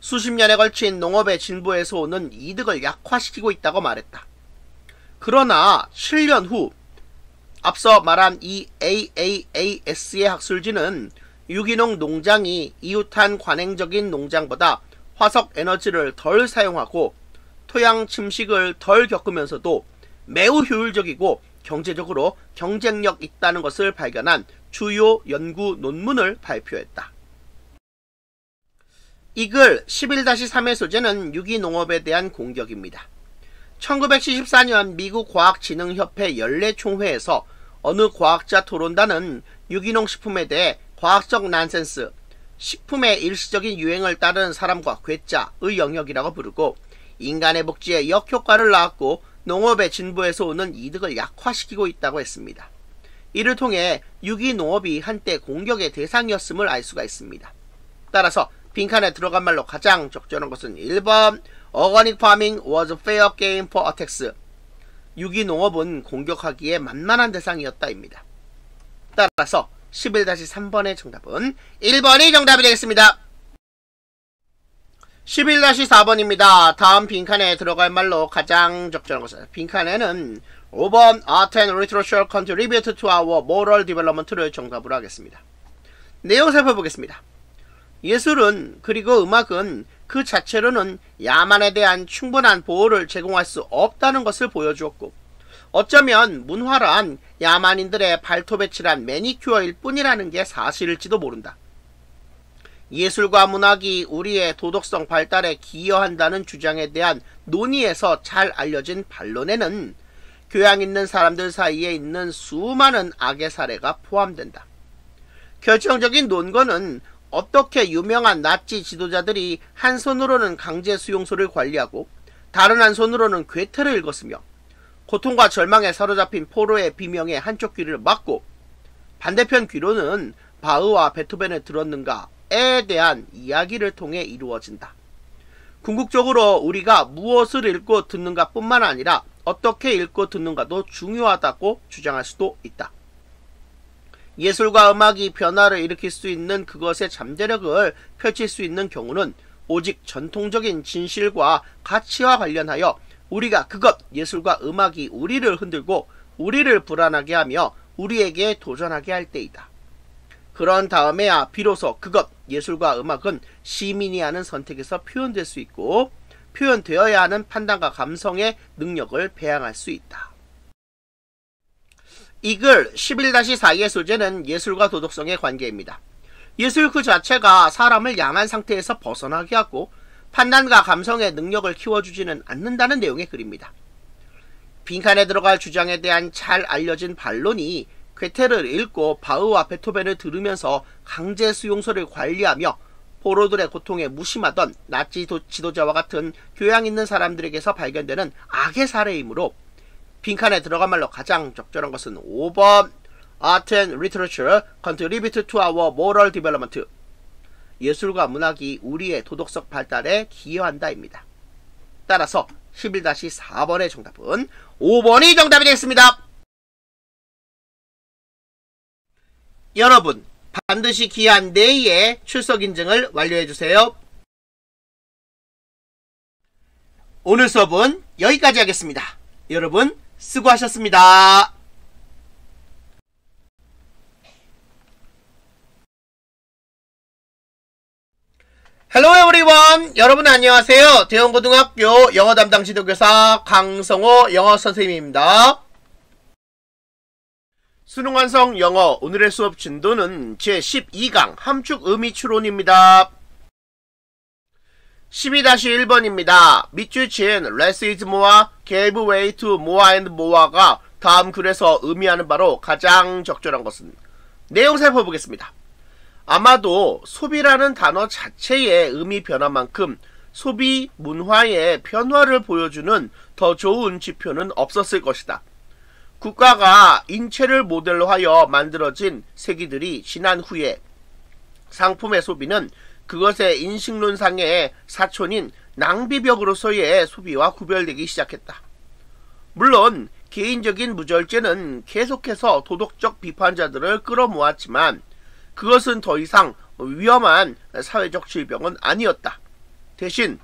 수십 년에 걸친 농업의 진보에서 오는 이득을 약화시키고 있다고 말했다. 그러나 7년 후 앞서 말한 이 AAAS의 학술지는 유기농 농장이 이웃한 관행적인 농장보다 화석 에너지를 덜 사용하고 토양 침식을 덜 겪으면서도 매우 효율적이고 경제적으로 경쟁력 있다는 것을 발견한 주요 연구 논문을 발표했다. 이 글 11-3의 소재는 유기농업에 대한 공격입니다. 1974년 미국 과학진흥협회 연례총회에서 어느 과학자 토론단은 유기농 식품에 대해 과학적 난센스, 식품의 일시적인 유행을 따르는 사람과 괴짜의 영역이라고 부르고 인간의 복지에 역효과를 낳았고 농업의 진보에서 오는 이득을 약화시키고 있다고 했습니다. 이를 통해 유기농업이 한때 공격의 대상이었음을 알 수가 있습니다. 따라서 빈칸에 들어간 말로 가장 적절한 것은 1번 Organic farming was fair game for attacks. 유기농업은 공격하기에 만만한 대상이었다입니다. 따라서 11-3번의 정답은 1번이 정답이 되겠습니다. 11-4번입니다. 다음 빈칸에 들어갈 말로 가장 적절한 것은 빈칸에는 5번 Art and Literature contribute to our moral development를 정답으로 하겠습니다. 내용 살펴보겠습니다. 예술은 그리고 음악은 그 자체로는 야만에 대한 충분한 보호를 제공할 수 없다는 것을 보여주었고 어쩌면 문화란 야만인들의 발톱에 칠한 매니큐어일 뿐이라는 게 사실일지도 모른다. 예술과 문학이 우리의 도덕성 발달에 기여한다는 주장에 대한 논의에서 잘 알려진 반론에는 교양 있는 사람들 사이에 있는 수많은 악의 사례가 포함된다. 결정적인 논거는 어떻게 유명한 나치 지도자들이 한 손으로는 강제 수용소를 관리하고 다른 한 손으로는 괴테를 읽었으며 고통과 절망에 사로잡힌 포로의 비명에 한쪽 귀를 막고 반대편 귀로는 바흐와 베토벤을 들었는가에 대한 이야기를 통해 이루어진다. 궁극적으로 우리가 무엇을 읽고 듣는가 뿐만 아니라 어떻게 읽고 듣는가도 중요하다고 주장할 수도 있다. 예술과 음악이 변화를 일으킬 수 있는 그것의 잠재력을 펼칠 수 있는 경우는 오직 전통적인 진실과 가치와 관련하여 우리가 그것 예술과 음악이 우리를 흔들고 우리를 불안하게 하며 우리에게 도전하게 할 때이다. 그런 다음에야 비로소 그것 예술과 음악은 시민이 하는 선택에서 표현될 수 있고 표현되어야 하는 판단과 감성의 능력을 배양할 수 있다. 이글 11-4의 소재는 예술과 도덕성의 관계입니다. 예술 그 자체가 사람을 양한 상태에서 벗어나게 하고 판단과 감성의 능력을 키워주지는 않는다는 내용의 글입니다. 빈칸에 들어갈 주장에 대한 잘 알려진 반론이 괴테를 읽고 바흐와 베토벤을 들으면서 강제 수용소를 관리하며 포로들의 고통에 무심하던 나치 지도자와 같은 교양 있는 사람들에게서 발견되는 악의 사례이므로 빈칸에 들어간 말로 가장 적절한 것은 5번 Art and Literature contribute to our moral development 예술과 문학이 우리의 도덕적 발달에 기여한다입니다. 따라서 11-4번의 정답은 5번이 정답이 되겠습니다. 여러분 반드시 기한 내에 출석 인증을 완료해주세요. 오늘 수업은 여기까지 하겠습니다. 여러분 수고하셨습니다. Hello everyone 여러분 안녕하세요. 대원고등학교 영어 담당 지도교사 강성호 영어 선생님입니다. 수능 완성 영어 오늘의 수업 진도는 제12강 함축 의미 추론입니다. 12-1번입니다. 밑줄 친 less is more, gave way to more and more가 다음 글에서 의미하는 바로 가장 적절한 것은 내용 살펴보겠습니다. 아마도 소비라는 단어 자체의 의미 변화만큼 소비 문화의 변화를 보여주는 더 좋은 지표는 없었을 것이다. 국가가 인체를 모델로 하여 만들어진 세기들이 지난 후에 상품의 소비는 그것의 인식론상의 사촌인 낭비벽으로서의 소비와 구별되기 시작했다. 물론 개인적인 무절제는 계속해서 도덕적 비판자들을 끌어모았지만 그것은 더 이상 위험한 사회적 질병은 아니었다. 대신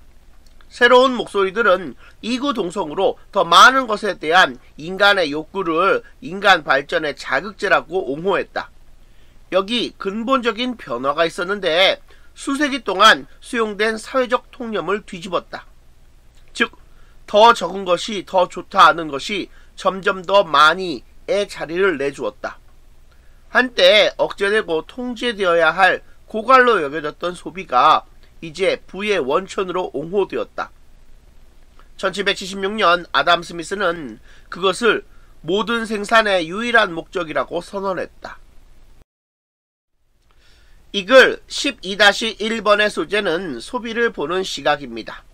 새로운 목소리들은 이구 동성으로 더 많은 것에 대한 인간의 욕구를 인간 발전의 자극제라고 옹호했다. 여기 근본적인 변화가 있었는데 수세기 동안 수용된 사회적 통념을 뒤집었다. 즉, 더 적은 것이 더 좋다 하는 것이 점점 더 많이의 자리를 내주었다. 한때 억제되고 통제되어야 할 고갈로 여겨졌던 소비가 이제 부의 원천으로 옹호되었다. 1776년 아담 스미스는 그것을 모든 생산의 유일한 목적이라고 선언했다. 이글 12-1번의 소재는 소비를 보는 시각입니다.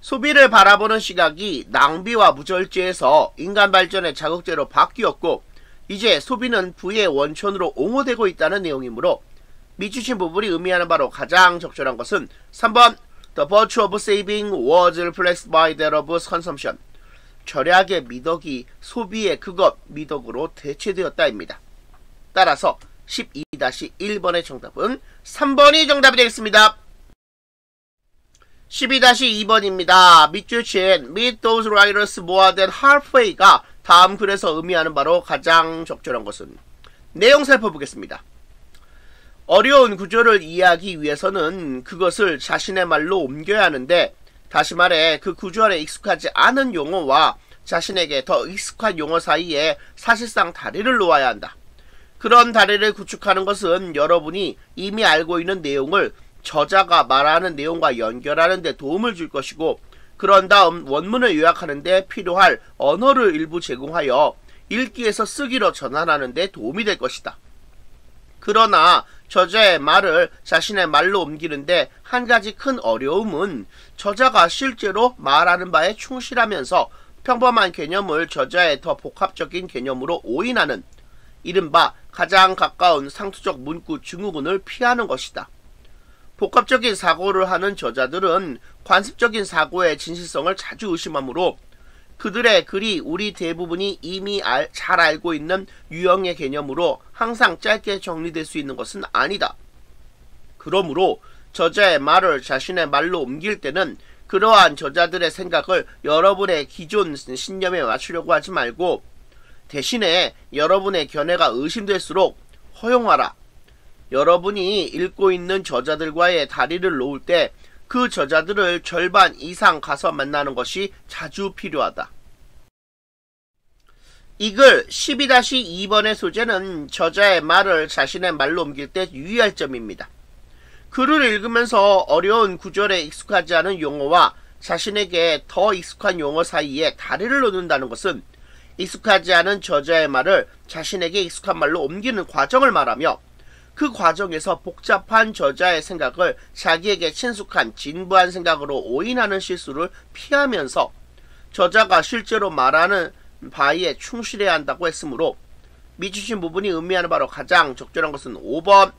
소비를 바라보는 시각이 낭비와 무절제에서 인간 발전의 자극제로 바뀌었고 이제 소비는 부의 원천으로 옹호되고 있다는 내용이므로 미주신 부분이 의미하는 바로 가장 적절한 것은 3번 The virtue of saving was replaced by that of consumption. 절약의 미덕이 소비의 그것 미덕으로 대체되었다입니다. 따라서 12-1번의 정답은 3번이 정답이 되겠습니다. 12-2번입니다. 밑줄 친 Meet those writers more halfway가 다음 글에서 의미하는 바로 가장 적절한 것은 내용 살펴보겠습니다. 어려운 구조를 이해하기 위해서는 그것을 자신의 말로 옮겨야 하는데 다시 말해 그 구조 안에 익숙하지 않은 용어와 자신에게 더 익숙한 용어 사이에 사실상 다리를 놓아야 한다. 그런 다리를 구축하는 것은 여러분이 이미 알고 있는 내용을 저자가 말하는 내용과 연결하는 데 도움을 줄 것이고 그런 다음 원문을 요약하는 데 필요할 언어를 일부 제공하여 읽기에서 쓰기로 전환하는 데 도움이 될 것이다. 그러나 저자의 말을 자신의 말로 옮기는데 한 가지 큰 어려움은 저자가 실제로 말하는 바에 충실하면서 평범한 개념을 저자의 더 복합적인 개념으로 오인하는 이른바 가장 가까운 상투적 문구 증후군을 피하는 것이다. 복합적인 사고를 하는 저자들은 관습적인 사고의 진실성을 자주 의심하므로 그들의 글이 우리 대부분이 이미 알, 잘 알고 있는 유형의 개념으로 항상 짧게 정리될 수 있는 것은 아니다. 그러므로 저자의 말을 자신의 말로 옮길 때는 그러한 저자들의 생각을 여러분의 기존 신념에 맞추려고 하지 말고 대신에 여러분의 견해가 의심될수록 허용하라. 여러분이 읽고 있는 저자들과의 다리를 놓을 때 그 저자들을 절반 이상 가서 만나는 것이 자주 필요하다. 이 글 12-2번의 소재는 저자의 말을 자신의 말로 옮길 때 유의할 점입니다. 글을 읽으면서 어려운 구절에 익숙하지 않은 용어와 자신에게 더 익숙한 용어 사이에 다리를 놓는다는 것은 익숙하지 않은 저자의 말을 자신에게 익숙한 말로 옮기는 과정을 말하며 그 과정에서 복잡한 저자의 생각을 자기에게 친숙한 진부한 생각으로 오인하는 실수를 피하면서 저자가 실제로 말하는 바에 충실해야 한다고 했으므로 미주신 부분이 의미하는 바로 가장 적절한 것은 5번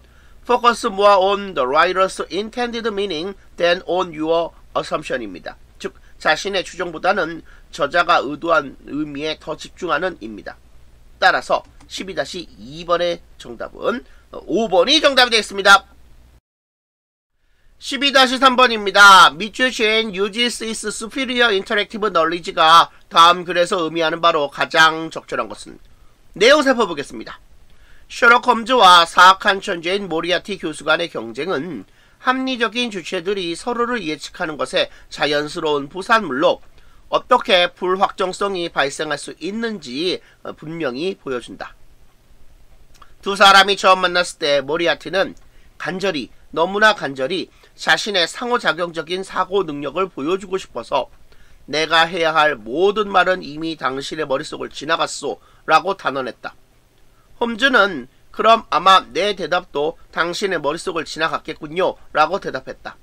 Focus more on the writer's intended meaning than on your assumption입니다. 즉 자신의 추정보다는 저자가 의도한 의미에 더 집중하는 입니다. 따라서 12-2번의 정답은 5번이 정답이 되겠습니다. 12-3번입니다. 미추신 uses its superior interactive knowledge가 다음 글에서 의미하는 바로 가장 적절한 것은 내용 살펴보겠습니다. 셔럭 홈즈와 사악한 천재인 모리아티 교수 간의 경쟁은 합리적인 주체들이 서로를 예측하는 것에 자연스러운 부산물로 어떻게 불확정성이 발생할 수 있는지 분명히 보여준다. 두 사람이 처음 만났을 때 모리아티는 간절히 너무나 간절히 자신의 상호작용적인 사고 능력을 보여주고 싶어서 내가 해야 할 모든 말은 이미 당신의 머릿속을 지나갔소 라고 단언했다. 홈즈는 그럼 아마 내 대답도 당신의 머릿속을 지나갔겠군요 라고 대답했다.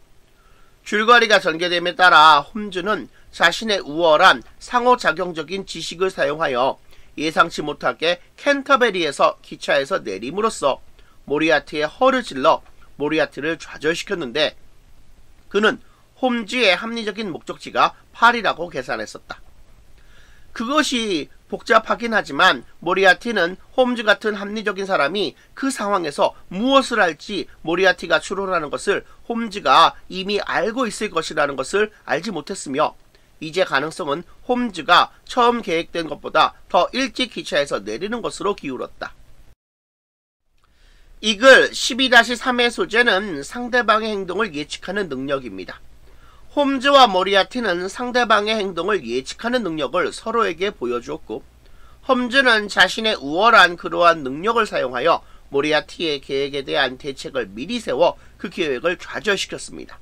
줄거리가 전개됨에 따라 홈즈는 자신의 우월한 상호작용적인 지식을 사용하여 예상치 못하게 캔터베리에서 기차에서 내림으로써 모리아티의 허를 찔러 모리아티를 좌절시켰는데 그는 홈즈의 합리적인 목적지가 파리라고 계산했었다. 그것이 복잡하긴 하지만 모리아티는 홈즈 같은 합리적인 사람이 그 상황에서 무엇을 할지 모리아티가 추론하는 것을 홈즈가 이미 알고 있을 것이라는 것을 알지 못했으며 이제 가능성은 홈즈가 처음 계획된 것보다 더 일찍 기차에서 내리는 것으로 기울었다. 이글 12-3의 소재는 상대방의 행동을 예측하는 능력입니다. 홈즈와 모리아티는 상대방의 행동을 예측하는 능력을 서로에게 보여주었고 홈즈는 자신의 우월한 그러한 능력을 사용하여 모리아티의 계획에 대한 대책을 미리 세워 그 계획을 좌절시켰습니다.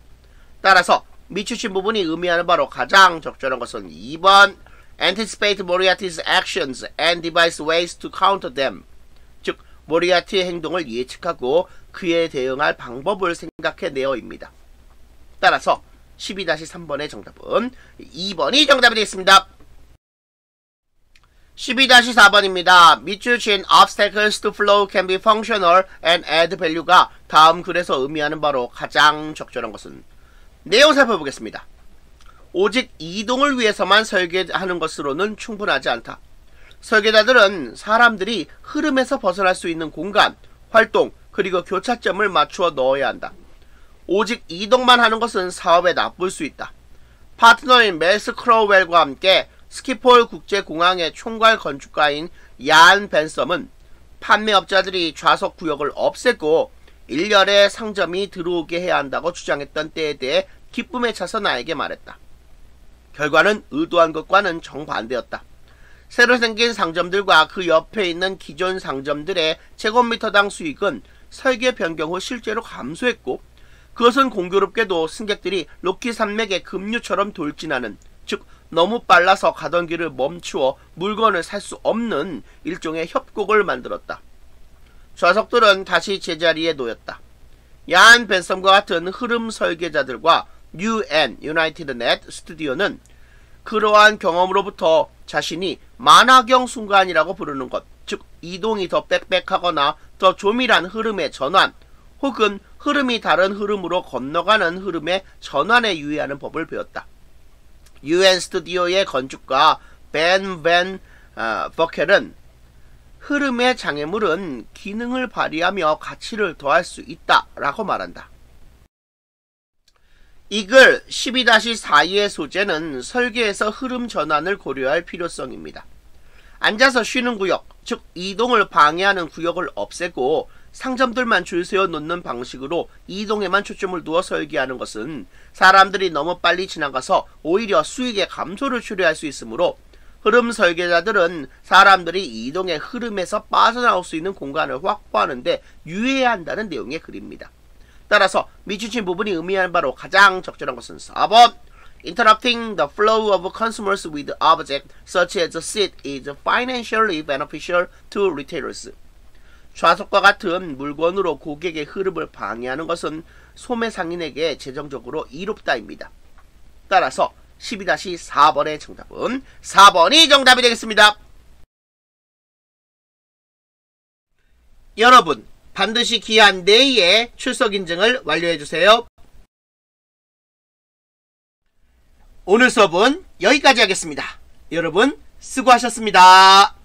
따라서 미추신 부분이 의미하는 바로 가장 적절한 것은 2번 anticipate Moriarty's actions and devise ways to counter them 즉 모리아티의 행동을 예측하고 그에 대응할 방법을 생각해내어입니다. 따라서 12-3번의 정답은 2번이 정답이 되겠습니다. 12-4번입니다. 밑줄친 obstacles to flow can be functional and add value가 다음 글에서 의미하는 바로 가장 적절한 것은 내용 살펴보겠습니다. 오직 이동을 위해서만 설계하는 것으로는 충분하지 않다. 설계자들은 사람들이 흐름에서 벗어날 수 있는 공간, 활동, 그리고 교차점을 맞추어 넣어야 한다. 오직 이동만 하는 것은 사업에 나쁠 수 있다. 파트너인 멜스 크로웰과 함께 스키폴 국제공항의 총괄 건축가인 얀 벤섬은 판매업자들이 좌석 구역을 없앴고 일렬에 상점이 들어오게 해야 한다고 주장했던 때에 대해 기쁨에 차서 나에게 말했다. 결과는 의도한 것과는 정반대였다. 새로 생긴 상점들과 그 옆에 있는 기존 상점들의 제곱미터당 수익은 설계 변경 후 실제로 감소했고 그것은 공교롭게도 승객들이 로키 산맥의 급류처럼 돌진하는 즉 너무 빨라서 가던 길을 멈추어 물건을 살 수 없는 일종의 협곡을 만들었다. 좌석들은 다시 제자리에 놓였다. 야한 벤섬과 같은 흐름 설계자들과 UN United Net 스튜디오는 그러한 경험으로부터 자신이 만화경 순간이라고 부르는 것, 즉 이동이 더 빽빽하거나 더 조밀한 흐름의 전환, 혹은 흐름이 다른 흐름으로 건너가는 흐름의 전환에 유의하는 법을 배웠다. UN 스튜디오의 건축가 벤벤 어, 버켈은 흐름의 장애물은 기능을 발휘하며 가치를 더할 수 있다 라고 말한다. 이 글 12-4의 소재는 설계에서 흐름 전환을 고려할 필요성입니다. 앉아서 쉬는 구역, 즉 이동을 방해하는 구역을 없애고 상점들만 줄 세워 놓는 방식으로 이동에만 초점을 두어 설계하는 것은 사람들이 너무 빨리 지나가서 오히려 수익의 감소를 초래할 수 있으므로 흐름 설계자들은 사람들이 이동의 흐름에서 빠져나올 수 있는 공간을 확보하는데 유의해야 한다는 내용의 글입니다. 따라서 미치친 부분이 의미하는 바로 가장 적절한 것은 4번 Interrupting the flow of consumers with objects such as seat is financially beneficial to retailers. 좌석과 같은 물건으로 고객의 흐름을 방해하는 것은 소매상인에게 재정적으로 이롭다입니다. 따라서 12-4번의 정답은 4번이 정답이 되겠습니다. 여러분, 반드시 기한 내에 출석 인증을 완료해주세요. 오늘 수업은 여기까지 하겠습니다. 여러분, 수고하셨습니다.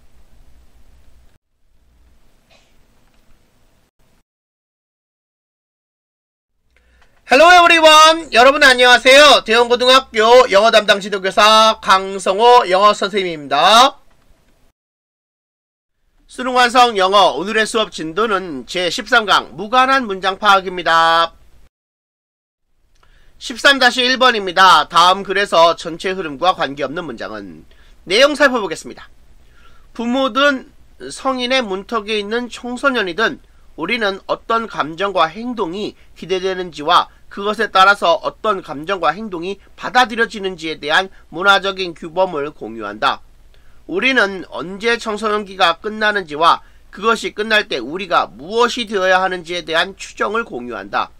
Hello everyone 여러분 안녕하세요. 대원고등학교 영어 담당 지도교사 강성호 영어 선생님입니다. 수능 완성 영어 오늘의 수업 진도는 제13강 무관한 문장 파악입니다. 13-1번입니다. 다음 글에서 전체 흐름과 관계없는 문장은 내용 살펴보겠습니다. 부모든 성인의 문턱에 있는 청소년이든 우리는 어떤 감정과 행동이 기대되는지와 그것에 따라서 어떤 감정과 행동이 받아들여지는지에 대한 문화적인 규범을 공유한다. 우리는 언제 청소년기가 끝나는지와 그것이 끝날 때 우리가 무엇이 되어야 하는지에 대한 추정을 공유한다.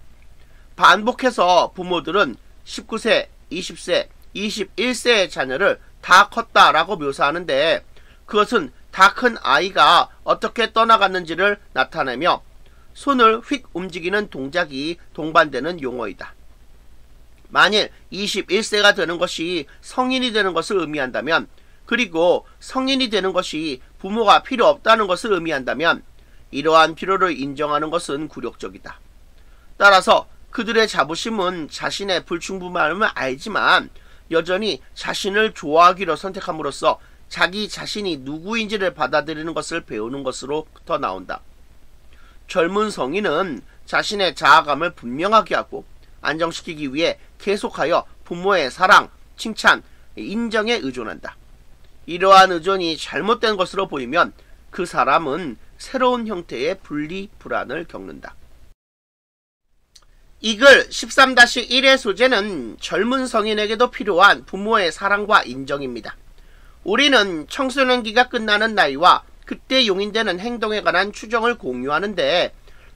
반복해서 부모들은 19세, 20세, 21세의 자녀를 다 컸다라고 묘사하는데 그것은 다 큰 아이가 어떻게 떠나갔는지를 나타내며 손을 휙 움직이는 동작이 동반되는 용어이다. 만일 21세가 되는 것이 성인이 되는 것을 의미한다면 그리고 성인이 되는 것이 부모가 필요 없다는 것을 의미한다면 이러한 필요를 인정하는 것은 굴욕적이다. 따라서 그들의 자부심은 자신의 불충분함을 알지만 여전히 자신을 좋아하기로 선택함으로써 자기 자신이 누구인지를 받아들이는 것을 배우는 것으로부터 나온다. 젊은 성인은 자신의 자아감을 분명하게 하고 안정시키기 위해 계속하여 부모의 사랑, 칭찬, 인정에 의존한다. 이러한 의존이 잘못된 것으로 보이면 그 사람은 새로운 형태의 분리 불안을 겪는다. 이 글 13-1의 소재는 젊은 성인에게도 필요한 부모의 사랑과 인정입니다. 우리는 청소년기가 끝나는 나이와 그때 용인되는 행동에 관한 추정을 공유하는데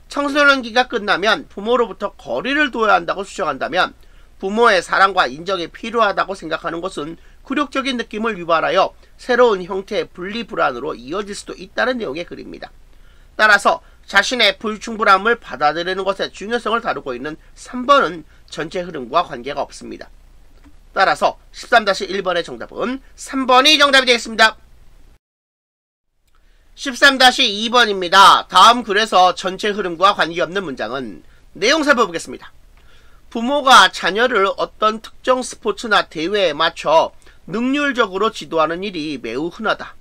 청소년기가 끝나면 부모로부터 거리를 둬야 한다고 주장한다면 부모의 사랑과 인정이 필요하다고 생각하는 것은 굴욕적인 느낌을 유발하여 새로운 형태의 분리불안으로 이어질 수도 있다는 내용의 글입니다. 따라서 자신의 불충분함을 받아들이는 것의 중요성을 다루고 있는 3번은 전체 흐름과 관계가 없습니다. 따라서 13-1번의 정답은 3번이 정답이 되겠습니다. 13-2번입니다. 다음 글에서 전체 흐름과 관계없는 문장은 내용 살펴보겠습니다. 부모가 자녀를 어떤 특정 스포츠나 대회에 맞춰 능률적으로 지도하는 일이 매우 흔하다.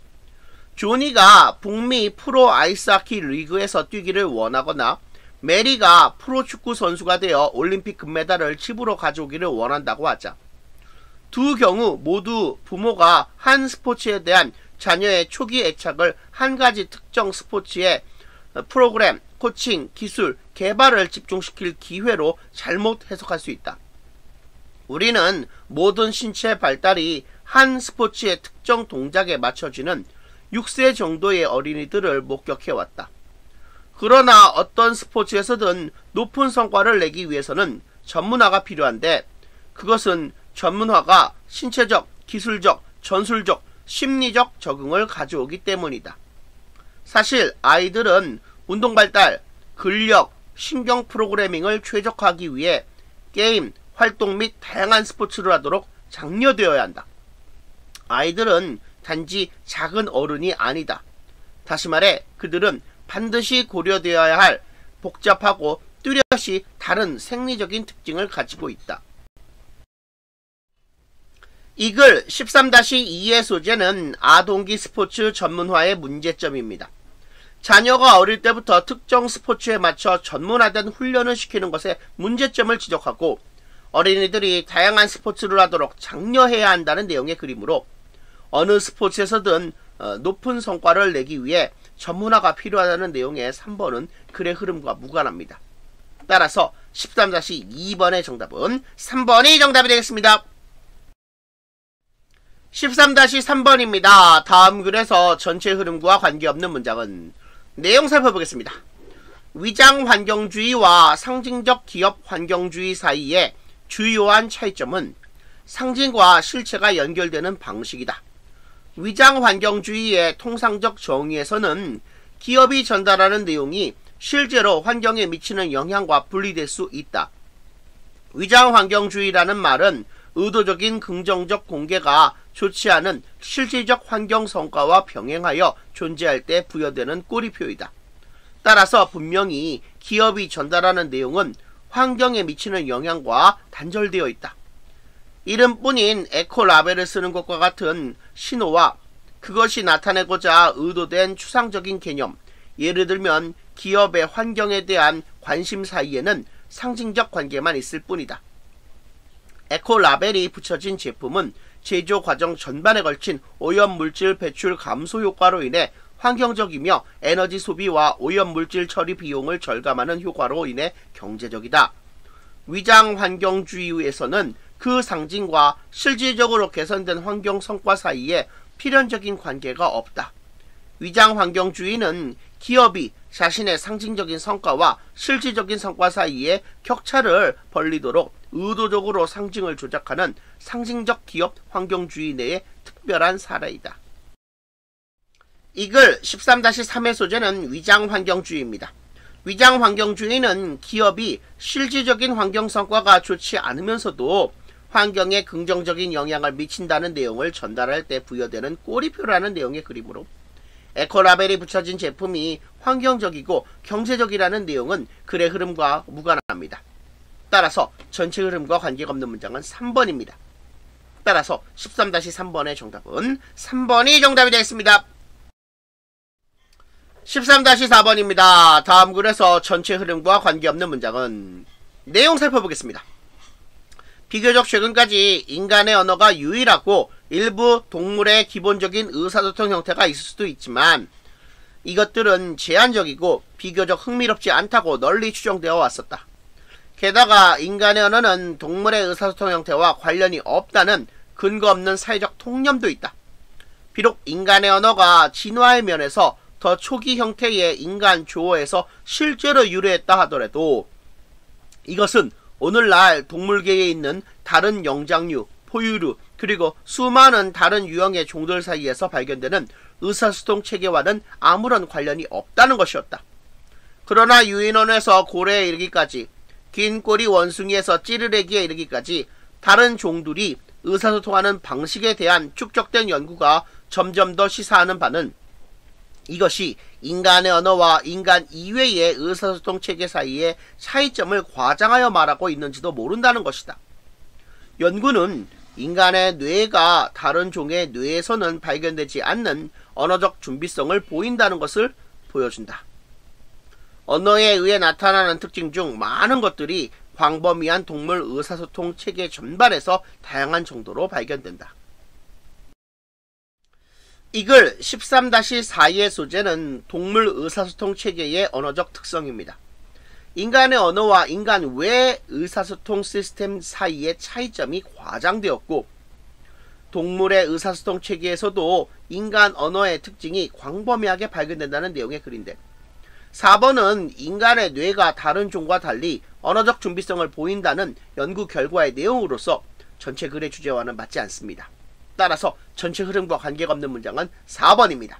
조니가 북미 프로 아이스하키 리그에서 뛰기를 원하거나 메리가 프로 축구 선수가 되어 올림픽 금메달을 집으로 가져오기를 원한다고 하자. 두 경우 모두 부모가 한 스포츠에 대한 자녀의 초기 애착을 한 가지 특정 스포츠의 프로그램, 코칭, 기술, 개발을 집중시킬 기회로 잘못 해석할 수 있다. 우리는 모든 신체 발달이 한 스포츠의 특정 동작에 맞춰지는 6세 정도의 어린이들을 목격해왔다. 그러나 어떤 스포츠에서든 높은 성과를 내기 위해서는 전문화가 필요한데 그것은 전문화가 신체적, 기술적, 전술적, 심리적 적응을 가져오기 때문이다. 사실 아이들은 운동 발달, 근력, 신경 프로그래밍을 최적화하기 위해 게임, 활동 및 다양한 스포츠를 하도록 장려되어야 한다. 아이들은 단지 작은 어른이 아니다. 다시 말해 그들은 반드시 고려되어야 할 복잡하고 뚜렷이 다른 생리적인 특징을 가지고 있다. 이글 13-2의 소재는 아동기 스포츠 전문화의 문제점입니다. 자녀가 어릴 때부터 특정 스포츠에 맞춰 전문화된 훈련을 시키는 것에 문제점을 지적하고 어린이들이 다양한 스포츠를 하도록 장려해야 한다는 내용의 그림으로 어느 스포츠에서든 어, 높은 성과를 내기 위해 전문화가 필요하다는 내용의 3번은 글의 흐름과 무관합니다. 따라서 13-2번의 정답은 3번이 정답이 되겠습니다. 13-3번입니다. 다음 글에서 전체 흐름과 관계없는 문장은 내용 살펴보겠습니다. 위장 환경주의와 상징적 기업 환경주의 사이의 주요한 차이점은 상징과 실체가 연결되는 방식이다. 위장 환경주의의 통상적 정의에서는 기업이 전달하는 내용이 실제로 환경에 미치는 영향과 분리될 수 있다. 위장 환경주의라는 말은 의도적인 긍정적 공개가 좋지 않은 실질적 환경 성과와 병행하여 존재할 때 부여되는 꼬리표이다. 따라서 분명히 기업이 전달하는 내용은 환경에 미치는 영향과 단절되어 있다. 이름뿐인 에코 라벨을 쓰는 것과 같은 신호와 그것이 나타내고자 의도된 추상적인 개념, 예를 들면 기업의 환경에 대한 관심 사이에는 상징적 관계만 있을 뿐이다. 에코 라벨이 붙여진 제품은 제조 과정 전반에 걸친 오염물질 배출 감소 효과로 인해 환경적이며 에너지 소비와 오염물질 처리 비용을 절감하는 효과로 인해 경제적이다. 위장 환경주의에서는 그 상징과 실질적으로 개선된 환경 성과 사이에 필연적인 관계가 없다. 위장 환경주의는 기업이 자신의 상징적인 성과와 실질적인 성과 사이에 격차를 벌리도록 의도적으로 상징을 조작하는 상징적 기업 환경주의 내의 특별한 사례이다. 이글 13-3의 소재는 위장 환경주의입니다. 위장 환경주의는 기업이 실질적인 환경 성과가 좋지 않으면서도 환경에 긍정적인 영향을 미친다는 내용을 전달할 때 부여되는 꼬리표라는 내용의 그림으로 에코라벨이 붙여진 제품이 환경적이고 경제적이라는 내용은 글의 흐름과 무관합니다. 따라서 전체 흐름과 관계가 없는 문장은 3번입니다. 따라서 13-3번의 정답은 3번이 정답이 되겠습니다. 13-4번입니다. 다음 글에서 전체 흐름과 관계없는 문장은 내용 살펴보겠습니다. 비교적 최근까지 인간의 언어가 유일하고 일부 동물의 기본적인 의사소통 형태가 있을 수도 있지만 이것들은 제한적이고 비교적 흥미롭지 않다고 널리 추정되어 왔었다. 게다가 인간의 언어는 동물의 의사소통 형태와 관련이 없다는 근거 없는 사회적 통념도 있다. 비록 인간의 언어가 진화의 면에서 더 초기 형태의 인간 조어에서 실제로 유래했다 하더라도 이것은 오늘날 동물계에 있는 다른 영장류, 포유류, 그리고 수많은 다른 유형의 종들 사이에서 발견되는 의사소통 체계와는 아무런 관련이 없다는 것이었다. 그러나 유인원에서 고래에 이르기까지 긴 꼬리 원숭이에서 찌르레기에 이르기까지 다른 종들이 의사소통하는 방식에 대한 축적된 연구가 점점 더 시사하는 바는 이것이 인간의 언어와 인간 이외의 의사소통 체계 사이의 차이점을 과장하여 말하고 있는지도 모른다는 것이다. 연구는 인간의 뇌가 다른 종의 뇌에서는 발견되지 않는 언어적 준비성을 보인다는 것을 보여준다. 언어에 의해 나타나는 특징 중 많은 것들이 광범위한 동물 의사소통 체계 전반에서 다양한 정도로 발견된다. 이 글 13-4의 소재는 동물 의사소통 체계의 언어적 특성입니다. 인간의 언어와 인간 외 의사소통 시스템 사이의 차이점이 과장되었고 동물의 의사소통 체계에서도 인간 언어의 특징이 광범위하게 발견된다는 내용의 글인데 4번은 인간의 뇌가 다른 종과 달리 언어적 준비성을 보인다는 연구 결과의 내용으로서 전체 글의 주제와는 맞지 않습니다. 따라서 전체 흐름과 관계가 없는 문장은 4번입니다.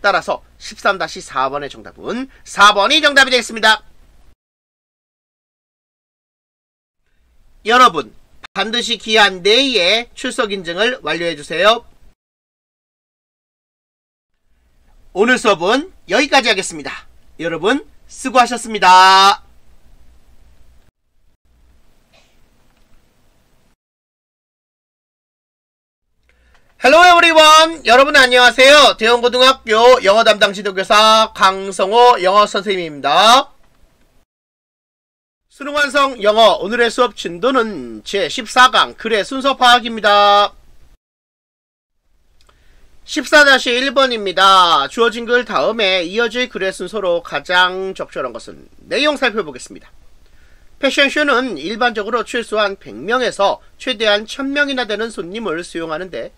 따라서 13-4번의 정답은 4번이 정답이 되겠습니다. 여러분, 반드시 기한 내에 출석 인증을 완료해 주세요. 오늘 수업은 여기까지 하겠습니다. 여러분, 수고하셨습니다. Hello everyone 여러분 안녕하세요. 대원고등학교 영어 담당 지도교사 강성호 영어 선생님입니다. 수능 완성 영어. 오늘의 수업 진도는 제14강 글의 순서 파악입니다 14-1번입니다 주어진 글 다음에 이어질 글의 순서로 가장 적절한 것은 내용 살펴보겠습니다 패션쇼는 일반적으로 최소한 100명에서 최대한 1000명이나 되는 손님을 수용하는데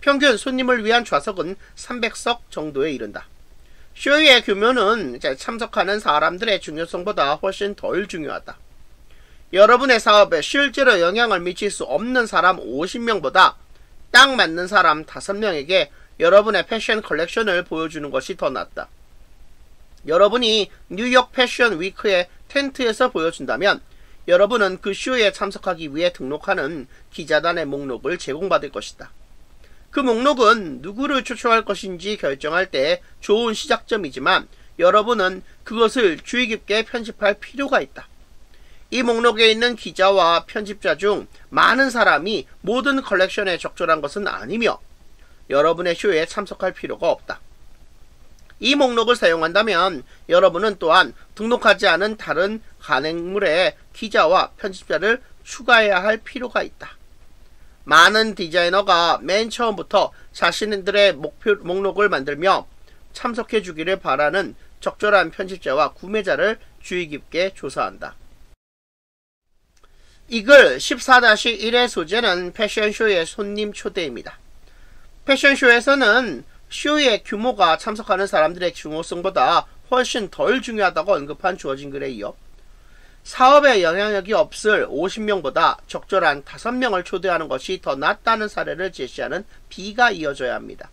평균 손님을 위한 좌석은 300석 정도에 이른다. 쇼의 규모는 참석하는 사람들의 중요성보다 훨씬 덜 중요하다. 여러분의 사업에 실제로 영향을 미칠 수 없는 사람 50명보다 딱 맞는 사람 5명에게 여러분의 패션 컬렉션을 보여주는 것이 더 낫다. 여러분이 뉴욕 패션 위크의 텐트에서 보여준다면 여러분은 그 쇼에 참석하기 위해 등록하는 기자단의 목록을 제공받을 것이다. 그 목록은 누구를 초청할 것인지 결정할 때 좋은 시작점이지만 여러분은 그것을 주의 깊게 편집할 필요가 있다. 이 목록에 있는 기자와 편집자 중 많은 사람이 모든 컬렉션에 적절한 것은 아니며 여러분의 쇼에 참석할 필요가 없다. 이 목록을 사용한다면 여러분은 또한 등록하지 않은 다른 간행물의 기자와 편집자를 추가해야 할 필요가 있다. 많은 디자이너가 맨 처음부터 자신들의 목표, 목록을 만들며 참석해 주기를 바라는 적절한 편집자와 구매자를 주의 깊게 조사한다. 이글 14-1의 소재는 패션쇼의 손님 초대입니다. 패션쇼에서는 쇼의 규모가 참석하는 사람들의 중요성보다 훨씬 덜 중요하다고 언급한 주어진 글에 이어 사업에 영향력이 없을 50명보다 적절한 5명을 초대하는 것이 더 낫다는 사례를 제시하는 B가 이어져야 합니다.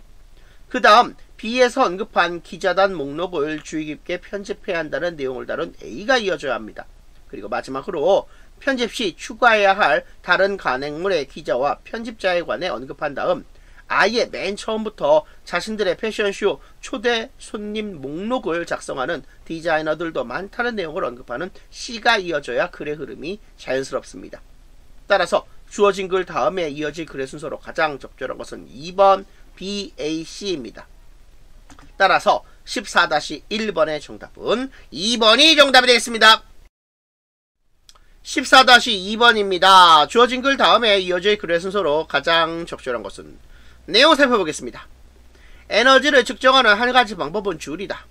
그 다음 B에서 언급한 기자단 목록을 주의 깊게 편집해야 한다는 내용을 다룬 A가 이어져야 합니다. 그리고 마지막으로 편집 시 추가해야 할 다른 간행물의 기자와 편집자에 관해 언급한 다음 아예 맨 처음부터 자신들의 패션쇼 초대 손님 목록을 작성하는 디자이너들도 많다는 내용을 언급하는 C가 이어져야 글의 흐름이 자연스럽습니다. 따라서 주어진 글 다음에 이어질 글의 순서로 가장 적절한 것은 2번 B, A, C입니다. 따라서 14-1번의 정답은 2번이 정답이 되겠습니다. 14-2번입니다. 주어진 글 다음에 이어질 글의 순서로 가장 적절한 것은 내용 살펴보겠습니다. 에너지를 측정하는 한 가지 방법은 줄이다.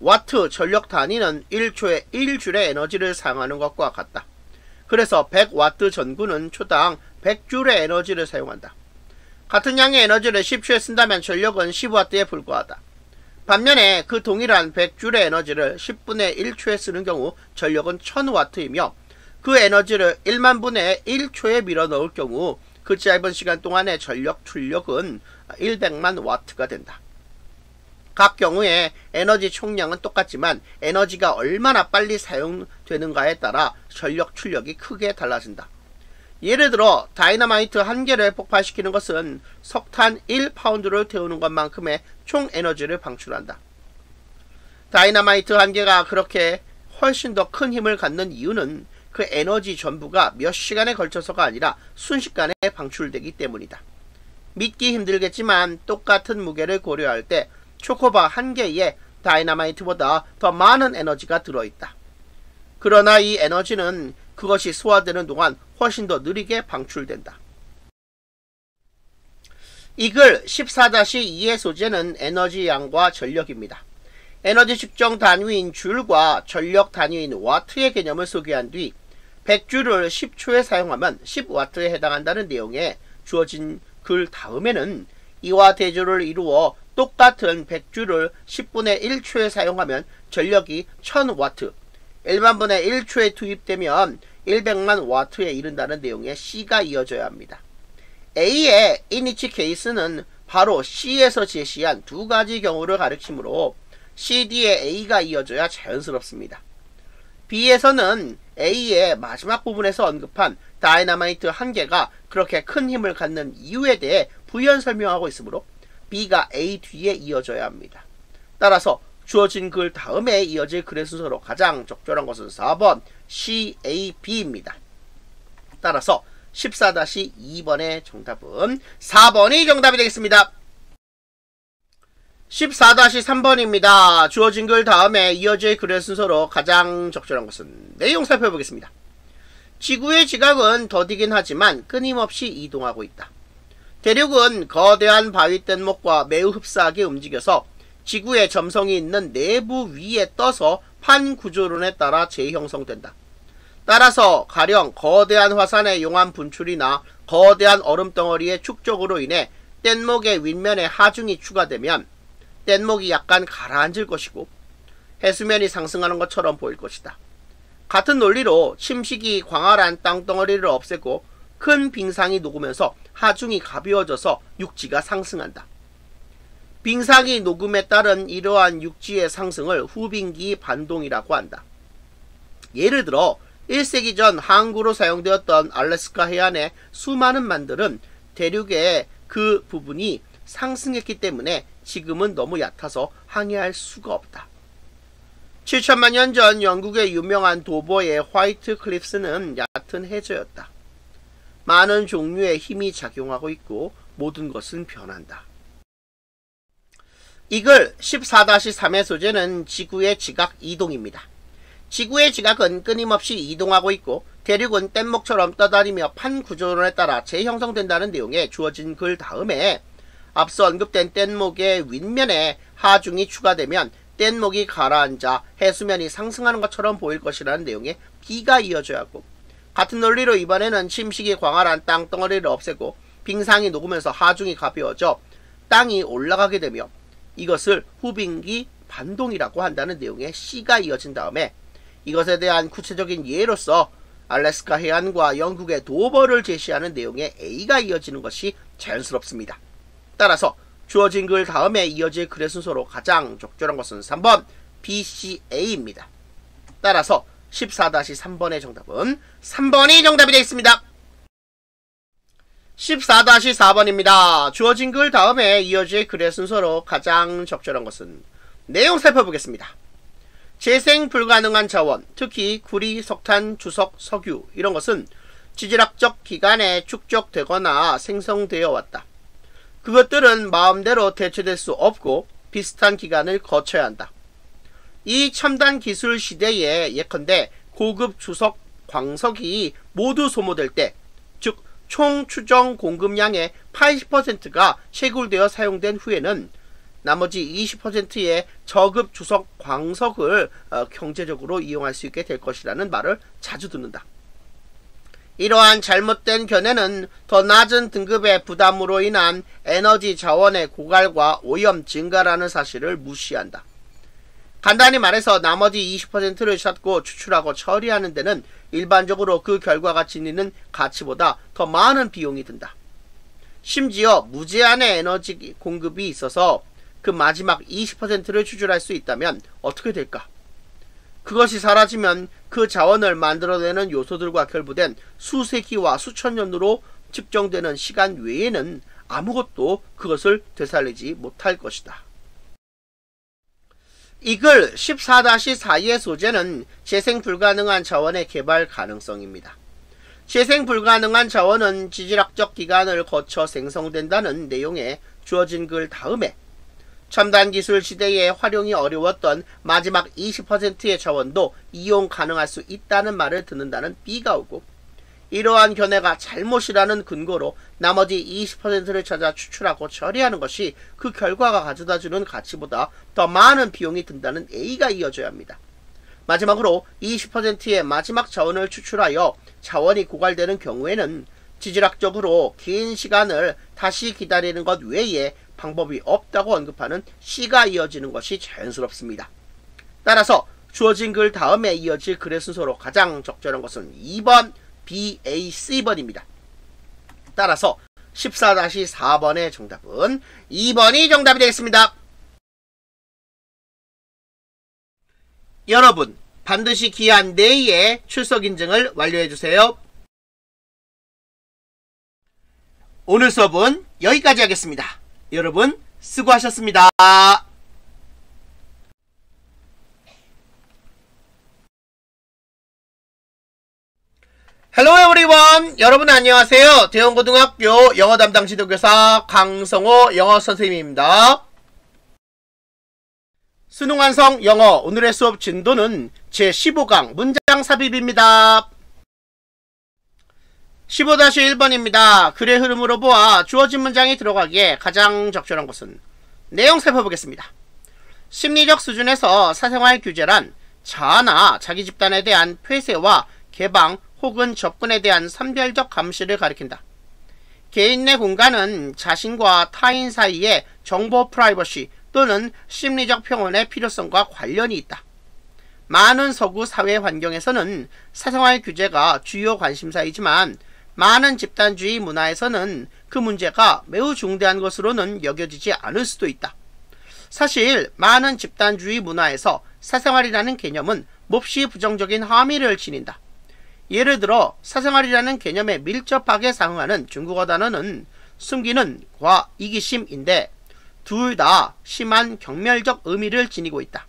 와트 전력 단위는 1초에 1줄의 에너지를 사용하는 것과 같다. 그래서 100와트 전구는 초당 100줄의 에너지를 사용한다. 같은 양의 에너지를 10초에 쓴다면 전력은 10와트에 불과하다. 반면에 그 동일한 100줄의 에너지를 10분의 1초에 쓰는 경우 전력은 1000W이며 그 에너지를 1만 분의 1초에 밀어 넣을 경우 그 짧은 시간 동안의 전력 출력은 100만 와트가 된다. 각 경우에 에너지 총량은 똑같지만 에너지가 얼마나 빨리 사용되는가에 따라 전력 출력이 크게 달라진다. 예를 들어 다이너마이트 한 개를 폭발시키는 것은 석탄 1파운드를 태우는 것만큼의 총 에너지를 방출한다. 다이너마이트 한 개가 그렇게 훨씬 더 큰 힘을 갖는 이유는 그 에너지 전부가 몇 시간에 걸쳐서가 아니라 순식간에 방출되기 때문이다. 믿기 힘들겠지만 똑같은 무게를 고려할 때 초코바 한 개에 다이너마이트보다 더 많은 에너지가 들어있다. 그러나 이 에너지는 그것이 소화되는 동안 훨씬 더 느리게 방출된다. 이 글 14-2의 소재는 에너지 양과 전력입니다. 에너지 측정 단위인 줄과 전력 단위인 와트의 개념을 소개한 뒤 100줄을 10초에 사용하면 10와트에 해당한다는 내용에 주어진 글 다음에는 이와 대조를 이루어 똑같은 100줄을 10분의 1초에 사용하면 전력이 1000와트, 1만 분의 1초에 투입되면 100만 와트에 이른다는 내용의 C가 이어져야 합니다. A의 이니치 케이스는 바로 C에서 제시한 두 가지 경우를 가리키므로 CD에 A가 이어져야 자연스럽습니다. B에서는 A의 마지막 부분에서 언급한 다이너마이트 한 개가 그렇게 큰 힘을 갖는 이유에 대해 부연 설명하고 있으므로 B가 A 뒤에 이어져야 합니다. 따라서 주어진 글 다음에 이어질 글의 순서로 가장 적절한 것은 4번 CAB입니다. 따라서 14-2번의 정답은 4번이 정답이 되겠습니다. 14-3번입니다. 주어진 글 다음에 이어질 글의 순서로 가장 적절한 것은 내용 살펴보겠습니다. 지구의 지각은 더디긴 하지만 끊임없이 이동하고 있다. 대륙은 거대한 바위 뗏목과 매우 흡사하게 움직여서 지구의 점성이 있는 내부 위에 떠서 판 구조론에 따라 재형성된다. 따라서 가령 거대한 화산의 용암 분출이나 거대한 얼음덩어리의 축적으로 인해 뗏목의 윗면에 하중이 추가되면 뗏목이 약간 가라앉을 것이고 해수면이 상승하는 것처럼 보일 것이다. 같은 논리로 침식이 광활한 땅덩어리를 없애고 큰 빙상이 녹으면서 하중이 가벼워져서 육지가 상승한다. 빙상이 녹음에 따른 이러한 육지의 상승을 후빙기 반동이라고 한다. 예를 들어 1세기 전 항구로 사용되었던 알래스카 해안의 수많은 만들은 대륙의 그 부분이 상승했기 때문에 지금은 너무 얕아서 항해할 수가 없다. 7천만 년 전 영국의 유명한 도보의 화이트 클리프스는 얕은 해저였다. 많은 종류의 힘이 작용하고 있고 모든 것은 변한다. 이글 14-3의 소재는 지구의 지각 이동입니다. 지구의 지각은 끊임없이 이동하고 있고 대륙은 뗏목처럼 떠다니며 판 구조론에 따라 재형성된다는 내용에 주어진 글 다음에 앞서 언급된 뗏목의 윗면에 하중이 추가되면 뗏목이 가라앉아 해수면이 상승하는 것처럼 보일 것이라는 내용의 B가 이어져야 하고 같은 논리로 이번에는 침식이 광활한 땅덩어리를 없애고 빙상이 녹으면서 하중이 가벼워져 땅이 올라가게 되며 이것을 후빙기 반동이라고 한다는 내용의 C가 이어진 다음에 이것에 대한 구체적인 예로서 알래스카 해안과 영국의 도버를 제시하는 내용의 A가 이어지는 것이 자연스럽습니다. 따라서 주어진 글 다음에 이어질 글의 순서로 가장 적절한 것은 3번 BCA입니다. 따라서 14-3번의 정답은 3번이 정답이 되겠습니다. 14-4번입니다. 주어진 글 다음에 이어질 글의 순서로 가장 적절한 것은 내용 살펴보겠습니다. 재생 불가능한 자원, 특히 구리, 석탄, 주석, 석유 이런 것은 지질학적 기간에 축적되거나 생성되어 왔다. 그것들은 마음대로 대체될 수 없고 비슷한 기간을 거쳐야 한다. 이 첨단 기술 시대에 예컨대 고급 주석 광석이 모두 소모될 때, 즉, 총 추정 공급량의 80%가 채굴되어 사용된 후에는 나머지 20%의 저급 주석 광석을 어, 경제적으로 이용할 수 있게 될 것이라는 말을 자주 듣는다. 이러한 잘못된 견해는 더 낮은 등급의 부담으로 인한 에너지 자원의 고갈과 오염 증가라는 사실을 무시한다. 간단히 말해서 나머지 20%를 찾고 추출하고 처리하는 데는 일반적으로 그 결과가 지니는 가치보다 더 많은 비용이 든다. 심지어 무제한의 에너지 공급이 있어서 그 마지막 20%를 추출할 수 있다면 어떻게 될까? 그것이 사라지면 그 자원을 만들어내는 요소들과 결부된 수세기와 수천 년으로 측정되는 시간 외에는 아무것도 그것을 되살리지 못할 것이다. 이 글 14-4의 소재는 재생 불가능한 자원의 개발 가능성입니다. 재생 불가능한 자원은 지질학적 기간을 거쳐 생성된다는 내용의 주어진 글 다음에 첨단 기술 시대에 활용이 어려웠던 마지막 20%의 자원도 이용 가능할 수 있다는 말을 듣는다는 B가 오고 이러한 견해가 잘못이라는 근거로 나머지 20%를 찾아 추출하고 처리하는 것이 그 결과가 가져다주는 가치보다 더 많은 비용이 든다는 A가 이어져야 합니다. 마지막으로 20%의 마지막 자원을 추출하여 자원이 고갈되는 경우에는 지질학적으로 긴 시간을 다시 기다리는 것 외에 방법이 없다고 언급하는 C가 이어지는 것이 자연스럽습니다. 따라서 주어진 글 다음에 이어질 글의 순서로 가장 적절한 것은 2번 B, A, C번입니다. 따라서 14-4번의 정답은 2번이 정답이 되겠습니다. 여러분 반드시 기한 내에 출석 인증을 완료해 주세요. 오늘 수업은 여기까지 하겠습니다. 여러분 수고하셨습니다. Hello everyone 여러분 안녕하세요. 대원고등학교 영어 담당 지도교사 강성호 영어 선생님입니다. 수능 완성 영어 오늘의 수업 진도는 제15강 문장 삽입입니다. 15-1번입니다. 글의 흐름으로 보아 주어진 문장이 들어가기에 가장 적절한 것은 내용 살펴보겠습니다. 심리적 수준에서 사생활 규제란 자아나 자기 집단에 대한 폐쇄와 개방 혹은 접근에 대한 선별적 감시를 가리킨다. 개인 내 공간은 자신과 타인 사이의 정보 프라이버시 또는 심리적 평온의 필요성과 관련이 있다. 많은 서구 사회 환경에서는 사생활 규제가 주요 관심사이지만 많은 집단주의 문화에서는 그 문제가 매우 중대한 것으로는 여겨지지 않을 수도 있다. 사실 많은 집단주의 문화에서 사생활이라는 개념은 몹시 부정적인 함의를 지닌다. 예를 들어 사생활이라는 개념에 밀접하게 상응하는 중국어 단어는 숨기는 과 이기심인데 둘 다 심한 경멸적 의미를 지니고 있다.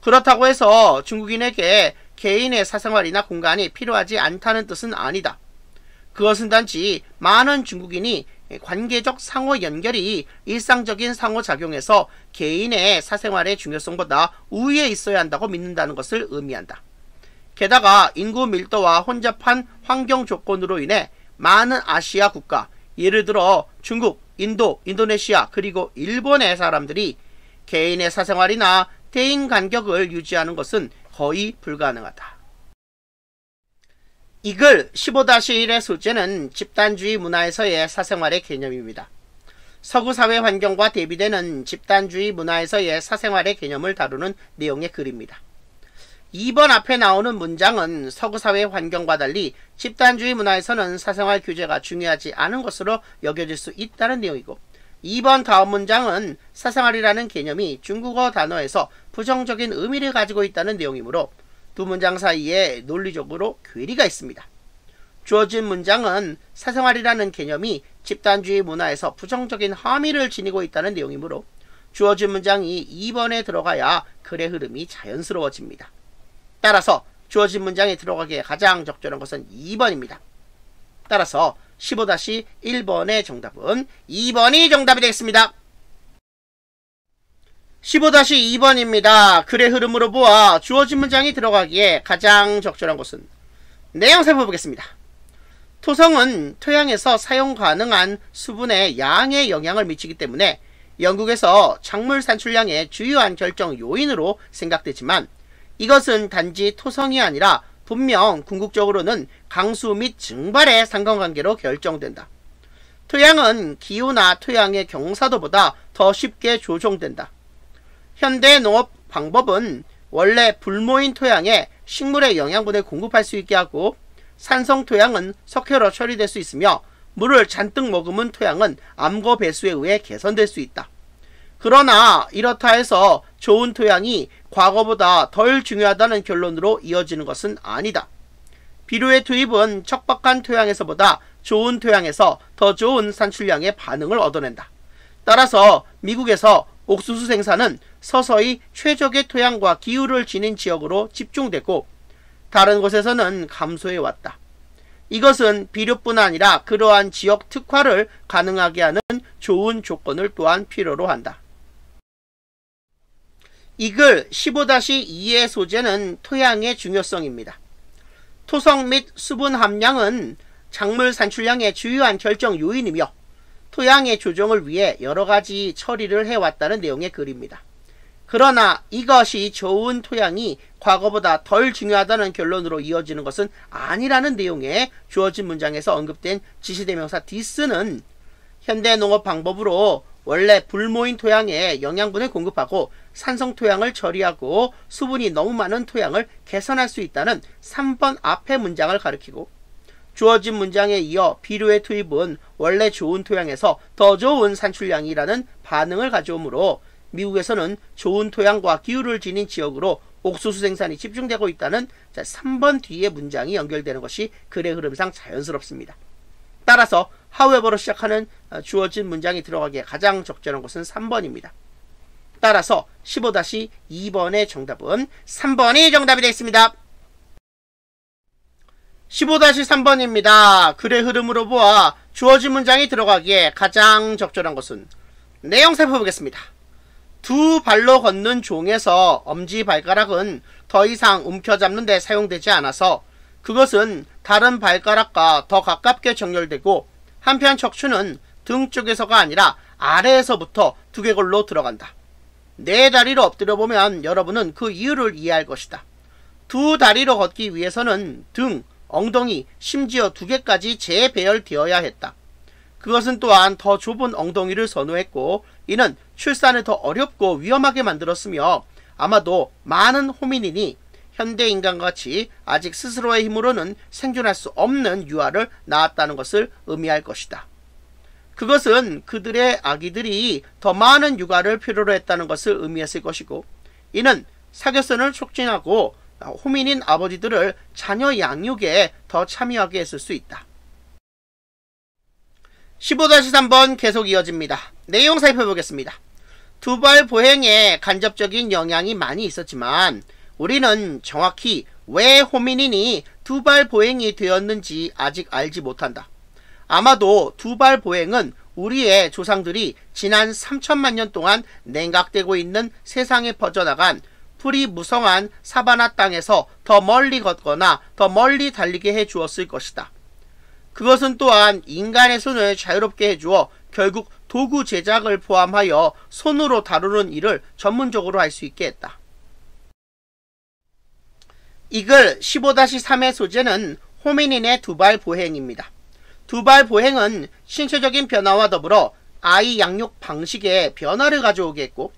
그렇다고 해서 중국인에게 개인의 사생활이나 공간이 필요하지 않다는 뜻은 아니다. 그것은 단지 많은 중국인이 관계적 상호 연결이 일상적인 상호작용에서 개인의 사생활의 중요성보다 우위에 있어야 한다고 믿는다는 것을 의미한다. 게다가 인구 밀도와 혼잡한 환경 조건으로 인해 많은 아시아 국가, 예를 들어 중국, 인도, 인도네시아, 그리고 일본의 사람들이 개인의 사생활이나 대인 간격을 유지하는 것은 거의 불가능하다. 이글 15-1의 소재는 집단주의 문화에서의 사생활의 개념입니다. 서구 사회 환경과 대비되는 집단주의 문화에서의 사생활의 개념을 다루는 내용의 글입니다. 2번 앞에 나오는 문장은 서구 사회 환경과 달리 집단주의 문화에서는 사생활 규제가 중요하지 않은 것으로 여겨질 수 있다는 내용이고 2번 다음 문장은 사생활이라는 개념이 중국어 단어에서 부정적인 의미를 가지고 있다는 내용이므로 두 문장 사이에 논리적으로 괴리가 있습니다. 주어진 문장은 사생활이라는 개념이 집단주의 문화에서 부정적인 함의를 지니고 있다는 내용이므로 주어진 문장이 2번에 들어가야 글의 흐름이 자연스러워집니다. 따라서 주어진 문장에 들어가기에 가장 적절한 것은 2번입니다. 따라서 15-1번의 정답은 2번이 정답이 되겠습니다. 15-2번입니다. 글의 흐름으로 보아 주어진 문장이 들어가기에 가장 적절한 것은 내용 살펴보겠습니다. 토성은 토양에서 사용 가능한 수분의 양에 영향을 미치기 때문에 영국에서 작물 산출량의 주요한 결정 요인으로 생각되지만 이것은 단지 토성이 아니라 분명 궁극적으로는 강수 및 증발의 상관관계로 결정된다. 토양은 기후나 토양의 경사도보다 더 쉽게 조종된다. 현대 농업 방법은 원래 불모인 토양에 식물의 영양분을 공급할 수 있게 하고 산성 토양은 석회로 처리될 수 있으며 물을 잔뜩 머금은 토양은 암거 배수에 의해 개선될 수 있다. 그러나 이렇다 해서 좋은 토양이 과거보다 덜 중요하다는 결론으로 이어지는 것은 아니다. 비료의 투입은 척박한 토양에서보다 좋은 토양에서 더 좋은 산출량의 반응을 얻어낸다. 따라서 미국에서 옥수수 생산은 서서히 최적의 토양과 기후를 지닌 지역으로 집중되고 다른 곳에서는 감소해 왔다. 이것은 비료뿐 아니라 그러한 지역 특화를 가능하게 하는 좋은 조건을 또한 필요로 한다. 이 글 15-2의 소재는 토양의 중요성입니다. 토성 및 수분 함량은 작물 산출량의 주요한 결정 요인이며 토양의 조정을 위해 여러 가지 처리를 해왔다는 내용의 글입니다. 그러나 이것이 좋은 토양이 과거보다 덜 중요하다는 결론으로 이어지는 것은 아니라는 내용의 주어진 문장에서 언급된 지시대명사 디스는 현대 농업 방법으로 원래 불모인 토양에 영양분을 공급하고 산성 토양을 처리하고 수분이 너무 많은 토양을 개선할 수 있다는 3번 앞의 문장을 가리키고 주어진 문장에 이어 비료의 투입은 원래 좋은 토양에서 더 좋은 산출량이라는 반응을 가져오므로 미국에서는 좋은 토양과 기후를 지닌 지역으로 옥수수 생산이 집중되고 있다는 3번 뒤의 문장이 연결되는 것이 글의 흐름상 자연스럽습니다. 따라서 however로 시작하는 어, 주어진 문장이 들어가기에 가장 적절한 것은 3번입니다. 따라서 15-2번의 정답은 3번이 정답이 되겠습니다. 15-3번입니다. 글의 흐름으로 보아 주어진 문장이 들어가기에 가장 적절한 것은 내용 살펴보겠습니다. 두 발로 걷는 종에서 엄지발가락은 더 이상 움켜잡는 데 사용되지 않아서 그것은 다른 발가락과 더 가깝게 정렬되고 한편 척추는 등 쪽에서가 아니라 아래에서부터 두개골로 들어간다. 네 다리로 엎드려 보면 여러분은 그 이유를 이해할 것이다. 두 다리로 걷기 위해서는 등, 엉덩이, 심지어 두 개까지 재배열되어야 했다. 그것은 또한 더 좁은 엉덩이를 선호했고 이는 출산을 더 어렵고 위험하게 만들었으며 아마도 많은 호미닌이 현대 인간같이 아직 스스로의 힘으로는 생존할 수 없는 유아를 낳았다는 것을 의미할 것이다. 그것은 그들의 아기들이 더 많은 육아를 필요로 했다는 것을 의미했을 것이고 이는 사교선을 촉진하고 호민인 아버지들을 자녀 양육에 더 참여하게 했을 수 있다. 15-3번 계속 이어집니다. 내용 살펴보겠습니다. 두발 보행에 간접적인 영향이 많이 있었지만 우리는 정확히 왜 호미닌이 두발 보행이 되었는지 아직 알지 못한다. 아마도 두발 보행은 우리의 조상들이 지난 3천만 년 동안 냉각되고 있는 세상에 퍼져나간 풀이 무성한 사바나 땅에서 더 멀리 걷거나 더 멀리 달리게 해 주었을 것이다. 그것은 또한 인간의 손을 자유롭게 해주어 결국 도구 제작을 포함하여 손으로 다루는 일을 전문적으로 할 수 있게 했다. 이글 15-3의 소재는 호미닌의 두발 보행입니다. 두발 보행은 신체적인 변화와 더불어 아이 양육 방식에 변화를 가져오게 했고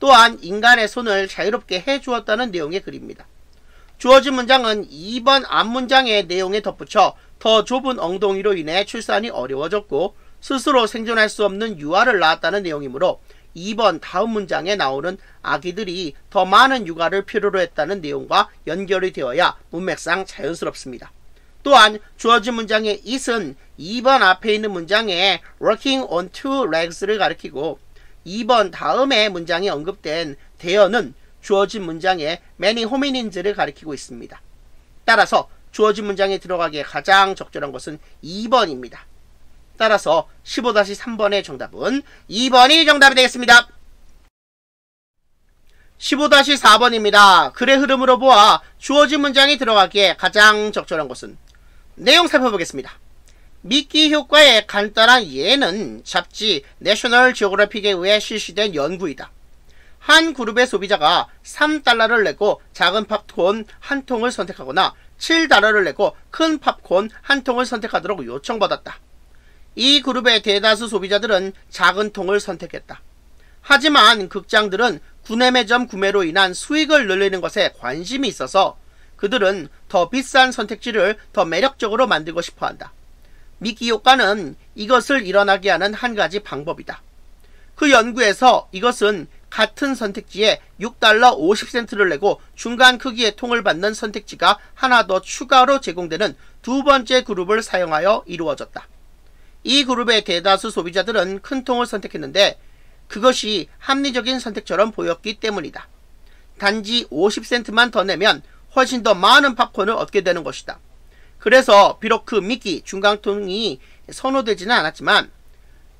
또한 인간의 손을 자유롭게 해주었다는 내용의 글입니다. 주어진 문장은 2번 앞문장의 내용에 덧붙여 더 좁은 엉덩이로 인해 출산이 어려워졌고 스스로 생존할 수 없는 유아를 낳았다는 내용이므로 2번 다음 문장에 나오는 아기들이 더 많은 육아를 필요로 했다는 내용과 연결이 되어야 문맥상 자연스럽습니다. 또한 주어진 문장의 it은 2번 앞에 있는 문장에 working on two legs를 가리키고 2번 다음에 문장에 언급된 대어는 주어진 문장에 many hominids를 가리키고 있습니다. 따라서 주어진 문장에 들어가기에 가장 적절한 것은 2번입니다. 따라서 15-3번의 정답은 2번이 정답이 되겠습니다. 15-4번입니다. 글의 흐름으로 보아 주어진 문장이 들어가기에 가장 적절한 것은 내용 살펴보겠습니다. 미끼 효과의 간단한 예는 잡지 내셔널 지오그래픽에 의해 실시된 연구이다. 한 그룹의 소비자가 3달러를 내고 작은 팝콘 한 통을 선택하거나 7달러를 내고 큰 팝콘 한 통을 선택하도록 요청받았다. 이 그룹의 대다수 소비자들은 작은 통을 선택했다. 하지만 극장들은 구매매점 구매로 인한 수익을 늘리는 것에 관심이 있어서 그들은 더 비싼 선택지를 더 매력적으로 만들고 싶어 한다. 미끼 효과는 이것을 일어나게 하는 한 가지 방법이다. 그 연구에서 이것은 같은 선택지에 6달러 50센트를 내고 중간 크기의 통을 받는 선택지가 하나 더 추가로 제공되는 두 번째 그룹을 사용하여 이루어졌다. 이 그룹의 대다수 소비자들은 큰 통을 선택했는데 그것이 합리적인 선택처럼 보였기 때문이다. 단지 50센트만 더 내면 훨씬 더 많은 팝콘을 얻게 되는 것이다. 그래서 비록 그 미끼 중간통이 선호되지는 않았지만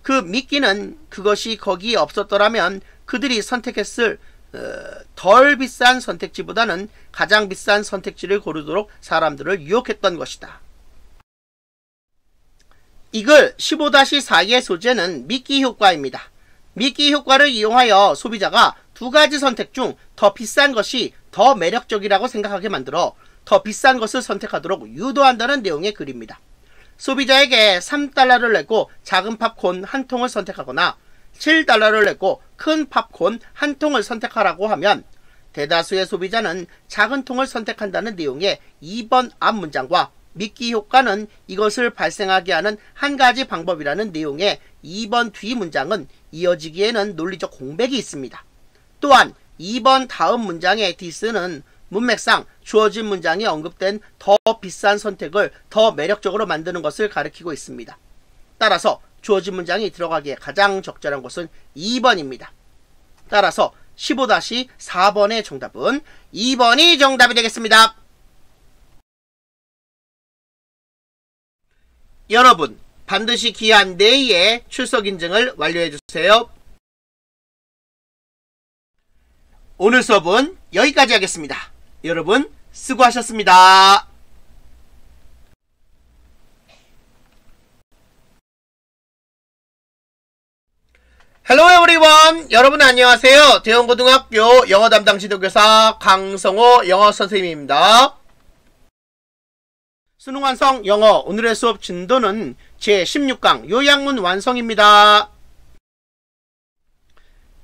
그 미끼는 그것이 거기에 없었더라면 그들이 선택했을 어, 덜 비싼 선택지보다는 가장 비싼 선택지를 고르도록 사람들을 유혹했던 것이다. 이글 15-4의 소재는 미끼 효과입니다. 미끼 효과를 이용하여 소비자가 두 가지 선택 중 더 비싼 것이 더 매력적이라고 생각하게 만들어 더 비싼 것을 선택하도록 유도한다는 내용의 글입니다. 소비자에게 3달러를 내고 작은 팝콘 한 통을 선택하거나 7달러를 내고 큰 팝콘 한 통을 선택하라고 하면 대다수의 소비자는 작은 통을 선택한다는 내용의 2번 앞 문장과 미끼 효과는 이것을 발생하게 하는 한 가지 방법이라는 내용의 2번 뒤 문장은 이어지기에는 논리적 공백이 있습니다. 또한 2번 다음 문장의 디스는 문맥상 주어진 문장이 언급된 더 비싼 선택을 더 매력적으로 만드는 것을 가리키고 있습니다. 따라서 주어진 문장이 들어가기에 가장 적절한 것은 2번입니다. 따라서 15-4번의 정답은 2번이 정답이 되겠습니다. 여러분, 반드시 기한 내에 출석 인증을 완료해 주세요. 오늘 수업은 여기까지 하겠습니다. 여러분, 수고하셨습니다. Hello everyone 여러분 안녕하세요. 대원고등학교 영어 담당 지도교사 강성호 영어 선생님입니다. 수능 완성 영어. 오늘의 수업 진도는 제16강 요약문 완성입니다.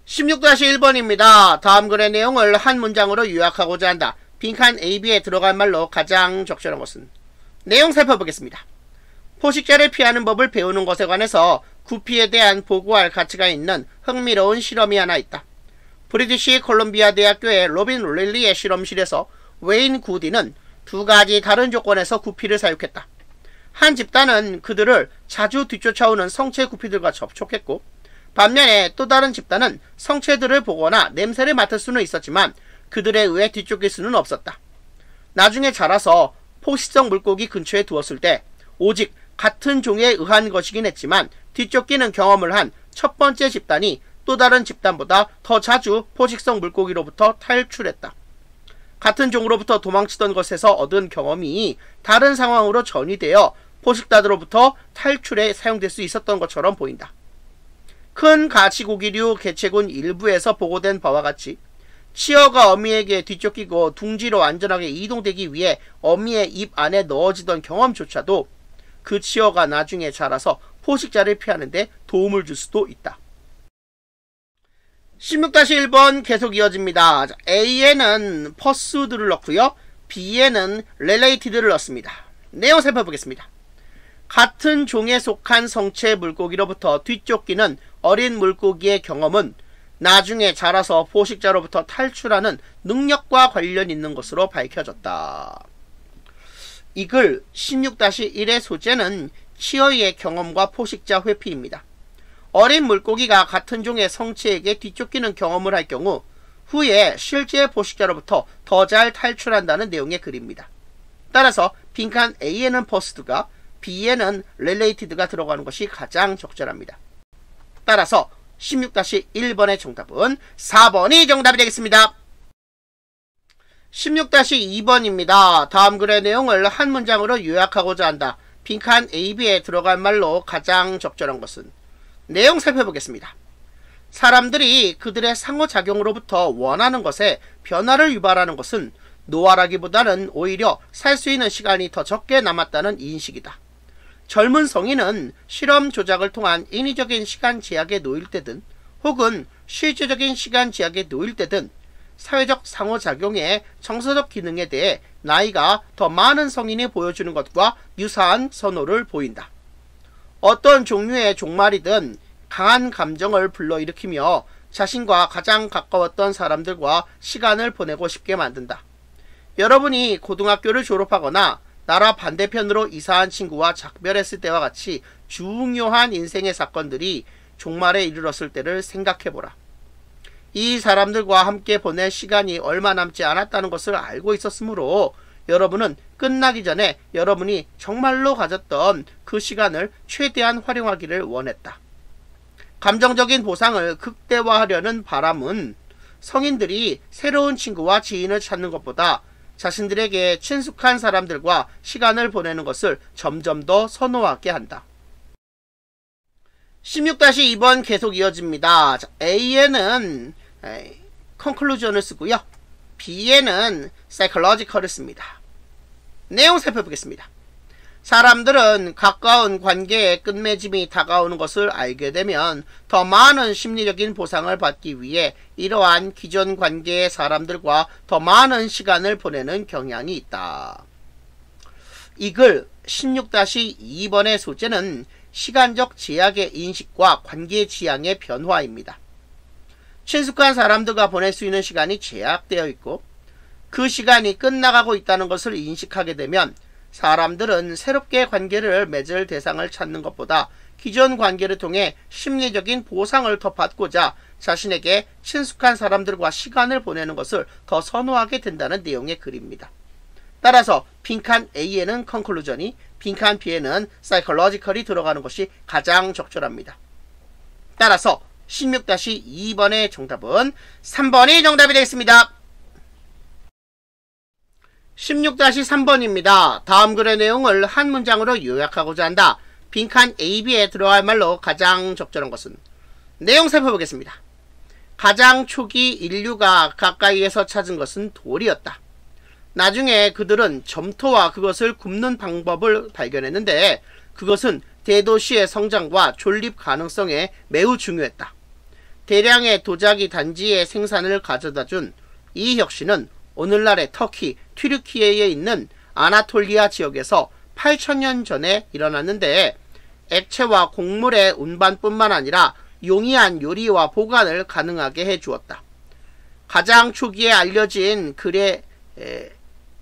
16-1번입니다. 다음 글의 내용을 한 문장으로 요약하고자 한다. 빈칸 AB에 들어갈 말로 가장 적절한 것은 내용 살펴보겠습니다. 포식자를 피하는 법을 배우는 것에 관해서 구피에 대한 보고할 가치가 있는 흥미로운 실험이 하나 있다. 브리티시 콜롬비아 대학교의 로빈 릴리의 실험실에서 웨인 구디는 두 가지 다른 조건에서 구피를 사육했다. 한 집단은 그들을 자주 뒤쫓아오는 성체 구피들과 접촉했고 반면에 또 다른 집단은 성체들을 보거나 냄새를 맡을 수는 있었지만 그들에 의해 뒤쫓길 수는 없었다. 나중에 자라서 포식성 물고기 근처에 두었을 때 오직 같은 종에 의한 것이긴 했지만 뒤쫓기는 경험을 한 첫 번째 집단이 또 다른 집단보다 더 자주 포식성 물고기로부터 탈출했다. 같은 종으로부터 도망치던 것에서 얻은 경험이 다른 상황으로 전이되어 포식자들로부터 탈출에 사용될 수 있었던 것처럼 보인다. 큰 가시고기류 개체군 일부에서 보고된 바와 같이 치어가 어미에게 뒤쫓기고 둥지로 안전하게 이동되기 위해 어미의 입 안에 넣어지던 경험조차도 그 치어가 나중에 자라서 포식자를 피하는데 도움을 줄 수도 있다. 16-1번 계속 이어집니다. A에는 pursued를 넣고요. B에는 related를 넣습니다. 내용 살펴보겠습니다. 같은 종에 속한 성체 물고기로부터 뒤쫓기는 어린 물고기의 경험은 나중에 자라서 포식자로부터 탈출하는 능력과 관련 있는 것으로 밝혀졌다. 이 글 16-1의 소재는 치어의 경험과 포식자 회피입니다. 어린 물고기가 같은 종의 성체에게 뒤쫓기는 경험을 할 경우 후에 실제 포식자로부터 더 잘 탈출한다는 내용의 글입니다. 따라서 빈칸 A에는 pursued가 B에는 related가 들어가는 것이 가장 적절합니다. 따라서 16-1번의 정답은 4번이 정답이 되겠습니다. 16-2번입니다. 다음 글의 내용을 한 문장으로 요약하고자 한다. 빈칸 AB에 들어갈 말로 가장 적절한 것은 내용 살펴보겠습니다. 사람들이 그들의 상호작용으로부터 원하는 것에 변화를 유발하는 것은 노화라기보다는 오히려 살 수 있는 시간이 더 적게 남았다는 인식이다. 젊은 성인은 실험 조작을 통한 인위적인 시간 제약에 놓일 때든 혹은 실질적인 시간 제약에 놓일 때든 사회적 상호작용의 정서적 기능에 대해 나이가 더 많은 성인이 보여주는 것과 유사한 선호를 보인다. 어떤 종류의 종말이든 강한 감정을 불러일으키며 자신과 가장 가까웠던 사람들과 시간을 보내고 싶게 만든다. 여러분이 고등학교를 졸업하거나 나라 반대편으로 이사한 친구와 작별했을 때와 같이 중요한 인생의 사건들이 종말에 이르렀을 때를 생각해보라. 이 사람들과 함께 보낼 시간이 얼마 남지 않았다는 것을 알고 있었으므로 여러분은 끝나기 전에 여러분이 정말로 가졌던 그 시간을 최대한 활용하기를 원했다. 감정적인 보상을 극대화하려는 바람은 성인들이 새로운 친구와 지인을 찾는 것보다 자신들에게 친숙한 사람들과 시간을 보내는 것을 점점 더 선호하게 한다. 16-2번 계속 이어집니다. 자, A에는 컨클루전을 쓰고요. B에는 psychological을 씁니다. 내용 살펴보겠습니다. 사람들은 가까운 관계의 끝맺음이 다가오는 것을 알게 되면 더 많은 심리적인 보상을 받기 위해 이러한 기존 관계의 사람들과 더 많은 시간을 보내는 경향이 있다. 이 글 16-2번의 소재는 시간적 제약의 인식과 관계 지향의 변화입니다. 친숙한 사람들과 보낼 수 있는 시간이 제약되어 있고 그 시간이 끝나가고 있다는 것을 인식하게 되면 사람들은 새롭게 관계를 맺을 대상을 찾는 것보다 기존 관계를 통해 심리적인 보상을 더 받고자 자신에게 친숙한 사람들과 시간을 보내는 것을 더 선호하게 된다는 내용의 글입니다. 따라서 빈칸 A에는 컨클루전이 빈칸 B에는 사이클로지컬이 들어가는 것이 가장 적절합니다. 따라서 16-2번의 정답은 3번이 정답이 되겠습니다. 16-3번입니다. 다음 글의 내용을 한 문장으로 요약하고자 한다. 빈칸 A, B에 들어갈 말로 가장 적절한 것은 내용 살펴보겠습니다. 가장 초기 인류가 가까이에서 찾은 것은 돌이었다. 나중에 그들은 점토와 그것을 굽는 방법을 발견했는데 그것은 대도시의 성장과 존립 가능성에 매우 중요했다. 대량의 도자기 단지의 생산을 가져다 준 이 혁신은 오늘날의 터키, 튀르키예에 있는 아나톨리아 지역에서 8천년 전에 일어났는데 액체와 곡물의 운반뿐만 아니라 용이한 요리와 보관을 가능하게 해주었다. 가장 초기에 알려진 글의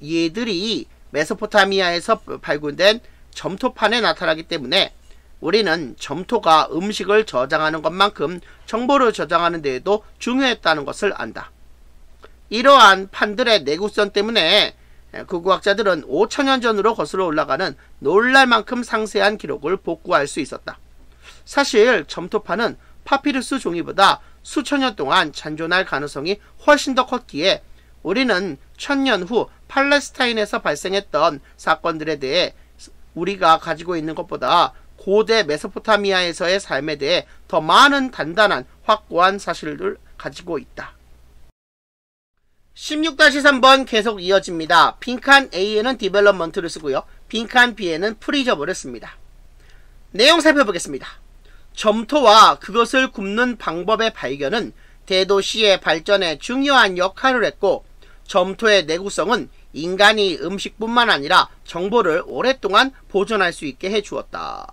예들이 메소포타미아에서 발굴된 점토판에 나타나기 때문에 우리는 점토가 음식을 저장하는 것만큼 정보를 저장하는 데에도 중요했다는 것을 안다. 이러한 판들의 내구성 때문에 그 과학자들은 5천년 전으로 거슬러 올라가는 놀랄 만큼 상세한 기록을 복구할 수 있었다. 사실 점토판은 파피루스 종이보다 수천 년 동안 잔존할 가능성이 훨씬 더 컸기에 우리는 천년 후 팔레스타인에서 발생했던 사건들에 대해 우리가 가지고 있는 것보다 고대 메소포타미아에서의 삶에 대해 더 많은 단단한 확고한 사실을 가지고 있다. 16-3번 계속 이어집니다. 빈칸 A에는 development를 쓰고요. 빈칸 B에는 preserve를 씁니다. 내용 살펴보겠습니다. 점토와 그것을 굽는 방법의 발견은 대도시의 발전에 중요한 역할을 했고 점토의 내구성은 인간이 음식뿐만 아니라 정보를 오랫동안 보존할 수 있게 해주었다.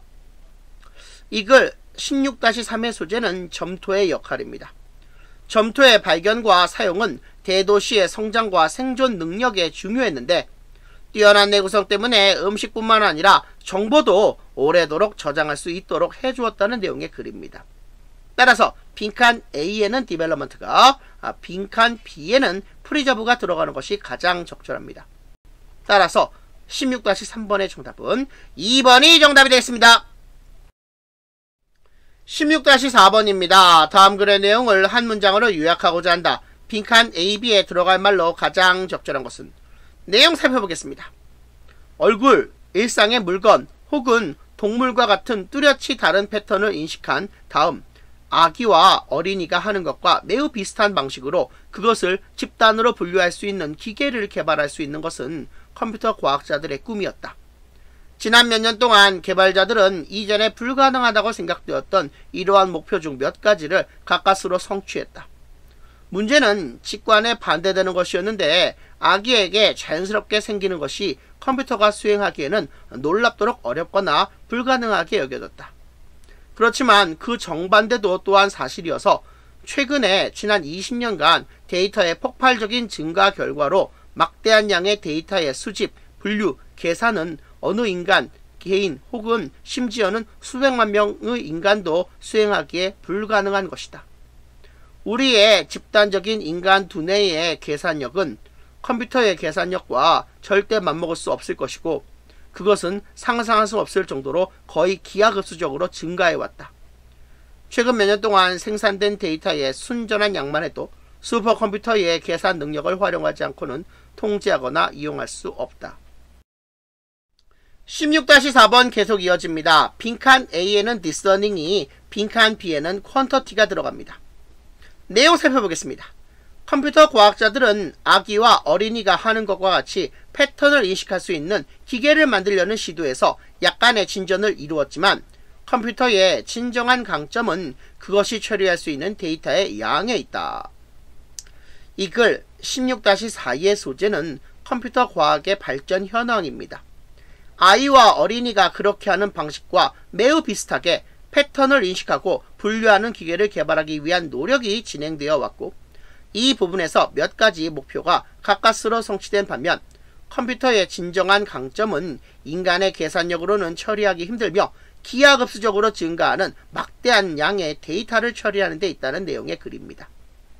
이 글 16-3의 소재는 점토의 역할입니다. 점토의 발견과 사용은 대도시의 성장과 생존 능력에 중요했는데 뛰어난 내구성 때문에 음식뿐만 아니라 정보도 오래도록 저장할 수 있도록 해주었다는 내용의 글입니다. 따라서 빈칸 A에는 development가 아, 빈칸 B에는 preserve가 들어가는 것이 가장 적절합니다. 따라서 16-3번의 정답은 2번이 정답이 되겠습니다. 16-4번입니다. 다음 글의 내용을 한 문장으로 요약하고자 한다. 빈칸 A, B에 들어갈 말로 가장 적절한 것은 내용 살펴보겠습니다. 얼굴, 일상의 물건 혹은 동물과 같은 뚜렷이 다른 패턴을 인식한 다음 아기와 어린이가 하는 것과 매우 비슷한 방식으로 그것을 집단으로 분류할 수 있는 기계를 개발할 수 있는 것은 컴퓨터 과학자들의 꿈이었다. 지난 몇 년 동안 개발자들은 이전에 불가능하다고 생각되었던 이러한 목표 중 몇 가지를 가까스로 성취했다. 문제는 직관에 반대되는 것이었는데 아기에게 자연스럽게 생기는 것이 컴퓨터가 수행하기에는 놀랍도록 어렵거나 불가능하게 여겨졌다. 그렇지만 그 정반대도 또한 사실이어서 최근에 지난 20년간 데이터의 폭발적인 증가 결과로 막대한 양의 데이터의 수집, 분류, 계산은 어느 인간, 개인 혹은 심지어는 수백만 명의 인간도 수행하기에 불가능한 것이다. 우리의 집단적인 인간 두뇌의 계산력은 컴퓨터의 계산력과 절대 맞먹을 수 없을 것이고 그것은 상상할 수 없을 정도로 거의 기하급수적으로 증가해 왔다. 최근 몇 년 동안 생산된 데이터의 순전한 양만 해도 슈퍼컴퓨터의 계산 능력을 활용하지 않고는 통제하거나 이용할 수 없다. 16-4번 계속 이어집니다. 빈칸 A에는 discerning이 빈칸 B에는 quantity가 들어갑니다. 내용 살펴보겠습니다. 컴퓨터 과학자들은 아기와 어린이가 하는 것과 같이 패턴을 인식할 수 있는 기계를 만들려는 시도에서 약간의 진전을 이루었지만 컴퓨터의 진정한 강점은 그것이 처리할 수 있는 데이터의 양에 있다. 이 글 16-4의 소재는 컴퓨터 과학의 발전 현황입니다. 아이와 어린이가 그렇게 하는 방식과 매우 비슷하게 패턴을 인식하고 분류하는 기계를 개발하기 위한 노력이 진행되어 왔고 이 부분에서 몇 가지 목표가 가까스로 성취된 반면 컴퓨터의 진정한 강점은 인간의 계산력으로는 처리하기 힘들며 기하급수적으로 증가하는 막대한 양의 데이터를 처리하는 데 있다는 내용의 글입니다.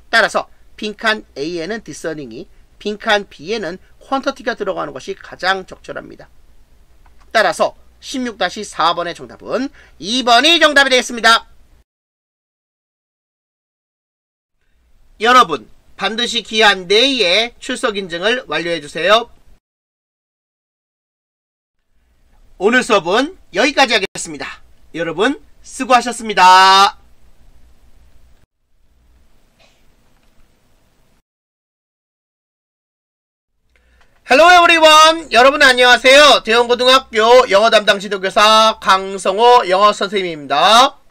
따라서 빈칸 A에는 디서닝이 빈칸 B에는 퀀터티가 들어가는 것이 가장 적절합니다. 따라서 16-4번의 정답은 2번이 정답이 되겠습니다. 여러분 반드시 기한 내에 출석 인증을 완료해 주세요. 오늘 수업은 여기까지 하겠습니다. 여러분 수고하셨습니다. Hello everyone 여러분 안녕하세요. 대원고등학교 영어 담당 지도교사 강성호 영어 선생님입니다.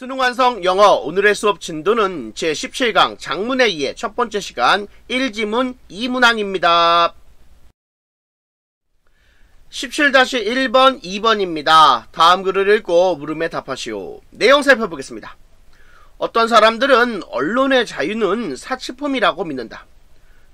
수능 완성 영어 오늘의 수업 진도는 제17강 장문의 이해 첫 번째 시간 1지문 2문항입니다. 17-1번 2번입니다. 다음 글을 읽고 물음에 답하시오. 내용 살펴보겠습니다. 어떤 사람들은 언론의 자유는 사치품이라고 믿는다.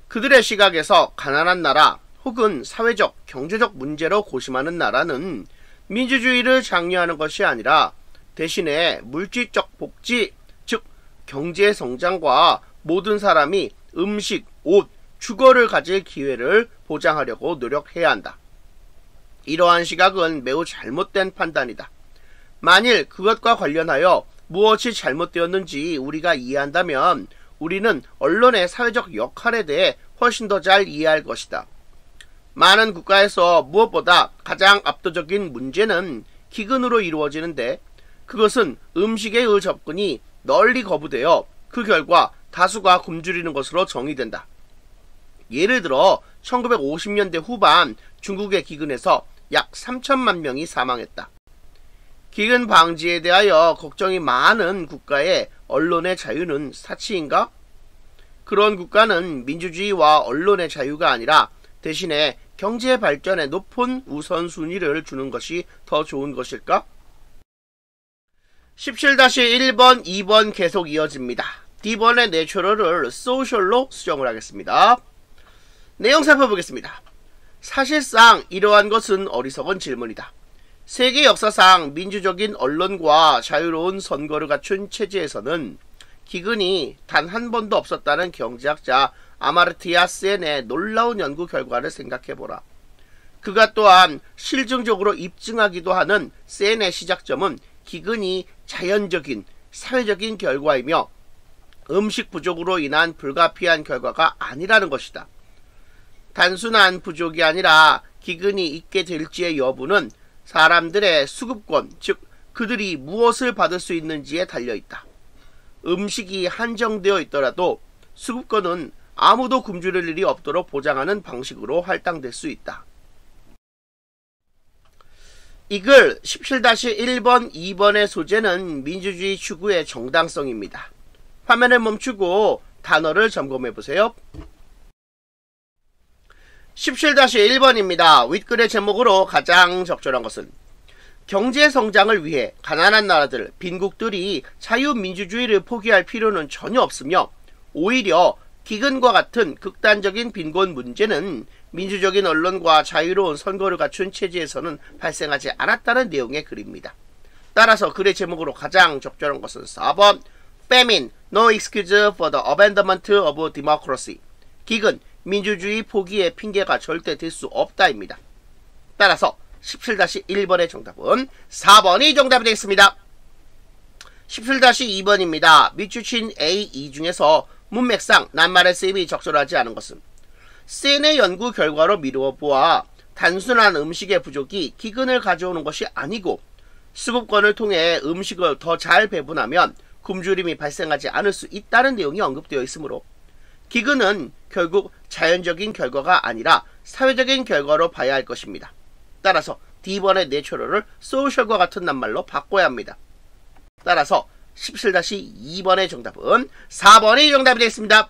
그들의 시각에서 가난한 나라 혹은 사회적, 경제적 문제로 고심하는 나라는 민주주의를 장려하는 것이 아니라 대신에 물질적 복지, 즉 경제 성장과 모든 사람이 음식, 옷, 주거를 가질 기회를 보장하려고 노력해야 한다. 이러한 시각은 매우 잘못된 판단이다. 만일 그것과 관련하여 무엇이 잘못되었는지 우리가 이해한다면 우리는 언론의 사회적 역할에 대해 훨씬 더 잘 이해할 것이다. 많은 국가에서 무엇보다 가장 압도적인 문제는 기근으로 이루어지는데 그것은 음식의 접근이 널리 거부되어 그 결과 다수가 굶주리는 것으로 정의된다. 예를 들어 1950년대 후반 중국의 기근에서 약 3천만 명이 사망했다. 기근 방지에 대하여 걱정이 많은 국가의 언론의 자유는 사치인가? 그런 국가는 민주주의와 언론의 자유가 아니라 대신에 경제 발전에 높은 우선순위를 주는 것이 더 좋은 것일까? 17-1번, 2번 계속 이어집니다. D번의 내추럴을 소셜로 수정을 하겠습니다. 내용 살펴보겠습니다. 사실상 이러한 것은 어리석은 질문이다. 세계 역사상 민주적인 언론과 자유로운 선거를 갖춘 체제에서는 기근이 단 한 번도 없었다는 경제학자 아마르티아 센의 놀라운 연구 결과를 생각해보라. 그가 또한 실증적으로 입증하기도 하는 센의 시작점은 기근이 자연적인 사회적인 결과이며 음식 부족으로 인한 불가피한 결과가 아니라는 것이다. 단순한 부족이 아니라 기근이 있게 될지의 여부는 사람들의 수급권, 즉 그들이 무엇을 받을 수 있는지에 달려 있다. 음식이 한정되어 있더라도 수급권은 아무도 굶주릴 일이 없도록 보장하는 방식으로 할당될 수 있다. 이글 17-1번, 2번의 소재는 민주주의 추구의 정당성입니다. 화면을 멈추고 단어를 점검해 보세요. 17-1번입니다. 윗글의 제목으로 가장 적절한 것은 경제 성장을 위해 가난한 나라들, 빈국들이 자유민주주의를 포기할 필요는 전혀 없으며 오히려 기근과 같은 극단적인 빈곤 문제는 민주적인 언론과 자유로운 선거를 갖춘 체제에서는 발생하지 않았다는 내용의 글입니다. 따라서 글의 제목으로 가장 적절한 것은 4번 Famine, no excuse for the abandonment of democracy. 기근, 민주주의 포기의 핑계가 절대 될 수 없다입니다. 따라서 17-1번의 정답은 4번이 정답이 되겠습니다. 17-2번입니다. 밑주친 A2 중에서 문맥상 낱말의 쓰임이 적절하지 않은 것은 센의 연구 결과로 미루어 보아 단순한 음식의 부족이 기근을 가져오는 것이 아니고 수급권을 통해 음식을 더 잘 배분하면 굶주림이 발생하지 않을 수 있다는 내용이 언급되어 있으므로 기근은 결국 자연적인 결과가 아니라 사회적인 결과로 봐야 할 것입니다. 따라서 D번의 내추럴을 소셜과 같은 낱말로 바꿔야 합니다. 따라서 17-2번의 정답은 4번이 정답이 되겠습니다.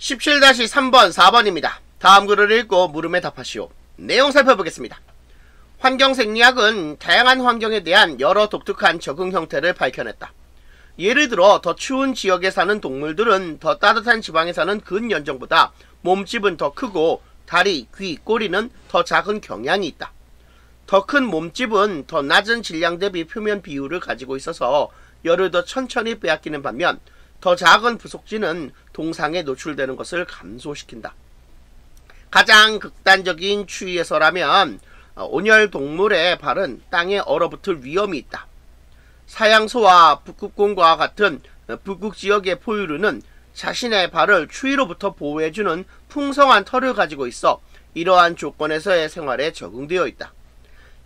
17-3번 4번입니다. 다음 글을 읽고 물음에 답하시오. 내용 살펴보겠습니다. 환경생리학은 다양한 환경에 대한 여러 독특한 적응 형태를 밝혀냈다. 예를 들어 더 추운 지역에 사는 동물들은 더 따뜻한 지방에 사는 근연정보다 몸집은 더 크고 다리, 귀, 꼬리는 더 작은 경향이 있다. 더 큰 몸집은 더 낮은 질량 대비 표면 비율을 가지고 있어서 열을 더 천천히 빼앗기는 반면 더 작은 부속지는 동상에 노출되는 것을 감소시킨다. 가장 극단적인 추위에서라면 어, 온열 동물의 발은 땅에 얼어붙을 위험이 있다. 사양소와 북극곰과 같은 어, 북극 지역의 포유류는 자신의 발을 추위로부터 보호해주는 풍성한 털을 가지고 있어 이러한 조건에서의 생활에 적응되어 있다.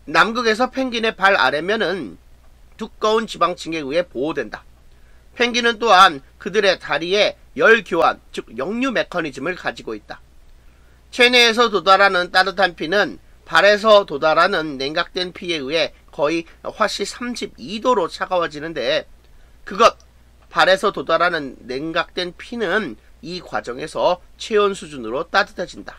남극에서 펭귄의 발 아래면은 두꺼운 지방층에 의해 보호된다. 펭귄은 또한 그들의 다리에 열 교환, 즉 역류 메커니즘을 가지고 있다. 체내에서 도달하는 따뜻한 피는 발에서 도달하는 냉각된 피에 의해 거의 화씨 32도로 차가워지는데 그것 발에서 도달하는 냉각된 피는 이 과정에서 체온 수준으로 따뜻해진다.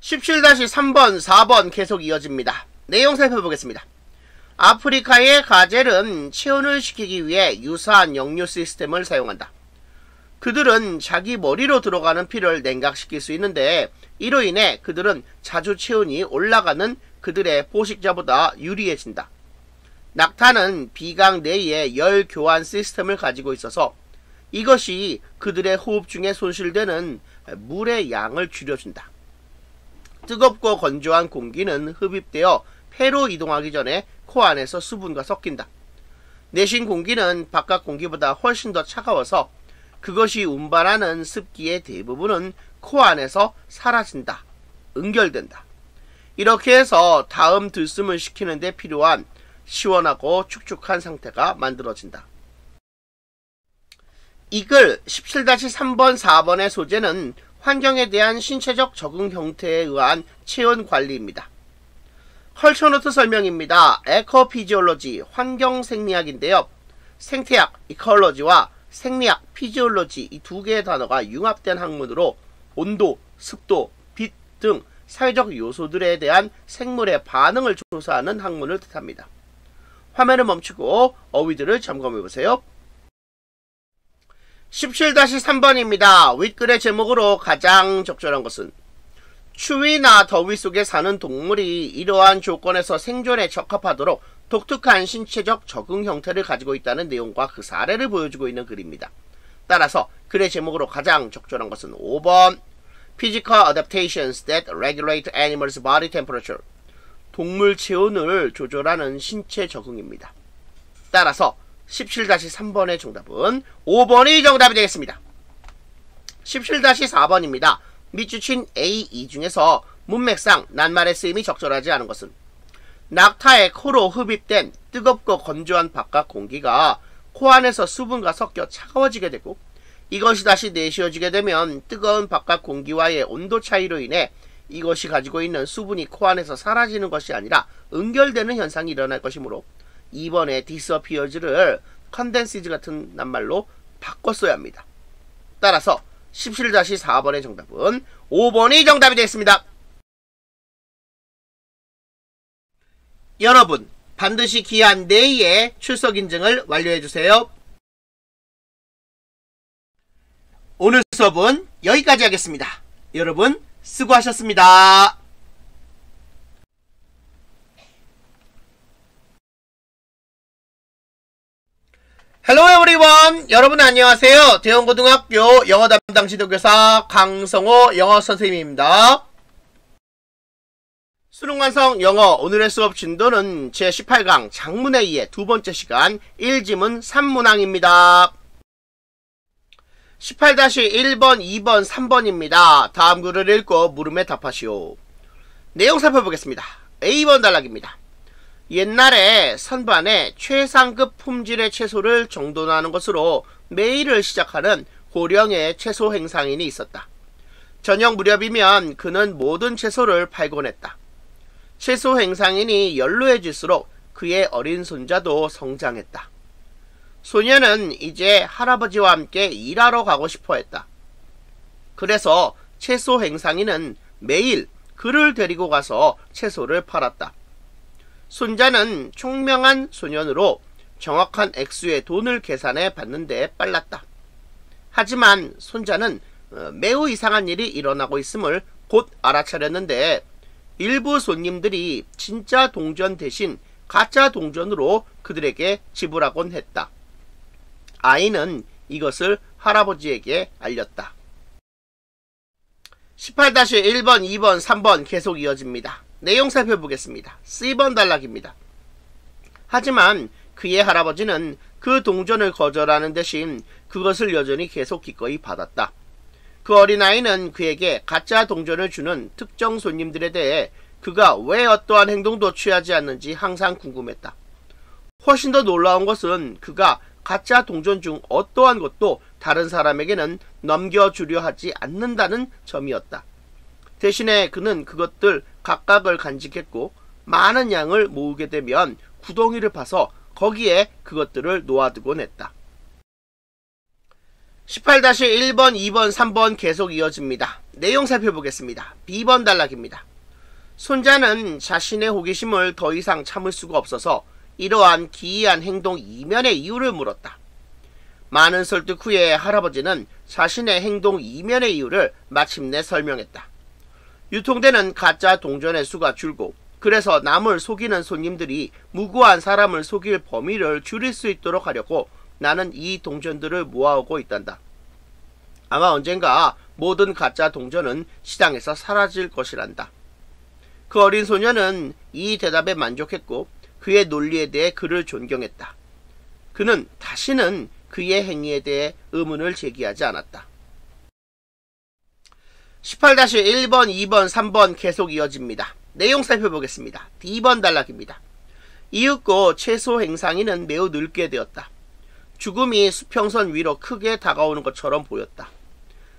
17-3번, 4번 계속 이어집니다. 내용 살펴보겠습니다. 아프리카의 가젤은 체온을 식히기 위해 유사한 역류 시스템을 사용한다. 그들은 자기 머리로 들어가는 피를 냉각시킬 수 있는데 이로 인해 그들은 자주 체온이 올라가는 그들의 포식자보다 유리해진다. 낙타는 비강 내에 열 교환 시스템을 가지고 있어서 이것이 그들의 호흡 중에 손실되는 물의 양을 줄여준다. 뜨겁고 건조한 공기는 흡입되어 폐로 이동하기 전에 코 안에서 수분과 섞인다. 내신 공기는 바깥 공기보다 훨씬 더 차가워서 그것이 운반하는 습기의 대부분은 코 안에서 사라진다. 응결된다. 이렇게 해서 다음 들숨을 시키는 데 필요한 시원하고 축축한 상태가 만들어진다. 이 글 17-3번 4번의 소재는 환경에 대한 신체적 적응 형태에 의한 체온 관리입니다. Culture note 설명입니다. ecophysiology, 환경생리학인데요. 생태학, ecology와 생리학, physiology 이 두 개의 단어가 융합된 학문으로 온도, 습도, 빛 등 사회적 요소들에 대한 생물의 반응을 조사하는 학문을 뜻합니다. 화면을 멈추고 어휘들을 점검해 보세요. 17-3번입니다. 윗글의 제목으로 가장 적절한 것은 추위나 더위 속에 사는 동물이 이러한 조건에서 생존에 적합하도록 독특한 신체적 적응 형태를 가지고 있다는 내용과 그 사례를 보여주고 있는 글입니다. 따라서 글의 제목으로 가장 적절한 것은 5번 Physical Adaptations that Regulate Animals' Body Temperature 동물 체온을 조절하는 신체 적응입니다. 따라서 17-3번의 정답은 5번이 정답이 되겠습니다. 17-4번입니다. 밑주친 A2 중에서 문맥상 낱말의 쓰임이 적절하지 않은 것은 낙타의 코로 흡입된 뜨겁고 건조한 바깥 공기가 코 안에서 수분과 섞여 차가워지게 되고 이것이 다시 내쉬어지게 되면 뜨거운 바깥 공기와의 온도 차이로 인해 이것이 가지고 있는 수분이 코 안에서 사라지는 것이 아니라 응결되는 현상이 일어날 것이므로 이번에 disappears를 condenses 같은 낱말로 바꿔 써야 합니다. 따라서 17-4번의 정답은 5번이 정답이 되겠습니다. 여러분 반드시 기한 내에 출석 인증을 완료해 주세요. 오늘 수업은 여기까지 하겠습니다. 여러분 수고하셨습니다. Hello everyone 여러분 안녕하세요. 대원고등학교 영어 담당 지도교사 강성호 영어 선생님입니다. 수능 완성 영어 오늘의 수업 진도는 제18강 장문의 이해 두 번째 시간 1지문 3문항입니다. 18-1번, 2번, 3번입니다. 다음 글을 읽고 물음에 답하시오. 내용 살펴보겠습니다. A번 단락입니다. 옛날에 선반에 최상급 품질의 채소를 정돈하는 것으로 매일을 시작하는 고령의 채소 행상인이 있었다. 저녁 무렵이면 그는 모든 채소를 팔곤 했다. 채소 행상인이 연로해질수록 그의 어린 손자도 성장했다. 소녀는 이제 할아버지와 함께 일하러 가고 싶어 했다. 그래서 채소 행상인은 매일 그를 데리고 가서 채소를 팔았다. 손자는 총명한 소년으로 정확한 액수의 돈을 계산해 받는데 빨랐다. 하지만 손자는 어, 매우 이상한 일이 일어나고 있음을 곧 알아차렸는데 일부 손님들이 진짜 동전 대신 가짜 동전으로 그들에게 지불하곤 했다. 아이는 이것을 할아버지에게 알렸다. 18-1번, 2번, 3번 계속 이어집니다. 내용 살펴보겠습니다. C번 단락입니다. 하지만 그의 할아버지는 그 동전을 거절하는 대신 그것을 여전히 계속 기꺼이 받았다. 그 어린아이는 그에게 가짜 동전을 주는 특정 손님들에 대해 그가 왜 어떠한 행동도 취하지 않는지 항상 궁금했다. 훨씬 더 놀라운 것은 그가 가짜 동전 중 어떠한 것도 다른 사람에게는 넘겨주려 하지 않는다는 점이었다. 대신에 그는 그것들 각각을 간직했고 많은 양을 모으게 되면 구덩이를 파서 거기에 그것들을 놓아두곤 했다. 18-1번, 2번, 3번 계속 이어집니다. 내용 살펴보겠습니다. B번 단락입니다. 손자는 자신의 호기심을 더 이상 참을 수가 없어서 이러한 기이한 행동 이면의 이유를 물었다. 많은 설득 후에 할아버지는 자신의 행동 이면의 이유를 마침내 설명했다. 유통되는 가짜 동전의 수가 줄고 그래서 남을 속이는 손님들이 무고한 사람을 속일 범위를 줄일 수 있도록 하려고 나는 이 동전들을 모아오고 있단다. 아마 언젠가 모든 가짜 동전은 시장에서 사라질 것이란다. 그 어린 소녀는 이 대답에 만족했고 그의 논리에 대해 그를 존경했다. 그는 다시는 그의 행위에 대해 의문을 제기하지 않았다. 18-1번, 2번, 3번 계속 이어집니다. 내용 살펴보겠습니다. D번 단락입니다. 이윽고 채소 행상이는 매우 늙게 되었다. 죽음이 수평선 위로 크게 다가오는 것처럼 보였다.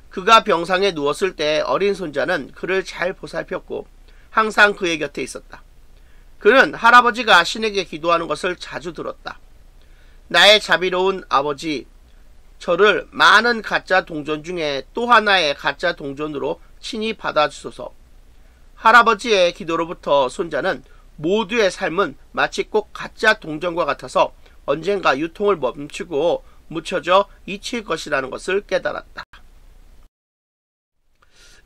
그가 병상에 누웠을 때 어린 손자는 그를 잘 보살폈고 항상 그의 곁에 있었다. 그는 할아버지가 신에게 기도하는 것을 자주 들었다. 나의 자비로운 아버지, 저를 많은 가짜 동전 중에 또 하나의 가짜 동전으로 친히 받아주소서. 할아버지의 기도로부터 손자는 모두의 삶은 마치 꼭 가짜 동전과 같아서 언젠가 유통을 멈추고 묻혀져 잊힐 것이라는 것을 깨달았다.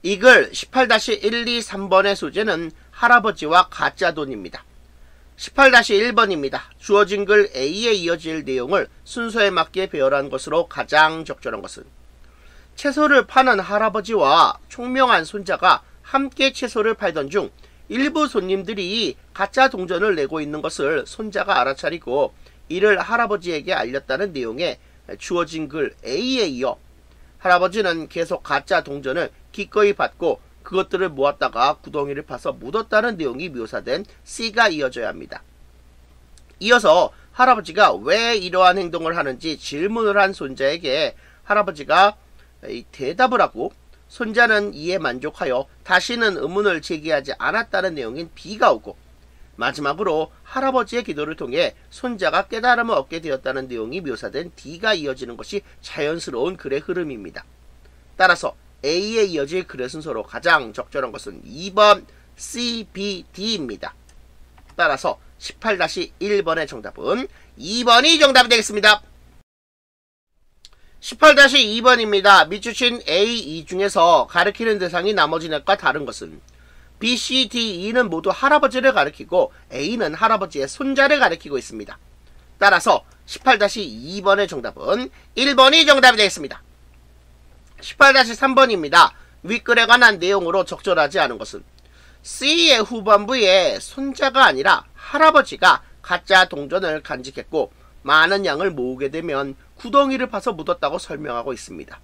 이 글 18-1, 2, 3번의 소재는 할아버지와 가짜 돈입니다. 18-1번입니다. 주어진 글 A에 이어질 내용을 순서에 맞게 배열한 것으로 가장 적절한 것은 채소를 파는 할아버지와 총명한 손자가 함께 채소를 팔던 중 일부 손님들이 가짜 동전을 내고 있는 것을 손자가 알아차리고 이를 할아버지에게 알렸다는 내용의 주어진 글 A에 이어 할아버지는 계속 가짜 동전을 기꺼이 받고 그 그것들을 모았다가 구덩이를 파서 묻었다는 내용이 묘사된 C가 이어져야 합니다. 이어서 할아버지가 왜 이러한 행동을 하는지 질문을 한 손자에게 할아버지가 대답을 하고 손자는 이에 만족하여 다시는 의문을 제기하지 않았다는 내용인 B가 오고 마지막으로 할아버지의 기도를 통해 손자가 깨달음을 얻게 되었다는 내용이 묘사된 D가 이어지는 것이 자연스러운 글의 흐름입니다. 따라서 A에 이어질 글의 순서로 가장 적절한 것은 2번 C, B, D입니다. 따라서 18-1번의 정답은 2번이 정답이 되겠습니다. 18-2번입니다. 밑주친 A, E 중에서 가리키는 대상이 나머지 넷과 다른 것은 B, C, D, E는 모두 할아버지를 가리키고 A는 할아버지의 손자를 가리키고 있습니다. 따라서 18-2번의 정답은 1번이 정답이 되겠습니다. 18-3번입니다. 윗글에 관한 내용으로 적절하지 않은 것은 C의 후반부에 손자가 아니라 할아버지가 가짜 동전을 간직했고 많은 양을 모으게 되면 구덩이를 파서 묻었다고 설명하고 있습니다.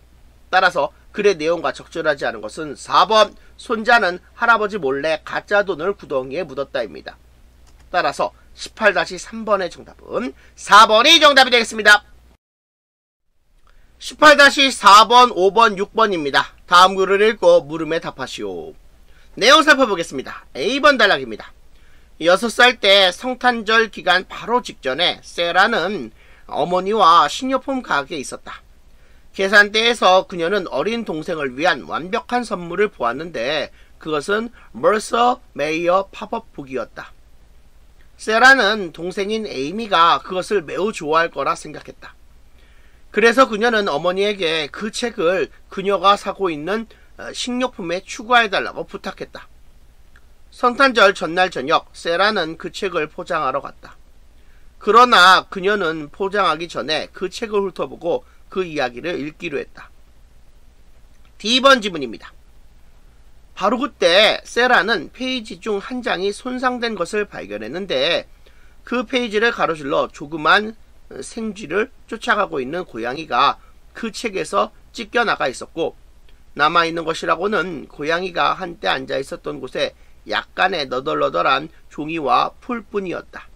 따라서 글의 내용과 적절하지 않은 것은 4번 손자는 할아버지 몰래 가짜 돈을 구덩이에 묻었다입니다. 따라서 18-3번의 정답은 4번이 정답이 되겠습니다. 18-4번, 5번, 6번입니다. 다음 글을 읽고 물음에 답하시오. 내용 살펴보겠습니다. A번 단락입니다. 6살 때 성탄절 기간 바로 직전에 세라는 어머니와 식료품 가게에 있었다. 계산대에서 그녀는 어린 동생을 위한 완벽한 선물을 보았는데 그것은 멀서 메이어 팝업북이었다. 세라는 동생인 에이미가 그것을 매우 좋아할 거라 생각했다. 그래서 그녀는 어머니에게 그 책을 그녀가 사고 있는 어, 식료품에 추가해달라고 부탁했다. 성탄절 전날 저녁 세라는 그 책을 포장하러 갔다. 그러나 그녀는 포장하기 전에 그 책을 훑어보고 그 이야기를 읽기로 했다. D번 지문입니다. 바로 그때 세라는 페이지 중 한 장이 손상된 것을 발견했는데 그 페이지를 가로질러 조그만 생쥐를 쫓아가고 있는 고양이가 그 책에서 찢겨 나가 있었고 남아있는 것이라고는 고양이가 한때 앉아 있었던 곳에 약간의 너덜너덜한 종이와 풀뿐이었다.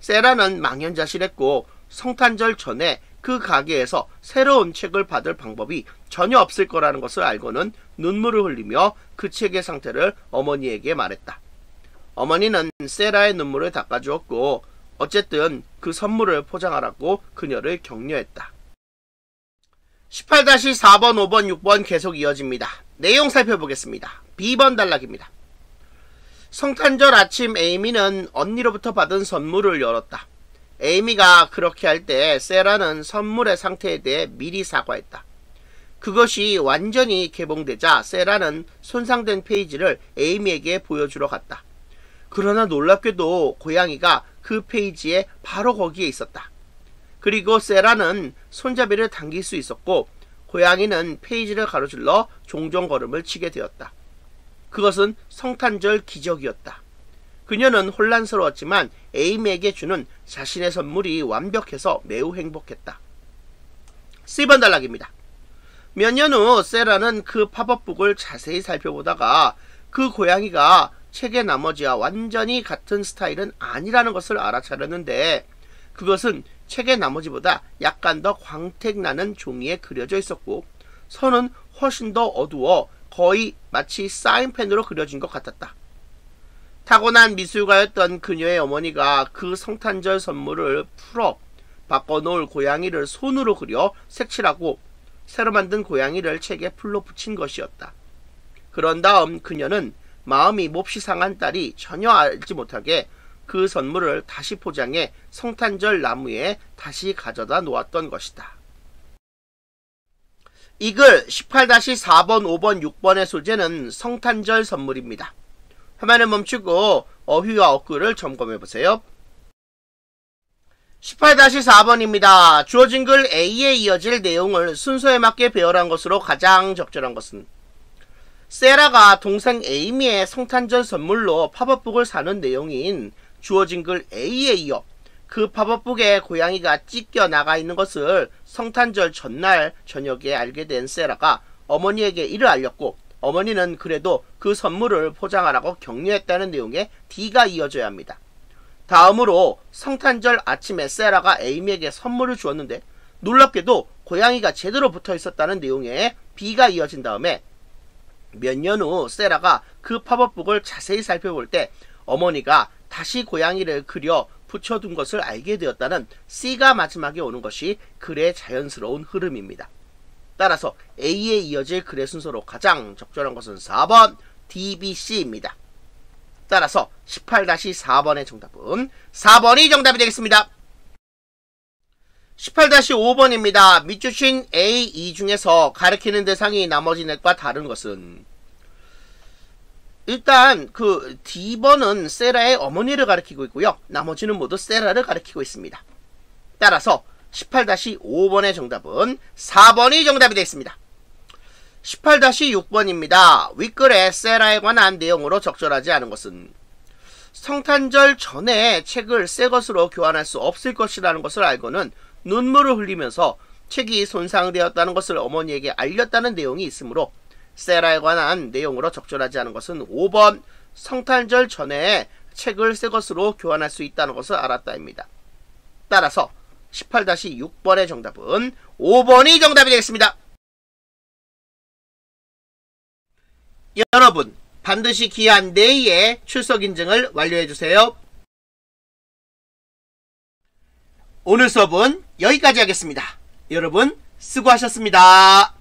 세라는 망연자실했고 성탄절 전에 그 가게에서 새로운 책을 받을 방법이 전혀 없을 거라는 것을 알고는 눈물을 흘리며 그 책의 상태를 어머니에게 말했다. 어머니는 세라의 눈물을 닦아주었고 어쨌든 그 선물을 포장하라고 그녀를 격려했다. 18-4번, 5번, 6번 계속 이어집니다. 내용 살펴보겠습니다. B번 단락입니다. 성탄절 아침 에이미는 언니로부터 받은 선물을 열었다. 에이미가 그렇게 할 때 세라는 선물의 상태에 대해 미리 사과했다. 그것이 완전히 개봉되자 세라는 손상된 페이지를 에이미에게 보여주러 갔다. 그러나 놀랍게도 고양이가 그 페이지에 바로 거기에 있었다. 그리고 세라는 손잡이를 당길 수 있었고 고양이는 페이지를 가로질러 종종 걸음을 치게 되었다. 그것은 성탄절 기적이었다. 그녀는 혼란스러웠지만 에이미에게 주는 자신의 선물이 완벽해서 매우 행복했다. C번 단락입니다. 몇 년 후 세라는 그 팝업북을 자세히 살펴보다가 그 고양이가 책의 나머지와 완전히 같은 스타일은 아니라는 것을 알아차렸는데 그것은 책의 나머지보다 약간 더 광택 나는 종이에 그려져 있었고 선은 훨씬 더 어두워 거의 마치 사인펜으로 그려진 것 같았다. 타고난 미술가였던 그녀의 어머니가 그 성탄절 선물을 풀어 바꿔놓을 고양이를 손으로 그려 색칠하고 새로 만든 고양이를 책에 풀로 붙인 것이었다. 그런 다음 그녀는 마음이 몹시 상한 딸이 전혀 알지 못하게 그 선물을 다시 포장해 성탄절 나무에 다시 가져다 놓았던 것이다. 이 글 18-4번, 5번, 6번의 소재는 성탄절 선물입니다. 화면을 멈추고 어휘와 어구를 점검해 보세요. 18-4번입니다. 주어진 글 A에 이어질 내용을 순서에 맞게 배열한 것으로 가장 적절한 것은 세라가 동생 에이미의 성탄절 선물로 팝업북을 사는 내용인 주어진 글 A에 이어 그 팝업북에 고양이가 찢겨 나가 있는 것을 성탄절 전날 저녁에 알게 된 세라가 어머니에게 이를 알렸고 어머니는 그래도 그 선물을 포장하라고 격려했다는 내용의 D가 이어져야 합니다. 다음으로 성탄절 아침에 세라가 에이미에게 선물을 주었는데 놀랍게도 고양이가 제대로 붙어 있었다는 내용의 B가 이어진 다음에 몇 년 후 세라가 그 팝업북을 자세히 살펴볼 때 어머니가 다시 고양이를 그려 붙여둔 것을 알게 되었다는 C가 마지막에 오는 것이 글의 자연스러운 흐름입니다. 따라서 A에 이어질 글의 순서로 가장 적절한 것은 4번 DBC입니다. 따라서 18-4번의 정답은 4번이 정답이 되겠습니다. 18-5번입니다. 밑 주신 A, E 중에서 가리키는 대상이 나머지 넷과 다른 것은 일단 그 D번은 세라의 어머니를 가리키고 있고요. 나머지는 모두 세라를 가리키고 있습니다. 따라서 18-5번의 정답은 4번이 정답이 되겠습니다. 18-6번입니다. 윗글에 세라에 관한 내용으로 적절하지 않은 것은 성탄절 전에 책을 새 것으로 교환할 수 없을 것이라는 것을 알고는 눈물을 흘리면서 책이 손상되었다는 것을 어머니에게 알렸다는 내용이 있으므로 세라에 관한 내용으로 적절하지 않은 것은 5번 성탄절 전에 책을 새 것으로 교환할 수 있다는 것을 알았다입니다. 따라서 18-6번의 정답은 5번이 정답이 되겠습니다. 여러분 반드시 기한 내일에 출석 인증을 완료해 주세요. 오늘 수업은 여기까지 하겠습니다. 여러분 수고하셨습니다.